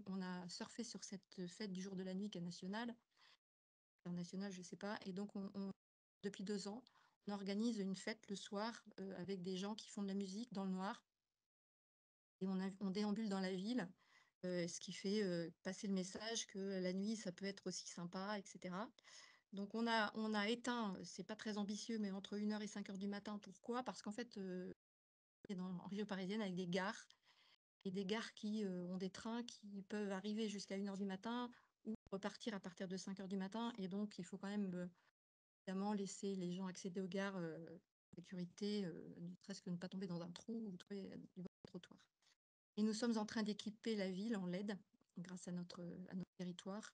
on a surfé sur cette fête du jour de la nuit qui est nationale. Internationale, je sais pas. Et donc on, on- depuis deux ans, on organise une fête le soir avec des gens qui font de la musique dans le noir. Et on, déambule dans la ville, ce qui fait passer le message que la nuit, ça peut être aussi sympa, etc. Donc on a, on a éteint, c'est pas très ambitieux, mais entre 1h et 5h du matin. Pourquoi? Parce qu'en fait, on est dans, en région parisienne avec des gares, et des gares qui ont des trains qui peuvent arriver jusqu'à 1h du matin ou repartir à partir de 5h du matin. Et donc, il faut quand même évidemment laisser les gens accéder aux gares euh, sécurité, euh, ne serait-ce que ne pas tomber dans un trou ou trouver du trottoir. Et nous sommes en train d'équiper la ville en LED grâce à notre, à territoire.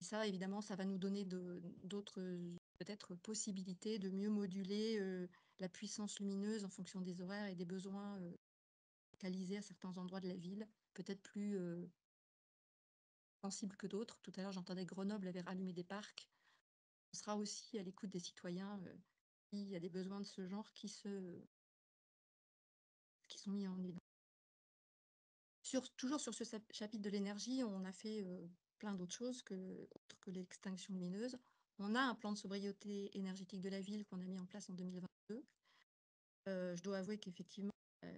Et ça, évidemment, ça va nous donner d'autres peut-être possibilités de mieux moduler euh, la puissance lumineuse en fonction des horaires et des besoins localisés à certains endroits de la ville, peut-être plus sensibles que d'autres. Tout à l'heure, j'entendais Grenoble avait rallumé des parcs. On sera aussi à l'écoute des citoyens s'il y a des besoins de ce genre qui, se, qui sont mis en évidence. Toujours sur ce chapitre de l'énergie, on a fait plein d'autres choses que, autres que l'extinction lumineuse. On a un plan de sobriété énergétique de la ville qu'on a mis en place en 2022. Euh, je dois avouer qu'effectivement, la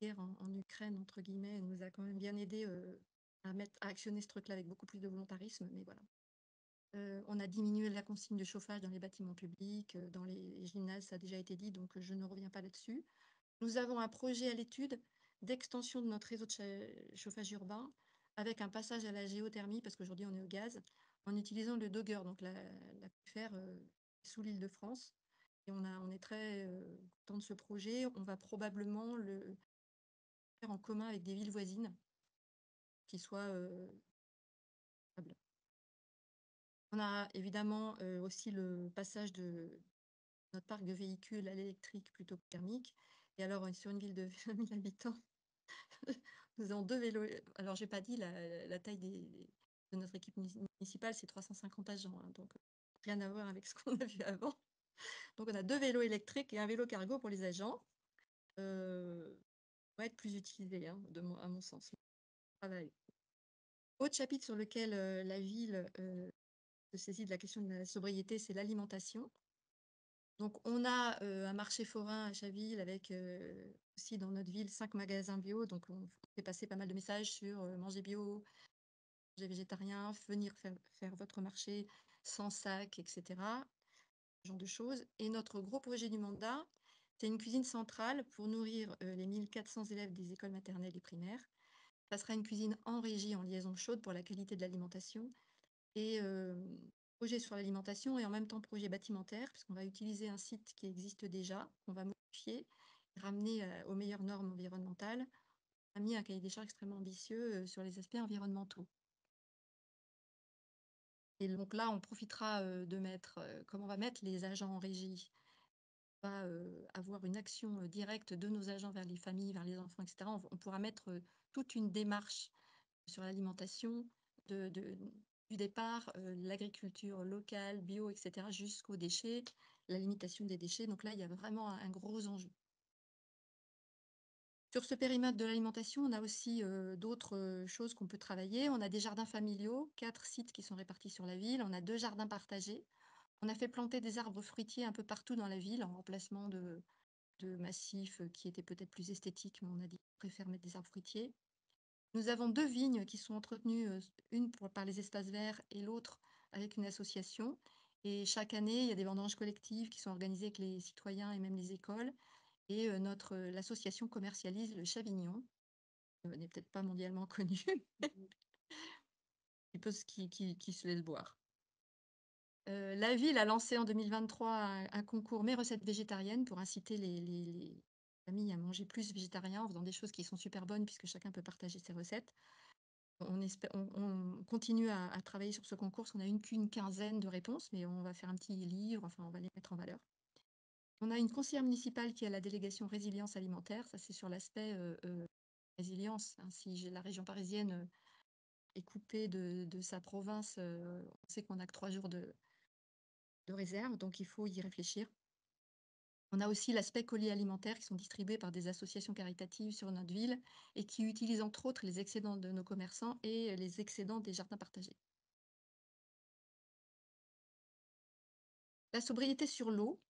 guerre en, Ukraine, entre guillemets, nous a quand même bien aidé à, mettre, à actionner ce truc-là avec beaucoup plus de volontarisme, mais voilà. Euh, on a diminué la consigne de chauffage dans les bâtiments publics, euh, dans les gymnases, ça a déjà été dit, donc euh, je ne reviens pas là-dessus. Nous avons un projet à l'étude d'extension de notre réseau de cha- chauffage urbain avec un passage à la géothermie, parce qu'aujourd'hui on est au gaz, en utilisant le Dogger, donc la, euh, sous l'île de France. Et on, est très content de ce projet. On va probablement le faire en commun avec des villes voisines qui soient. On a évidemment aussi le passage de notre parc de véhicules à l'électrique plutôt que thermique. Et alors, sur une ville de [LAUGHS] 20 000 habitants, nous avons deux vélos. Alors, j'ai pas dit la, taille de notre équipe munici- municipale, c'est 350 agents. hein, donc, rien à voir avec ce qu'on a vu avant. Donc, on a deux vélos électriques et un vélo cargo pour les agents. Euh, va être plus utilisé, hein, à mon sens. Autre chapitre sur lequel la ville se de la question de la sobriété, c'est l'alimentation. Donc, on a euh, un marché forain à Chaville avec euh, aussi dans notre ville cinq magasins bio. Donc, on fait passer pas mal de messages sur euh, manger bio, manger végétarien, venir faire, faire votre marché sans sac, etc. Ce genre de choses. Et notre gros projet du mandat, c'est une cuisine centrale pour nourrir les 1400 élèves des écoles maternelles et primaires. Ça sera une cuisine en régie, en liaison chaude pour la qualité de l'alimentation. Et projet sur l'alimentation et en même temps projet bâtimentaire, puisqu'on va utiliser un site qui existe déjà, qu'on va modifier, ramener aux meilleures normes environnementales. Mis un cahier des charges extrêmement ambitieux sur les aspects environnementaux. Et donc là, on profitera de mettre, euh, comme on va mettre les agents en régie, on va avoir une action directe de nos agents vers les familles, vers les enfants, etc. On, pourra mettre toute une démarche sur l'alimentation, de- du départ, euh, l'agriculture locale, bio, etc., jusqu'aux déchets, la limitation des déchets. Donc là, il y a vraiment un, gros enjeu. Sur ce périmètre de l'alimentation, on a aussi euh, d'autres euh, choses qu'on peut travailler. On a des jardins familiaux, quatre sites qui sont répartis sur la ville. On a deux jardins partagés. On a fait planter des arbres fruitiers un peu partout dans la ville en remplacement de, massifs qui étaient peut-être plus esthétiques, mais on a dit qu'on préfère mettre des arbres fruitiers. Nous avons deux vignes qui sont entretenues, euh, une par les espaces verts et l'autre avec une association. Et chaque année, il y a des vendanges collectives qui sont organisées avec les citoyens et même les écoles. Et euh, notre, euh, l'association commercialise le Chavignon, qui n'est peut-être pas mondialement connu, [LAUGHS] peut se- qui, se laisse boire. Euh, la ville a lancé en 2023 un, concours Mes recettes végétariennes pour inciter les- à manger plus végétarien en faisant des choses qui sont super bonnes puisque chacun peut partager ses recettes. On, espère- on- on continue à, travailler sur ce concours, qu'on n'a une qu'une quinzaine de réponses, mais on va faire un petit livre, enfin on va les mettre en valeur. On a une conseillère municipale qui a la délégation résilience alimentaire, ça c'est sur l'aspect euh, euh, résilience. hein. Si la région parisienne euh, est coupée de, sa province, on sait qu'on n'a que trois jours de, de réserve, donc il faut y réfléchir. On a aussi l'aspect colis alimentaires qui sont distribués par des associations caritatives sur notre ville et qui utilisent entre autres les excédents de nos commerçants et les excédents des jardins partagés. La sobriété sur l'eau.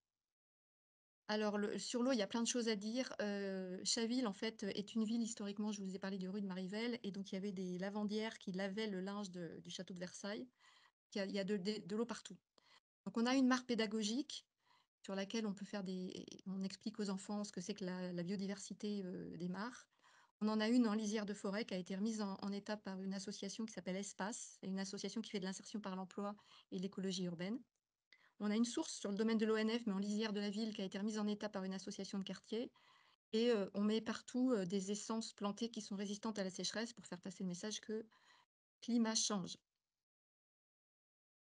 Alors, sur l'eau, il y a plein de choses à dire. Euh, Chaville, en fait, est une ville, historiquement, je vous ai parlé du rue de Marivelle, et donc il y avait des lavandières qui lavaient le linge du château de Versailles. Il y a, de, l'eau partout. Donc, on a une mare pédagogique sur laquelle on explique aux enfants ce que c'est que la, biodiversité euh, des mares. On en a une en lisière de forêt qui a été remise en, état par une association qui s'appelle Espace, une association qui fait de l'insertion par l'emploi et l'écologie urbaine. On a une source sur le domaine de l'ONF, mais en lisière de la ville, qui a été remise en état par une association de quartier. Et euh, on met partout euh, des essences plantées qui sont résistantes à la sécheresse pour faire passer le message que climat change.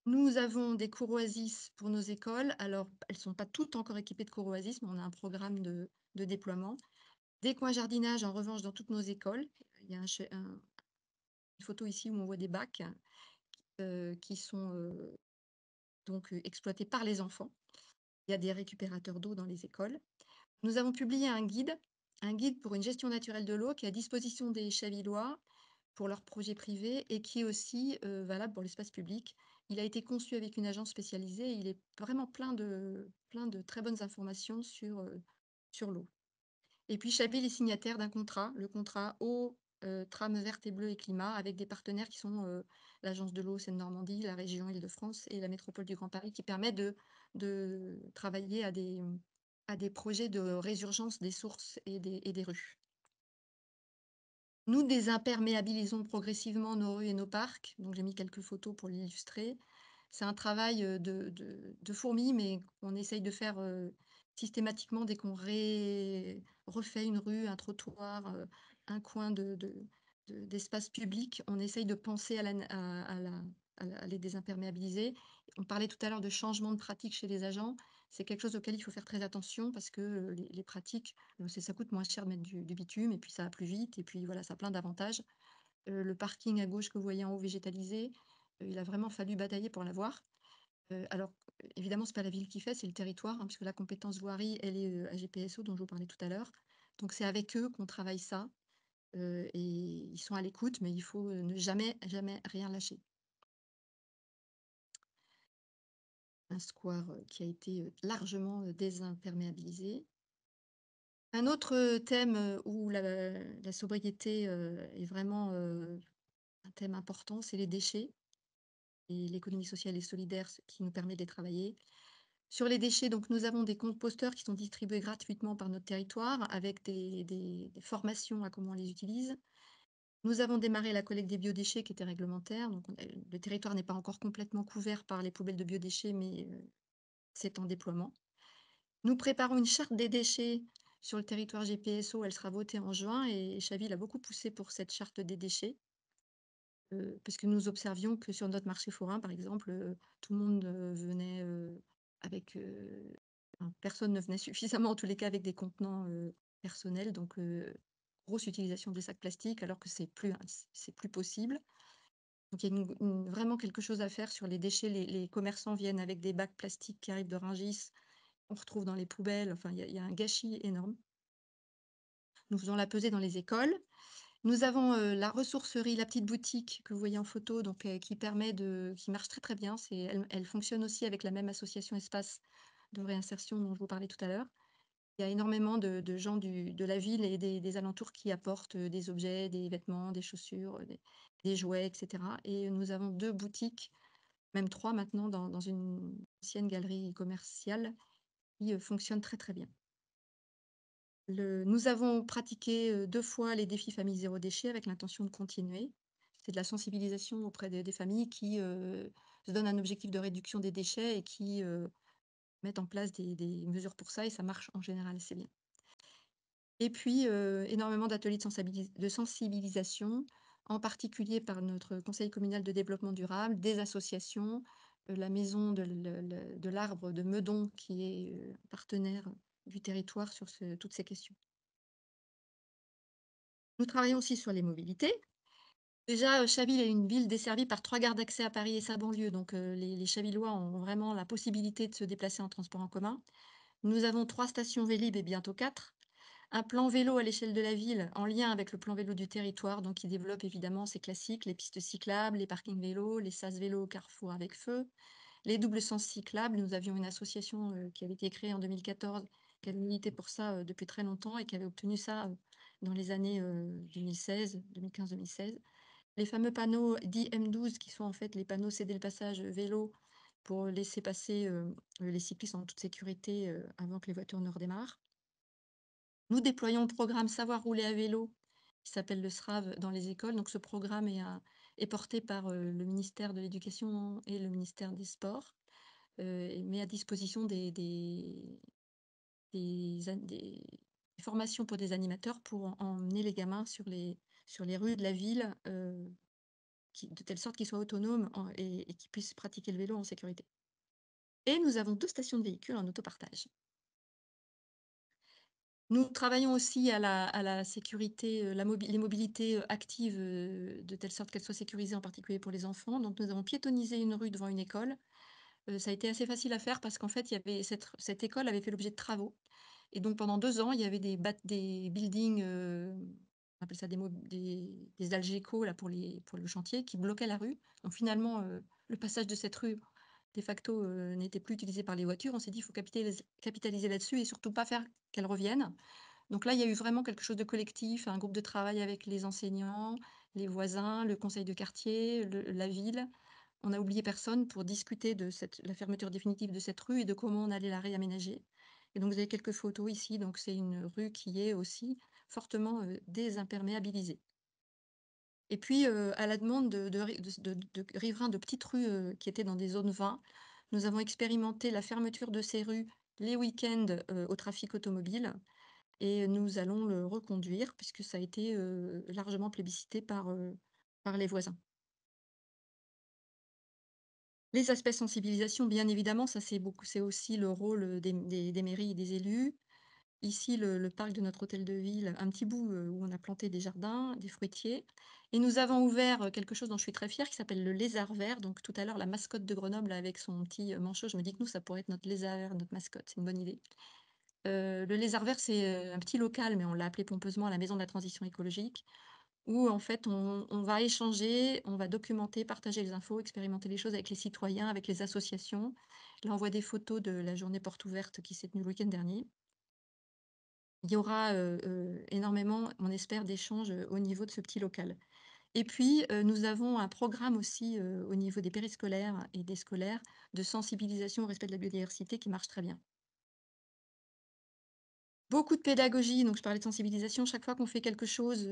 Nous avons des cours oasis pour nos écoles. Alors, elles ne sont pas toutes encore équipées de cours oasis, mais on a un programme de, déploiement. Des coins jardinage, en revanche, dans toutes nos écoles. Il y a un, un, une photo ici où on voit des bacs euh, qui sont euh, donc euh, exploités par les enfants. Il y a des récupérateurs d'eau dans les écoles. Nous avons publié un guide, un guide pour une gestion naturelle de l'eau qui est à disposition des Chavillois pour leurs projets privés et qui est aussi valable pour l'espace public. Il a été conçu avec une agence spécialisée et il est vraiment plein de, très bonnes informations sur, euh, l'eau. Et puis Chaville est signataire d'un contrat, le contrat eau, euh, trame verte et bleue et climat, avec des partenaires qui sont euh, l'Agence de l'eau Seine-Normandie, la région Île-de-France et la métropole du Grand Paris, qui permet de, travailler à des, projets de résurgence des sources et des rues. Nous désimperméabilisons progressivement nos rues et nos parcs. Donc j'ai mis quelques photos pour l'illustrer. C'est un travail de, de, fourmi, mais on essaye de faire euh, systématiquement dès qu'on refait une rue, un trottoir, euh, un coin de, d'espace public. On essaye de penser à, à, la, à, les désimperméabiliser. On parlait tout à l'heure de changement de pratique chez les agents. C'est quelque chose auquel il faut faire très attention parce que les, pratiques, ça coûte moins cher de mettre du, bitume et puis ça va plus vite et puis voilà, ça a plein d'avantages. Le parking à gauche que vous voyez en haut végétalisé, il a vraiment fallu batailler pour l'avoir. Alors, évidemment, ce n'est pas la ville qui fait, c'est le territoire, hein, puisque la compétence voirie, elle est à GPSO, dont je vous parlais tout à l'heure. Donc, c'est avec eux qu'on travaille ça. Et ils sont à l'écoute, mais il faut ne jamais, jamais rien lâcher. Un square qui a été largement désimperméabilisé. Un autre thème où la, sobriété est vraiment un thème important, c'est les déchets et l'économie sociale et solidaire qui nous permet de les travailler. Sur les déchets, donc, nous avons des composteurs qui sont distribués gratuitement par notre territoire avec des, des, des formations à comment on les utilise. Nous avons démarré la collecte des biodéchets qui était réglementaire. Donc, le territoire n'est pas encore complètement couvert par les poubelles de biodéchets, mais euh, c'est en déploiement. Nous préparons une charte des déchets sur le territoire GPSO. Elle sera votée en juin et Chaville a beaucoup poussé pour cette charte des déchets. Euh, parce que nous observions que sur notre marché forain, par exemple, euh, tout le monde venait avec... personne ne venait [LAUGHS] suffisamment, en tous les cas, avec des contenants personnels. Donc, grosse utilisation des sacs plastiques alors que c'est plus, c'est plus possible. Donc il y a vraiment quelque chose à faire sur les déchets. Les, commerçants viennent avec des bacs plastiques qui arrivent de Rungis, on retrouve dans les poubelles. Enfin, il y, a, un gâchis énorme. Nous faisons la pesée dans les écoles. Nous avons euh, la ressourcerie, la petite boutique que vous voyez en photo, donc euh, qui permet de, qui marche très très bien. Elle, elle, fonctionne aussi avec la même association Espace de réinsertion dont je vous parlais tout à l'heure. Il y a énormément de, gens de la ville et des, alentours qui apportent des objets, des vêtements, des chaussures, des, jouets, etc. Et nous avons deux boutiques, même trois maintenant, dans, une ancienne galerie commerciale qui fonctionne très très bien. Nous avons pratiqué deux fois les défis famille zéro déchet avec l'intention de continuer. C'est de la sensibilisation auprès des, familles qui euh, se donnent un objectif de réduction des déchets et qui euh, mettent en place des, mesures pour ça et ça marche en général assez bien. Et puis, euh, énormément d'ateliers de, sensibilis de, sensibilisation, en particulier par notre conseil communal de développement durable, des associations, euh, la maison de l'arbre de Meudon qui est euh, partenaire du territoire sur toutes ces questions. Nous travaillons aussi sur les mobilités. Déjà, Chaville est une ville desservie par trois gares d'accès à Paris et sa banlieue, donc euh, les, Chavillois ont vraiment la possibilité de se déplacer en transport en commun. Nous avons trois stations Vélib et bientôt quatre. Un plan vélo à l'échelle de la ville en lien avec le plan vélo du territoire, donc qui développe évidemment ces classiques, les pistes cyclables, les parkings vélos, les sas vélos carrefour avec feu, les doubles sens cyclables. Nous avions une association euh, qui avait été créée en 2014, qui avait milité pour ça euh, depuis très longtemps et qui avait obtenu ça euh, dans les années 2016, 2015-2016. Les fameux panneaux dits M12, qui sont en fait les panneaux céder le passage vélo pour laisser passer les cyclistes en toute sécurité avant que les voitures ne redémarrent. Nous déployons le programme Savoir rouler à vélo, qui s'appelle le SRAV dans les écoles. Donc ce programme est, porté par le ministère de l'Éducation et le ministère des Sports, et met à disposition des, formations pour des animateurs pour emmener les gamins sur les, sur les rues de la ville, de telle sorte qu'ils soient autonomes et, qu'ils puissent pratiquer le vélo en sécurité. Et nous avons deux stations de véhicules en autopartage. Nous travaillons aussi à la, sécurité, la les mobilités actives, de telle sorte qu'elles soient sécurisées, en particulier pour les enfants. Donc, nous avons piétonnisé une rue devant une école. ça a été assez facile à faire parce qu'en fait, cette école avait fait l'objet de travaux. Et donc, pendant deux ans, il y avait des, des buildings, on appelle ça des, des, algécos pour, pour le chantier, qui bloquaient la rue. Donc, finalement, le passage de cette rue de facto euh, n'était plus utilisée par les voitures. On s'est dit qu'il faut capitaliser, là-dessus et surtout pas faire qu'elle revienne. Donc là, il y a eu vraiment quelque chose de collectif, un groupe de travail avec les enseignants, les voisins, le conseil de quartier, la ville. On n'a oublié personne pour discuter de la fermeture définitive de cette rue et de comment on allait la réaménager. Et donc, vous avez quelques photos ici. Donc, c'est une rue qui est aussi fortement euh, désimperméabilisée. Et puis, à la demande de riverains de petites rues, qui étaient dans des zones 20, nous avons expérimenté la fermeture de ces rues les week-ends, au trafic automobile et nous allons le reconduire puisque ça a été, largement plébiscité par, les voisins. Les aspects sensibilisation, bien évidemment, ça c'est aussi le rôle, des mairies et des élus. Ici, le, parc de notre hôtel de ville, un petit bout euh, où on a planté des jardins, des fruitiers. Et nous avons ouvert euh, quelque chose dont je suis très fière, qui s'appelle le lézard vert. Donc tout à l'heure, la mascotte de Grenoble avec son petit euh, manchot, je me dis que nous, ça pourrait être notre lézard vert, notre mascotte. C'est une bonne idée. le lézard vert, c'est un petit local, mais on l'a appelé pompeusement la maison de la transition écologique, où en fait, on, on, va échanger, on va documenter, partager les infos, expérimenter les choses avec les citoyens, avec les associations. Là, on voit des photos de la journée porte ouverte qui s'est tenue le week-end dernier il y aura énormément, on espère, d'échanges au niveau de ce petit local. Et puis, nous avons un programme aussi au niveau des périscolaires et des scolaires de sensibilisation au respect de la biodiversité qui marche très bien. Beaucoup de pédagogie, donc je parlais de sensibilisation, chaque fois qu'on fait quelque chose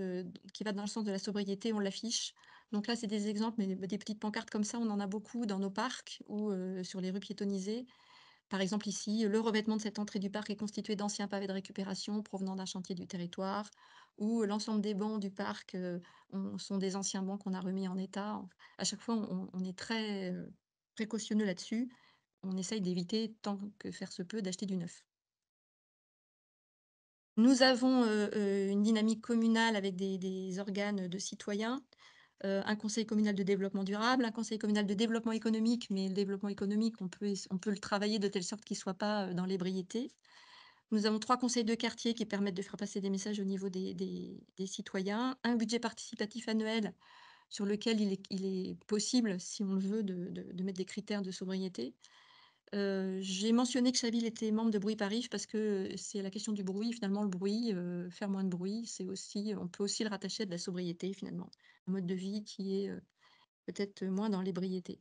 qui va dans le sens de la sobriété, on l'affiche. Donc là, c'est des exemples, mais des petites pancartes comme ça, on en a beaucoup dans nos parcs ou sur les rues piétonnisées. Par exemple, ici, le revêtement de cette entrée du parc est constitué d'anciens pavés de récupération provenant d'un chantier du territoire, ou l'ensemble des bancs du parc euh, sont des anciens bancs qu'on a remis en état. À chaque fois, on, est très euh, précautionneux là-dessus. On essaye d'éviter, tant que faire se peut, d'acheter du neuf. Nous avons euh, une dynamique communale avec des organes de citoyens euh, un conseil communal de développement durable, un conseil communal de développement économique, mais le développement économique, on peut, on peut le travailler de telle sorte qu'il ne soit pas euh, dans l'ébriété. Nous avons trois conseils de quartier qui permettent de faire passer des messages au niveau des, des, citoyens, un budget participatif annuel sur lequel il est, il est possible, si on le veut, de, de, mettre des critères de sobriété. Euh, j'ai mentionné que Chaville était membre de Bruit Paris parce que c'est la question du bruit. Finalement, le bruit, faire moins de bruit, c'est aussi, on peut aussi le rattacher à de la sobriété finalement un mode de vie qui est peut-être moins dans l'ébriété.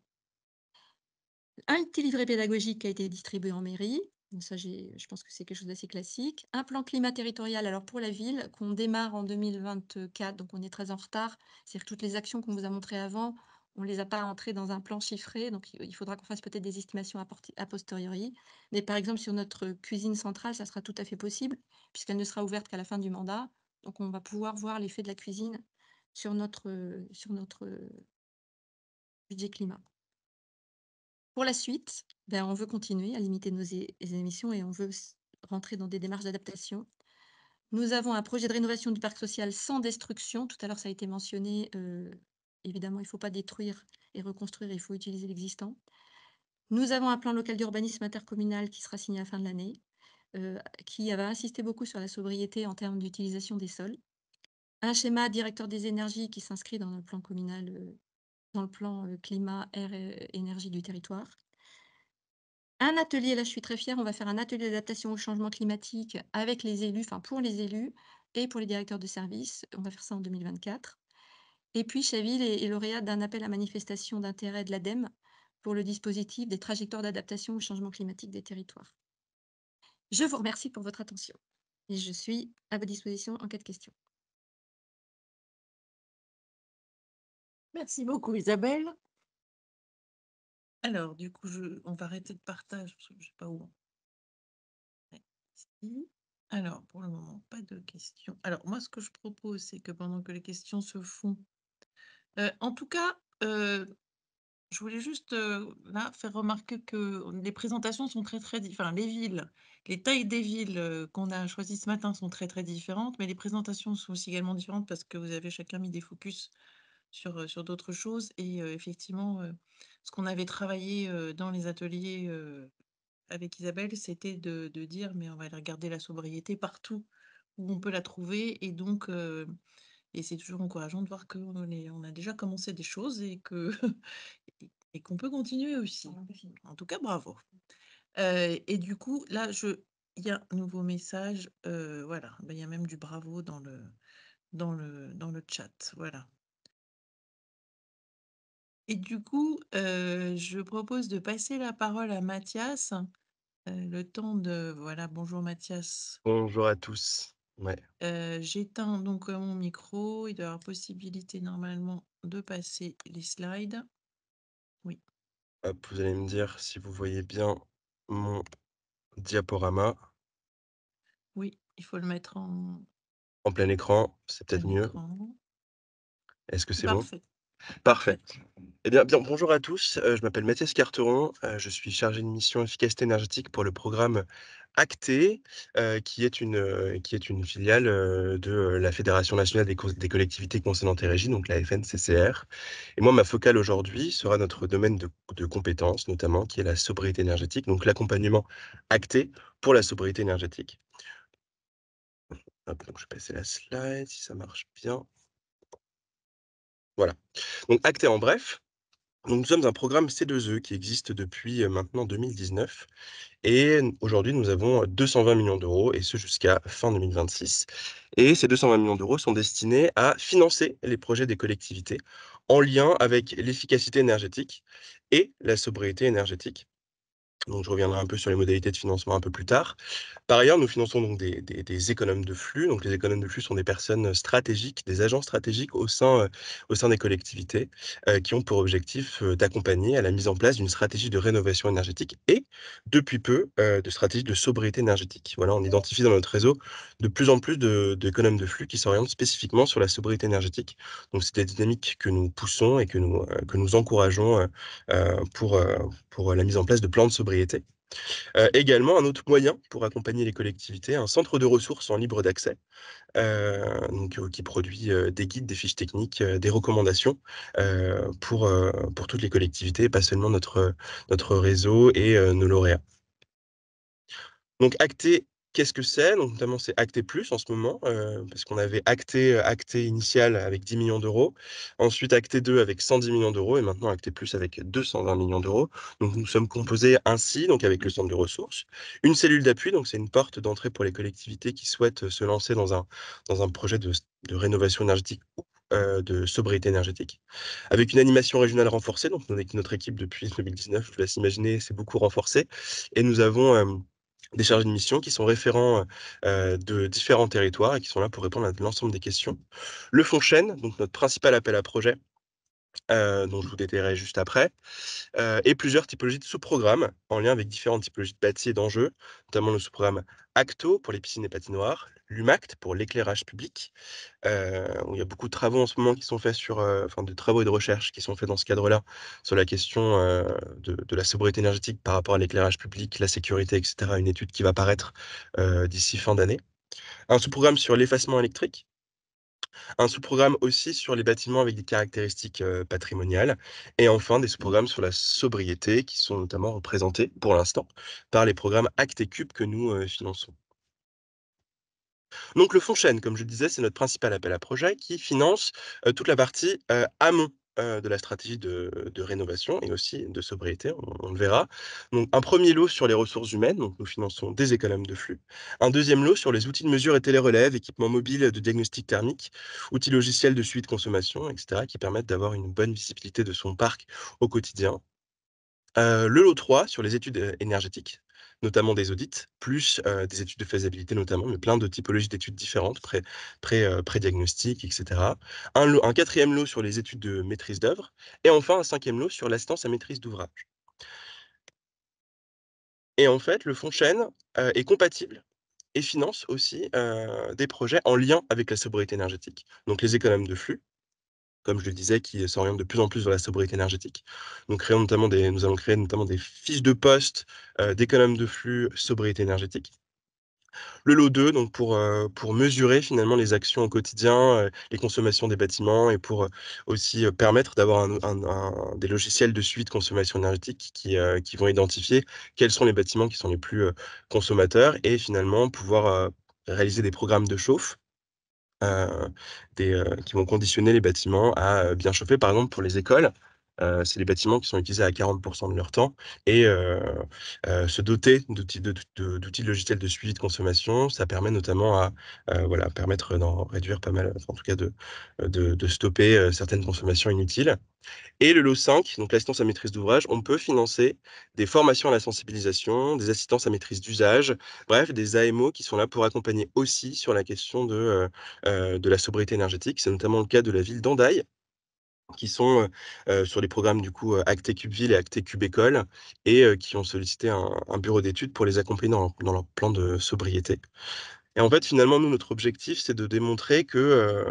Un petit livret pédagogique qui a été distribué en mairie. Ça, je pense que c'est quelque chose d'assez classique. Un plan climat territorial, alors pour la ville, qu'on démarre en 2024, donc on est très en retard. C'est-à-dire que toutes les actions qu'on vous a montrées avant, on ne les a pas entrées dans un plan chiffré, donc il faudra qu'on fasse peut-être des estimations a posteriori. Mais par exemple, sur notre cuisine centrale, ça sera tout à fait possible, puisqu'elle ne sera ouverte qu'à la fin du mandat. Donc on va pouvoir voir l'effet de la cuisine sur notre, budget climat. Pour la suite, ben, on veut continuer à limiter nos émissions et on veut rentrer dans des démarches d'adaptation. Nous avons un projet de rénovation du parc social sans destruction. Tout à l'heure, ça a été mentionné. Évidemment, il ne faut pas détruire et reconstruire, il faut utiliser l'existant. Nous avons un plan local d'urbanisme intercommunal qui sera signé à la fin de l'année. qui va insister beaucoup sur la sobriété en termes d'utilisation des sols. Un schéma directeur des énergies qui s'inscrit dans le plan communal, dans le plan, climat, air et énergie du territoire. Un atelier, là je suis très fière, on va faire un atelier d'adaptation au changement climatique avec les élus, enfin pour les élus et pour les directeurs de services. On va faire ça en 2024. Et puis Chaville est, est lauréate d'un appel à manifestation d'intérêt de l'ADEME pour le dispositif des trajectoires d'adaptation au changement climatique des territoires. Je vous remercie pour votre attention et je suis à votre disposition en cas de questions. Merci beaucoup Isabelle. Alors, du coup, je, on va arrêter de partage parce que je sais pas où. Alors, pour le moment, pas de questions. Alors, moi, ce que je propose, c'est que pendant que les questions se font, en tout cas, je voulais juste là faire remarquer que les présentations sont très très différentes. Les villes, les tailles des villes qu'on a choisies ce matin sont très très différentes, mais les présentations sont aussi également différentes parce que vous avez chacun mis des focus sur, sur d'autres choses. Et effectivement, ce qu'on avait travaillé dans les ateliers avec Isabelle, c'était de, de, dire, mais on va aller regarder la sobriété partout où on peut la trouver. Et donc, et c'est toujours encourageant de voir qu'on on a déjà commencé des choses et que [LAUGHS] et qu'on peut continuer aussi. En tout cas, bravo. et du coup, là, je, il y a un nouveau message. voilà, ben, il y a même du bravo dans le, dans le, dans le chat. Voilà. Et du coup, heu, je propose de passer la parole à Mathias, le temps de voilà, bonjour Mathias. Bonjour à tous. Ouais. Heu, j'éteins donc, heu, mon micro. Il doit y avoir possibilité normalement de passer les slides. Oui. Hop, vous allez me dire si vous voyez bien mon diaporama. Oui, il faut le mettre en En plein écran, c'est peut-être plein mieux. écran. Est-ce que C'est bon? parfait. Parfait. Eh bien, bien, bonjour à tous. Je m'appelle Mathias Carteron. je suis chargé de mission efficacité énergétique pour le programme Acté, qui est une, qui est une filiale de la Fédération nationale des, co- des collectivités concédantes et régies, donc la FNCCR. Et moi, ma focale aujourd'hui sera notre domaine de, de compétences, notamment, qui est la sobriété énergétique, donc l'accompagnement Acté pour la sobriété énergétique. Donc je vais passer la slide si ça marche bien. Voilà. Donc Acté en bref. Nous sommes un programme C2E qui existe depuis maintenant 2019 et aujourd'hui nous avons 220 millions d'euros et ce jusqu'à fin 2026. Et ces 220 millions d'euros sont destinés à financer les projets des collectivités en lien avec l'efficacité énergétique et la sobriété énergétique. Donc, je reviendrai un peu sur les modalités de financement un peu plus tard. Par ailleurs, nous finançons donc des, économes de flux. Donc, les économes de flux sont des personnes stratégiques, des agents stratégiques au sein, euh, des collectivités euh, qui ont pour objectif euh, d'accompagner à la mise en place d'une stratégie de rénovation énergétique et, depuis peu, de stratégie de sobriété énergétique. Voilà, on identifie dans notre réseau de plus en plus de- d'économes de, flux qui s'orientent spécifiquement sur la sobriété énergétique. Donc, c'est des dynamiques que nous poussons et que nous, que nous encourageons pour, pour la mise en place de plans de sobriété. Euh, également, un autre moyen pour accompagner les collectivités, un centre de ressources en libre d'accès, euh, euh, qui produit euh, des guides, des fiches techniques, euh, des recommandations euh, pour, euh, pour toutes les collectivités, pas seulement notre, notre réseau et euh, nos lauréats. Donc, Acté, qu'est-ce que c'est? Donc, notamment, c'est Acté Plus en ce moment, euh, parce qu'on avait Acté, euh, Acté initial avec 10 millions d'euros, ensuite Acté 2 avec 110 millions d'euros, et maintenant Acté Plus avec 220 millions d'euros. Donc, nous sommes composés ainsi, donc avec le centre de ressources, une cellule d'appui, donc c'est une porte d'entrée pour les collectivités qui souhaitent se lancer dans un, dans un projet de, de rénovation énergétique ou euh, de sobriété énergétique, avec une animation régionale renforcée. Donc, avec notre équipe depuis 2019, je vous laisse imaginer, c'est beaucoup renforcé. Et nous avons euh, des chargés de mission qui sont référents euh, de différents territoires et qui sont là pour répondre à l'ensemble des questions. Le fonds Chêne, donc notre principal appel à projet, euh, dont je vous détaillerai juste après, euh, et plusieurs typologies de sous-programmes en lien avec différentes typologies de bâtis et d'enjeux, notamment le sous-programme ACTO pour les piscines et patinoires, l'UMACT pour l'éclairage public, où il y a beaucoup de travaux en ce moment qui sont faits sur, enfin de travaux et de recherches qui sont faits dans ce cadre-là sur la question de, la sobriété énergétique par rapport à l'éclairage public, la sécurité, etc. Une étude qui va paraître d'ici fin d'année. Un sous-programme sur l'effacement électrique, Un sous-programme aussi sur les bâtiments avec des caractéristiques patrimoniales. Et enfin, des sous-programmes sur la sobriété qui sont notamment représentés pour l'instant par les programmes Acte et Cube que nous finançons. Donc le fonds Chêne, comme je le disais, c'est notre principal appel à projet qui finance toute la partie amont de la stratégie de, rénovation et aussi de sobriété, on, le verra. Donc, un premier lot sur les ressources humaines, donc nous finançons des économes de flux. Un deuxième lot sur les outils de mesure et télérelève, équipements mobiles de diagnostic thermique, outils logiciels de suivi de consommation, etc., qui permettent d'avoir une bonne visibilité de son parc au quotidien. le lot 3 sur les études énergétiques, notamment des audits, plus des études de faisabilité notamment, mais plein de typologies d'études différentes, pré, pré, pré-diagnostic, etc. Un, quatrième lot sur les études de maîtrise d'œuvre, et enfin un cinquième lot sur l'assistance à maîtrise d'ouvrage. Et en fait, le fonds Chêne est compatible et finance aussi des projets en lien avec la sobriété énergétique. Donc les économes de flux, comme je le disais, qui s'orientent de plus en plus vers la sobriété énergétique. nous allons créer notamment des fiches de poste euh, d'économes de flux sobriété énergétique. Le lot 2, donc pour, euh, pour mesurer finalement les actions au quotidien, euh, les consommations des bâtiments et pour aussi permettre d'avoir des logiciels de suite consommation énergétique qui, qui vont identifier quels sont les bâtiments qui sont les plus consommateurs et finalement pouvoir réaliser des programmes de chauffe euh, des, euh, qui vont conditionner les bâtiments à euh, bien chauffer. Par exemple, pour les écoles, c'est les bâtiments qui sont utilisés à 40% de leur temps et se doter d'outils logiciels de suivi de consommation, ça permet notamment à voilà, permettre d'en réduire pas mal, en tout cas de, de, stopper certaines consommations inutiles. Et le lot 5, donc l'assistance à maîtrise d'ouvrage, on peut financer des formations à la sensibilisation, des assistances à maîtrise d'usage, bref, des AMO qui sont là pour accompagner aussi sur la question de, euh, euh, de la sobriété énergétique. C'est notamment le cas de la ville d'Andaille, qui sont sur les programmes du coup Acte Cube Ville et Acte Cube École, et qui ont sollicité un, bureau d'études pour les accompagner dans, dans, leur plan de sobriété. Et en fait, finalement, nous, notre objectif, c'est de démontrer que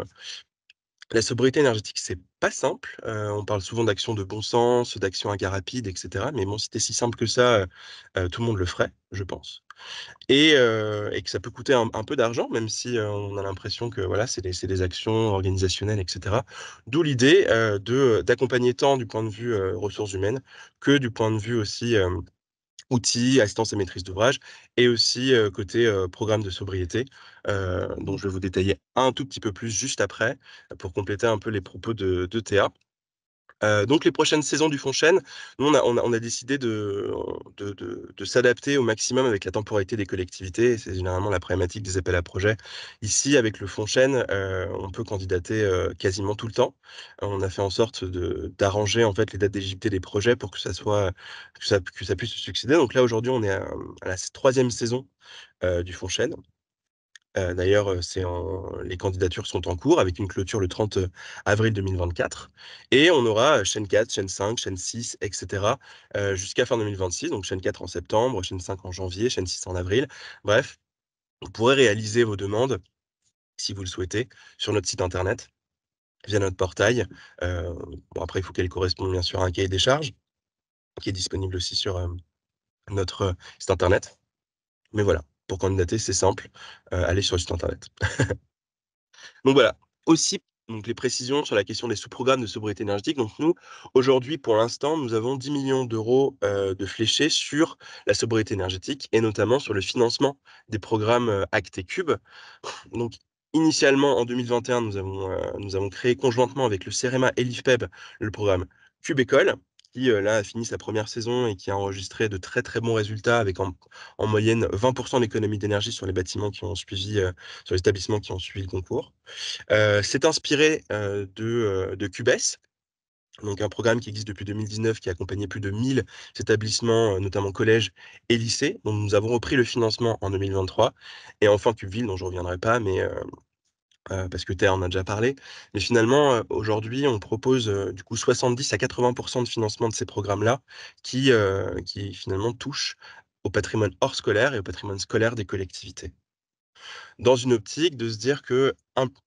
la sobriété énergétique, c'est pas simple. on parle souvent d'actions de bon sens, d'actions à gars rapide, etc. Mais bon, si c'était si simple que ça, tout le monde le ferait, je pense. Et, que ça peut coûter un, peu d'argent, même si on a l'impression que voilà, c'est des, des, actions organisationnelles, etc. D'où l'idée d'accompagner tant du point de vue ressources humaines que du point de vue aussi outils, assistance et maîtrise d'ouvrage, et aussi côté programme de sobriété, dont je vais vous détailler un tout petit peu plus juste après, pour compléter un peu les propos de, de Théa. Euh, donc les prochaines saisons du Fond Chêne, nous on a, décidé de, s'adapter au maximum avec la temporalité des collectivités. C'est généralement la problématique des appels à projets. Ici, avec le Fond Chêne, euh, on peut candidater euh, quasiment tout le temps. On a fait en sorte d'arranger en fait les dates d'éligibilité des projets pour que ça puisse succéder. Donc là aujourd'hui, on est à, la troisième saison du Fond Chêne. D'ailleurs, les candidatures sont en cours avec une clôture le 30 avril 2024. Et on aura chaîne 4, chaîne 5, chaîne 6, etc. jusqu'à fin 2026. Donc chaîne 4 en septembre, chaîne 5 en janvier, chaîne 6 en avril. Bref, vous pourrez réaliser vos demandes, si vous le souhaitez, sur notre site internet, via notre portail. bon, après, il faut qu'elle corresponde bien sûr à un cahier des charges, qui est disponible aussi sur notre site internet. Mais voilà, pour candidater, c'est simple, euh, allez sur le site internet. [LAUGHS] donc voilà, aussi donc les précisions sur la question des sous-programmes de sobriété énergétique. Donc nous, aujourd'hui, pour l'instant, nous avons 10 millions d'euros euh, de fléchés sur la sobriété énergétique et notamment sur le financement des programmes euh, Acte et Cube. Donc initialement, en 2021, nous avons, nous avons créé conjointement avec le CEREMA et l'IFPEB le programme Cube École, qui là a fini sa première saison et qui a enregistré de très très bons résultats avec en, moyenne 20% d'économie d'énergie sur les bâtiments qui ont suivi, sur les établissements qui ont suivi le concours. C'est inspiré de, de Cubes, donc un programme qui existe depuis 2019 qui a accompagné plus de 1000 établissements, notamment collèges et lycées, dont nous avons repris le financement en 2023. Et enfin Cubeville, dont je ne reviendrai pas, mais euh, parce que Terre en a déjà parlé. Mais finalement, euh, aujourd'hui, on propose euh, du coup 70 à 80 de financement de ces programmes-là qui, qui finalement touchent au patrimoine hors scolaire et au patrimoine scolaire des collectivités dans une optique de se dire que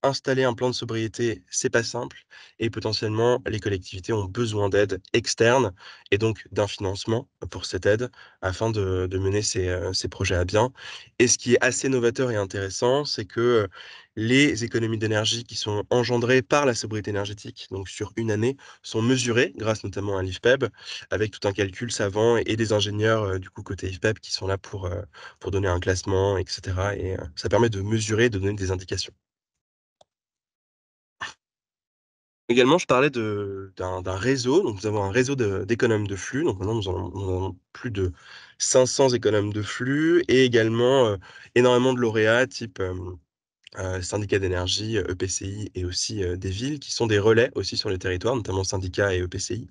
installer un plan de sobriété, c'est pas simple et potentiellement les collectivités ont besoin d'aide externe et donc d'un financement pour cette aide afin de, mener ces, ces, projets à bien. Et ce qui est assez novateur et intéressant, c'est que Les économies d'énergie qui sont engendrées par la sobriété énergétique, donc sur une année, sont mesurées grâce notamment à l'IFPEB, avec tout un calcul savant et des ingénieurs, du coup, côté IFPEB qui sont là pour, pour donner un classement et cetera et ça permet de mesurer, de donner des indications. Également, je parlais d'un réseau. Donc, nous avons un réseau d'économes de flux. Donc, maintenant, nous avons, plus de 500 économes de flux et également euh, énormément de lauréats type euh, euh, syndicats d'énergie, EPCI et aussi des villes qui sont des relais aussi sur les territoires, notamment syndicats et EPCI,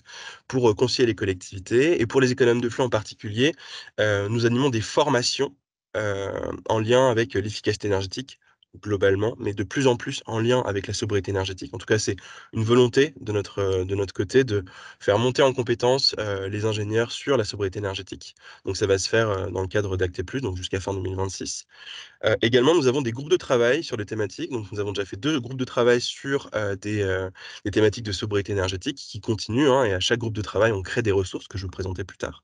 pour conseiller les collectivités. Et pour les économes de flux en particulier, nous animons des formations en lien avec l'efficacité énergétique globalement, mais de plus en plus en lien avec la sobriété énergétique. En tout cas, c'est une volonté de notre, euh, de notre côté de faire monter en compétence euh, les ingénieurs sur la sobriété énergétique. Donc ça va se faire euh, dans le cadre d'Acte Plus, donc jusqu'à fin 2026. également, nous avons des groupes de travail sur les thématiques. Donc nous avons déjà fait deux groupes de travail sur des, des, thématiques de sobriété énergétique qui continuent. Hein, et à chaque groupe de travail, on crée des ressources que je vous présenter plus tard.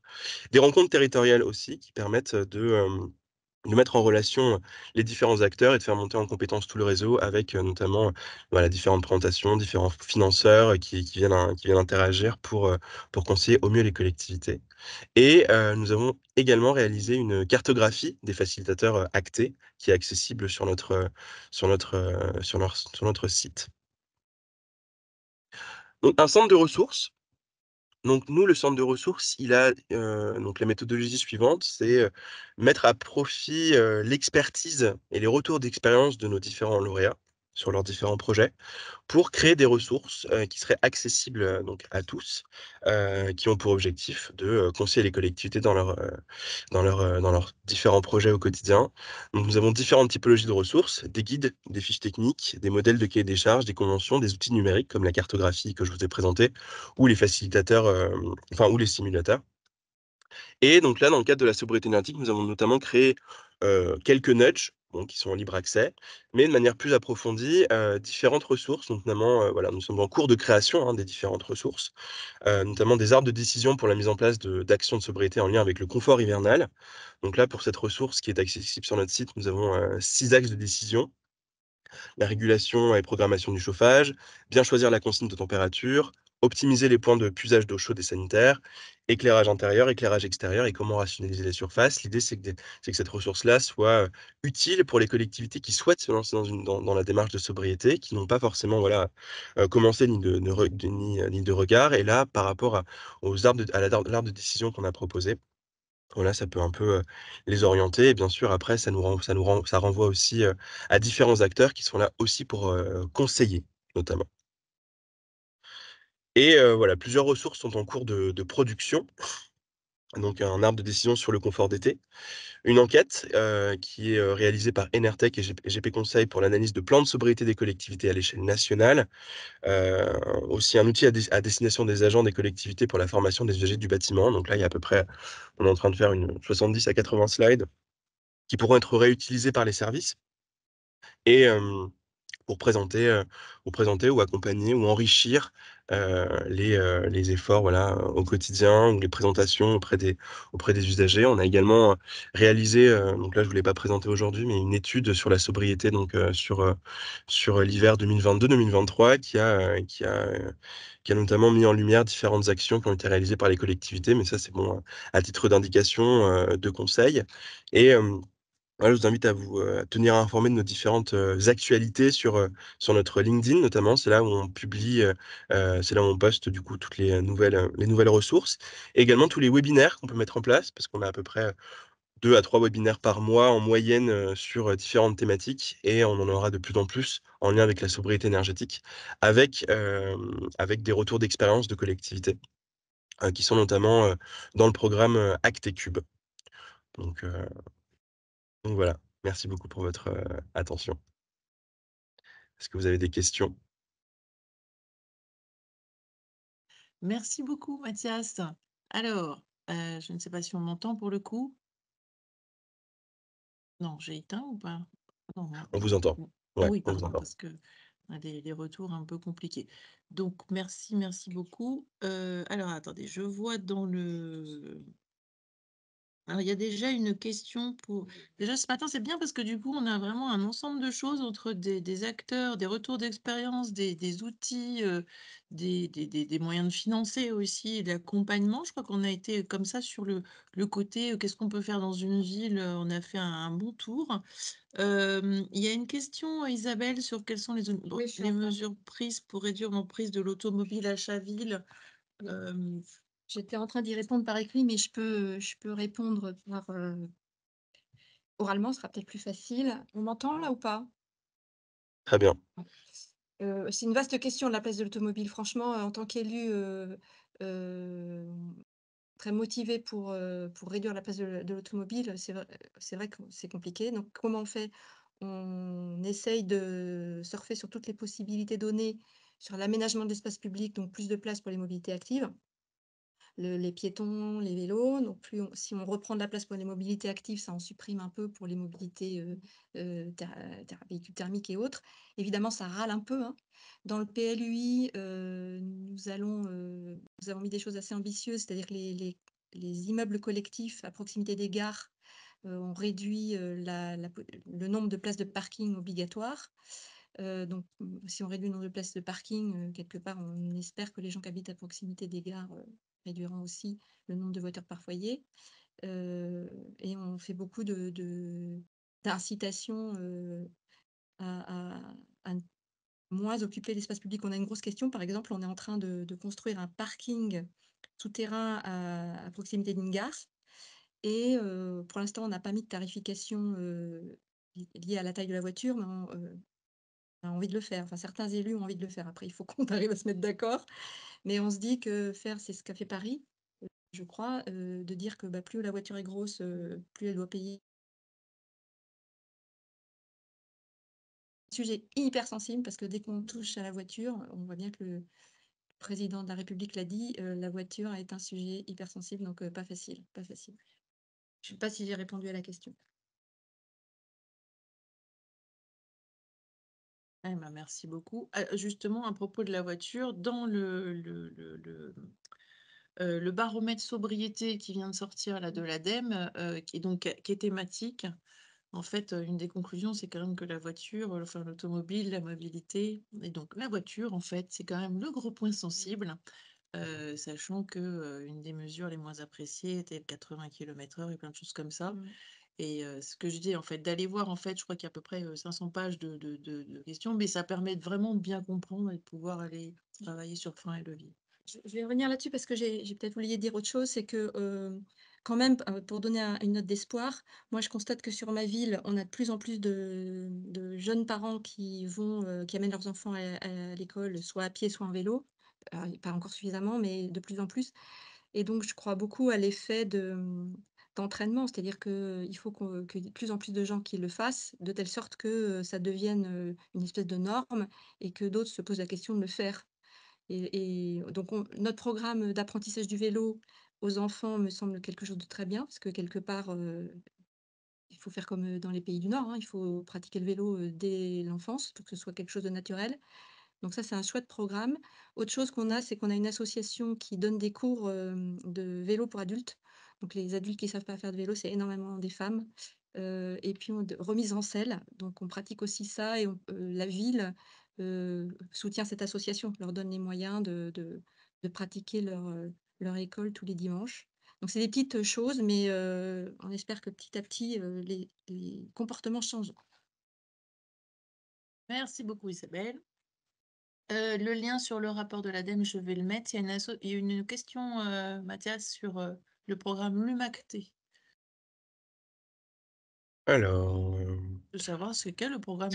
Des rencontres territoriales aussi qui permettent de de mettre en relation les différents acteurs et de faire monter en compétence tout le réseau avec notamment voilà, différentes présentations, différents financeurs qui, viennent, interagir pour, conseiller au mieux les collectivités. Et nous avons également réalisé une cartographie des facilitateurs actés qui est accessible sur notre, sur notre site. Donc, un centre de ressources, donc nous, le centre de ressources, il a donc la méthodologie suivante, c'est mettre à profit l'expertise et les retours d'expérience de nos différents lauréats sur leurs différents projets pour créer des ressources qui seraient accessibles donc à tous, qui ont pour objectif de conseiller les collectivités dans, leur, dans, leur, dans leurs différents projets au quotidien. Nous avons différentes typologies de ressources, des guides, des fiches techniques, des modèles de cahier des charges, des conventions, des outils numériques comme la cartographie que je vous ai présentée, ou les facilitateurs, enfin, ou les simulateurs. Et donc là, dans le cadre de la sobriété énergétique, nous avons notamment créé quelques nudges qui sont en libre accès, mais de manière plus approfondie, différentes ressources, notamment, voilà, nous sommes en cours de création hein, des différentes ressources, notamment des arbres de décision pour la mise en place d'actions de, sobriété en lien avec le confort hivernal. Donc là, pour cette ressource qui est accessible sur notre site, nous avons six axes de décision la régulation et programmation du chauffage, bien choisir la consigne de température, optimiser les points de puisage d'eau chaude et sanitaire, éclairage intérieur, éclairage extérieur et comment rationaliser les surfaces. L'idée, c'est que, cette ressource-là soit euh, utile pour les collectivités qui souhaitent se lancer dans, la démarche de sobriété, qui n'ont pas forcément euh, commencé ni de, regard. Et là, par rapport à, aux arbres de, à l'arbre de décision qu'on a proposé, voilà, ça peut un peu euh, les orienter. Et bien sûr, après, ça nous ça renvoie aussi à différents acteurs qui sont là aussi pour conseiller, notamment. Et voilà, plusieurs ressources sont en cours de, production. Donc un arbre de décision sur le confort d'été. Une enquête qui est réalisée par Enertech et GP Conseil pour l'analyse de plans de sobriété des collectivités à l'échelle nationale. aussi un outil à, destination des agents des collectivités pour la formation des usagers du bâtiment. Donc là, il y a à peu près, on est en train de faire une 70 à 80 slides qui pourront être réutilisés par les services. Et pour présenter, ou présenter ou accompagner ou enrichir les, les efforts voilà, au quotidien ou les présentations auprès des, auprès des usagers. On a également réalisé, donc là je ne voulais pas présenter aujourd'hui, mais une étude sur la sobriété donc, sur, sur l'hiver 2022-2023 qui a, qui, a, qui a notamment mis en lumière différentes actions qui ont été réalisées par les collectivités, mais ça c'est bon à titre d'indication, de conseil. Et je vous invite à vous tenir informé de nos différentes actualités sur, sur notre LinkedIn, notamment. C'est là où on publie, c'est là où on poste du coup toutes les nouvelles, les nouvelles ressources. Et également tous les webinaires qu'on peut mettre en place, parce qu'on a à peu près deux à trois webinaires par mois en moyenne sur différentes thématiques. Et on en aura de plus en plus en lien avec la sobriété énergétique, avec, avec des retours d'expérience de collectivités, qui sont notamment dans le programme Acte Cube. Donc, donc voilà, merci beaucoup pour votre attention. Est-ce que vous avez des questions? Merci beaucoup, Mathias. Alors, je ne sais pas si on m'entend pour le coup. Non, j'ai éteint ou pas? On vous entend. oui, pardon, parce que on a des, retours un peu compliqués. Donc, merci, merci beaucoup. alors, attendez, je vois dans le Alors, il y a déjà une question pour déjà ce matin, c'est bien parce que du coup, on a vraiment un ensemble de choses entre des des acteurs, des retours d'expérience, des des outils, heu, des des moyens de financer aussi et de l'accompagnement. Je crois qu'on a été comme ça sur le le côté, heu, qu'est-ce qu'on peut faire dans une ville? Heu, on a fait un un bon tour. Il y a une question, Isabelle, sur quelles sont les Oui, mesures prises pour réduire l'emprise de l'automobile à Chaville. J'étais en train d'y répondre par écrit, mais je peux, je peux répondre par, heu oralement, ce sera peut-être plus facile. On m'entend là ou pas? Très bien. Heu, c'est une vaste question, la place de l'automobile. Franchement, heu, en tant hem, très motivée pour, pour réduire la place de de l'automobile, c'est vrai c'est vrai que c'est compliqué. Donc comment on fait? On essaye de surfer sur toutes les possibilités données sur l'aménagement de l'espace public, donc plus de place pour les mobilités actives. Le les piétons, les vélos, donc plus on si on reprend de la place pour les mobilités actives, ça en supprime un peu pour les mobilités, ther ther véhicules thermiques et autres. Évidemment, ça râle un peu, hein. Dans le PLUI, allons, heu, nous avons mis des choses assez ambitieuses, c'est-à-dire les les les immeubles collectifs à proximité des gares, heu, ont réduit, le nombre de places de parking obligatoires. Donc si on réduit le nombre de places de parking, quelque part, on espère que les gens qui habitent à proximité des gares, réduiront aussi le nombre de voitures par foyer. Heu et on fait beaucoup de de heu, à moins occuper l'espace public. On a une grosse question, par exemple, on est en train de construire un parking souterrain à proximité d'une gare et heu, pour l'instant, on n'a pas mis de tarification, liée à la taille de la voiture, mais a envie de le faire. Enfin, certains élus ont envie de le faire. Après, il faut qu'on [LAUGHS] arrive à se mettre d'accord, mais on se dit que faire c'est ce qu'a fait Paris, je crois, heu, de dire que, bah, plus la voiture est grosse, heu, plus elle doit payer. Sujet hyper sensible parce que dès qu'on touche à la voiture, on voit bien que le président de la République l'a dit, la voiture est un sujet hyper sensible donc pas facile, pas facile. Je sais pas si j'ai répondu à la question. Eh ben, merci beaucoup. Heu, justement à propos de la voiture, dans le le le le, heu, le baromètre sobriété qui vient de sortir là de l'ADEME, heu, qui est donc qui est thématique, en fait, une des conclusions, c'est quand même que la voiture, heu, enfin l'automobile, la mobilité et donc la voiture en fait, c'est quand même le gros point sensible, heu, sachant que, heu, une des mesures les moins appréciées était 80 kilomètres heure et plein de choses comme ça. Mmh. Et ce que je dis, en fait, d'aller voir, en fait, je crois qu'il y a à peu près, heu, 500 pages de de de de questions, mais ça permet de vraiment bien comprendre et de pouvoir aller travailler sur freins et leviers. Je vais revenir là-dessus parce que j'ai peut-être oublié de dire autre chose, c'est que, quand même, pour donner un une note d'espoir, moi je constate que sur ma ville, on a de plus en plus de de jeunes parents qui vont, qui amènent leurs enfants à l'école, soit à pied, soit en vélo. Pas encore suffisamment, mais de plus en plus. Et donc je crois beaucoup à l'effet de, d'entraînement, c'est-à-dire qu'il faut qu'on ait de plus en plus de gens qui le fassent, de telle sorte que, ça devienne, une espèce de norme et que d'autres se posent la question de le faire. Et donc on notre programme, d'apprentissage du vélo aux enfants me semble quelque chose de très bien parce que quelque part, il faut faire comme, dans les pays du Nord, hein, il faut pratiquer le vélo, dès l'enfance pour que ce soit quelque chose de naturel. Donc ça, c'est un chouette programme. Autre chose qu'on a, c'est qu'on a une association qui donne des cours, de vélo pour adultes. Donc les adultes qui ne savent pas faire de vélo, c'est énormément des femmes. Heu et puis on remise en selle, donc on pratique aussi ça et heu, la ville, heu, soutient cette association, leur donne les moyens de de pratiquer leur, leur école tous les dimanches. Donc c'est des petites, choses, mais on espère que petit à petit, les comportements changent. Merci beaucoup Isabelle. Le lien sur le rapport de l'ADEME, je vais le mettre. Il y a une il y a une question, Mathias, sur, le programme Lumacté. Alors, hem, De savoir c'est quel le programme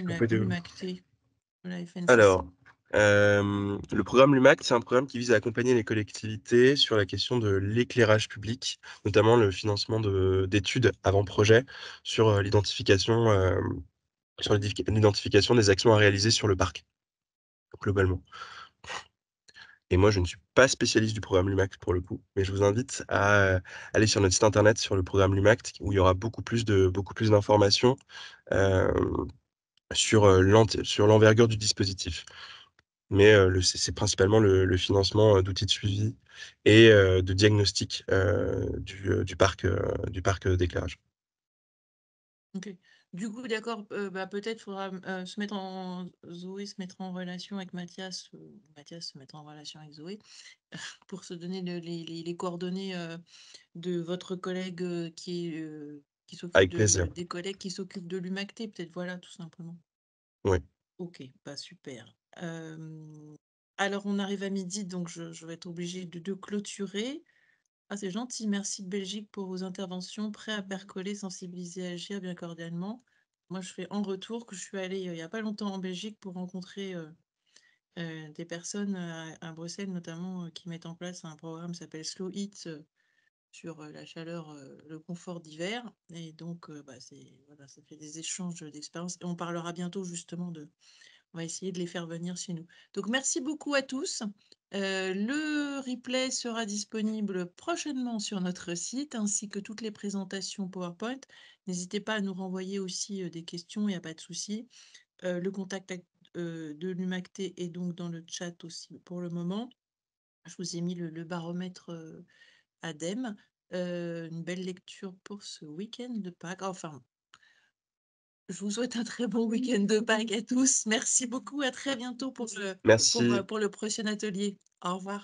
de la FNCC? alors, hem, le programme LUMACT, c'est un programme qui vise à accompagner les collectivités sur la question de l'éclairage public, notamment le financement de d'études avant projet sur, heu, l'identification, sur l'identifi l'identification des actions à réaliser sur le parc, globalement. Et moi, je ne suis pas spécialiste du programme LUMACT pour le coup, mais je vous invite à, heu, aller sur notre site internet sur le programme LUMACT où il y aura beaucoup plus de beaucoup plus d'informations, heu, l'ent sur l'envergure du dispositif. mais euh, c'est principalement le, financement euh, d'outils de suivi et euh, de diagnostic euh, du, euh, parc, euh, euh, d'éclairage. Du coup, d'accord, euh, bah, peut-être faudra euh, se mettre en Zoé se mettre en relation avec Mathias, euh, Mathias se mettre en relation avec Zoé [LAUGHS] pour se donner le- les, les- les coordonnées euh, de votre collègue euh, qui est euh, qui s'occupe Avec de plaisir. des collègues qui s'occupent de l'UMACT, peut-être voilà, tout simplement. Oui. Ok, bah super. Euh, alors on arrive à midi, donc je, je vais être obligée de, de clôturer. Ah, c'est gentil, merci de Belgique pour vos interventions, prêt à percoler, sensibiliser, agir bien cordialement. Moi, je fais en retour que je suis allée euh, il n'y a pas longtemps en Belgique pour rencontrer euh, euh, des personnes à, Bruxelles, notamment, qui mettent en place un programme qui s'appelle Slow Heat sur la chaleur, le confort d'hiver. Et donc, bah, voilà, ça fait des échanges d'expériences. Et on parlera bientôt justement de, on va essayer de les faire venir chez nous. Donc, merci beaucoup à tous. Euh, le replay sera disponible prochainement sur notre site, ainsi que toutes les présentations PowerPoint. N'hésitez pas à nous renvoyer aussi euh, des questions, il n'y a pas de souci. Euh, le contact ac- de l'UMACT est donc dans le chat aussi pour le moment. Je vous ai mis le, baromètre ADEME. Une belle lecture pour ce week-end de Pâques. Enfin, je vous souhaite un très bon week-end de Pâques à tous. Merci beaucoup. À très bientôt pour le, pour, Merci. pour le prochain atelier. Au revoir.